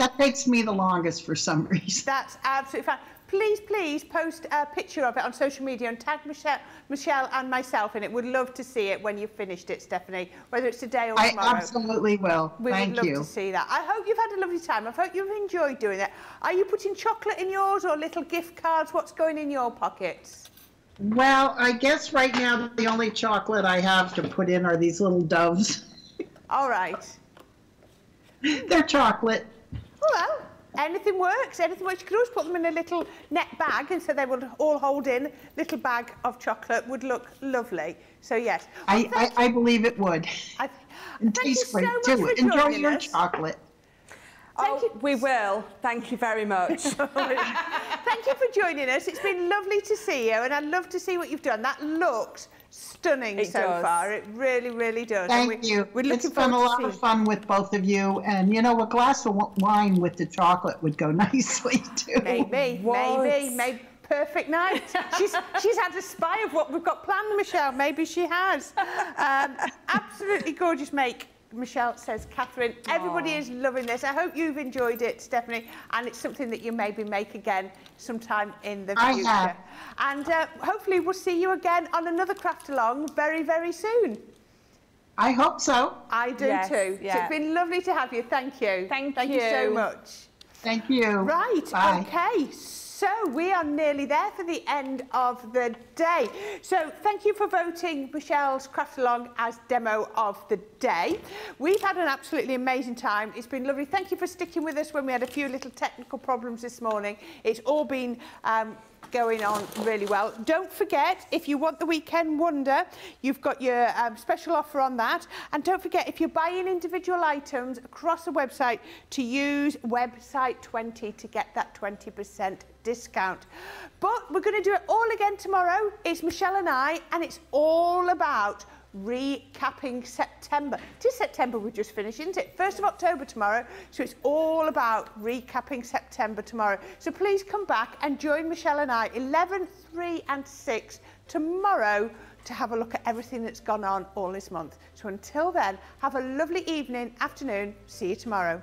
[SPEAKER 3] that takes me the longest for some reason.
[SPEAKER 1] that's absolutely fine. Please, please post a picture of it on social media and tag Michelle, Michelle and myself in it. Would love to see it when you've finished it, Stephanie, whether it's today or
[SPEAKER 3] I
[SPEAKER 1] tomorrow.
[SPEAKER 3] absolutely will.
[SPEAKER 1] We
[SPEAKER 3] Thank
[SPEAKER 1] would love
[SPEAKER 3] you.
[SPEAKER 1] to see that. I hope you've had a lovely time. I hope you've enjoyed doing it. Are you putting chocolate in yours or little gift cards? What's going in your pockets?
[SPEAKER 3] Well, I guess right now the only chocolate I have to put in are these little doves.
[SPEAKER 1] All right.
[SPEAKER 3] They're chocolate.
[SPEAKER 1] Well, anything works. Anything works. You could always put them in a little net bag, and so they would all hold in. Little bag of chocolate would look lovely. So yes,
[SPEAKER 3] I, I, I believe it would.
[SPEAKER 1] I,
[SPEAKER 3] And
[SPEAKER 1] thank you
[SPEAKER 3] tastes
[SPEAKER 1] so
[SPEAKER 3] great
[SPEAKER 1] much
[SPEAKER 3] too.
[SPEAKER 1] for
[SPEAKER 3] Enjoy your
[SPEAKER 1] us.
[SPEAKER 3] chocolate.
[SPEAKER 2] oh, we will. Thank you very much.
[SPEAKER 1] Thank you for joining us. It's been lovely to see you, and I'd love to see what you've done. That looks stunning
[SPEAKER 2] It
[SPEAKER 1] so
[SPEAKER 2] does.
[SPEAKER 1] far. It really, really does. And
[SPEAKER 3] Thank
[SPEAKER 1] we,
[SPEAKER 3] you.
[SPEAKER 1] We're looking
[SPEAKER 3] It's been a lot of fun with both of you. And you know, a glass of wine with the chocolate would go nicely too.
[SPEAKER 1] Maybe,
[SPEAKER 2] What?
[SPEAKER 1] maybe, maybe. Perfect night. She's she's had a spy of what we've got planned, Michelle. Maybe she has. Um, absolutely gorgeous make. Michelle says, Catherine, everybody is loving this. I hope you've enjoyed it, Stephanie, and it's something that you maybe make again sometime in the future.
[SPEAKER 3] I have.
[SPEAKER 1] And uh, hopefully we'll see you again on another craft along very, very soon.
[SPEAKER 3] I hope so.
[SPEAKER 1] I do
[SPEAKER 2] Yes,
[SPEAKER 1] too. So it's been lovely to have you. Thank you.
[SPEAKER 2] Thank
[SPEAKER 1] Thank you so
[SPEAKER 2] you.
[SPEAKER 1] much.
[SPEAKER 3] Thank you.
[SPEAKER 1] Right,
[SPEAKER 3] Bye.
[SPEAKER 1] okay. So we are nearly there for the end of the day. So thank you for voting Michelle's Craft Along as demo of the day. We've had an absolutely amazing time. It's been lovely. Thank you for sticking with us when we had a few little technical problems this morning. It's all been um, going on really well. Don't forget, if you want the Weekend Wonder, you've got your um, special offer on that. And don't forget, if you're buying individual items across the website, to use website 20 to get that 20% discount. But we're going to do it all again tomorrow. It's Michelle and I, and it's all about recapping September. It is September we just finished, isn't it? 1st of October tomorrow, so it's all about recapping September tomorrow. So please come back and join Michelle and I 11, 3 and 6 tomorrow to have a look at everything that's gone on all this month. So until then, have a lovely evening, afternoon. See you tomorrow.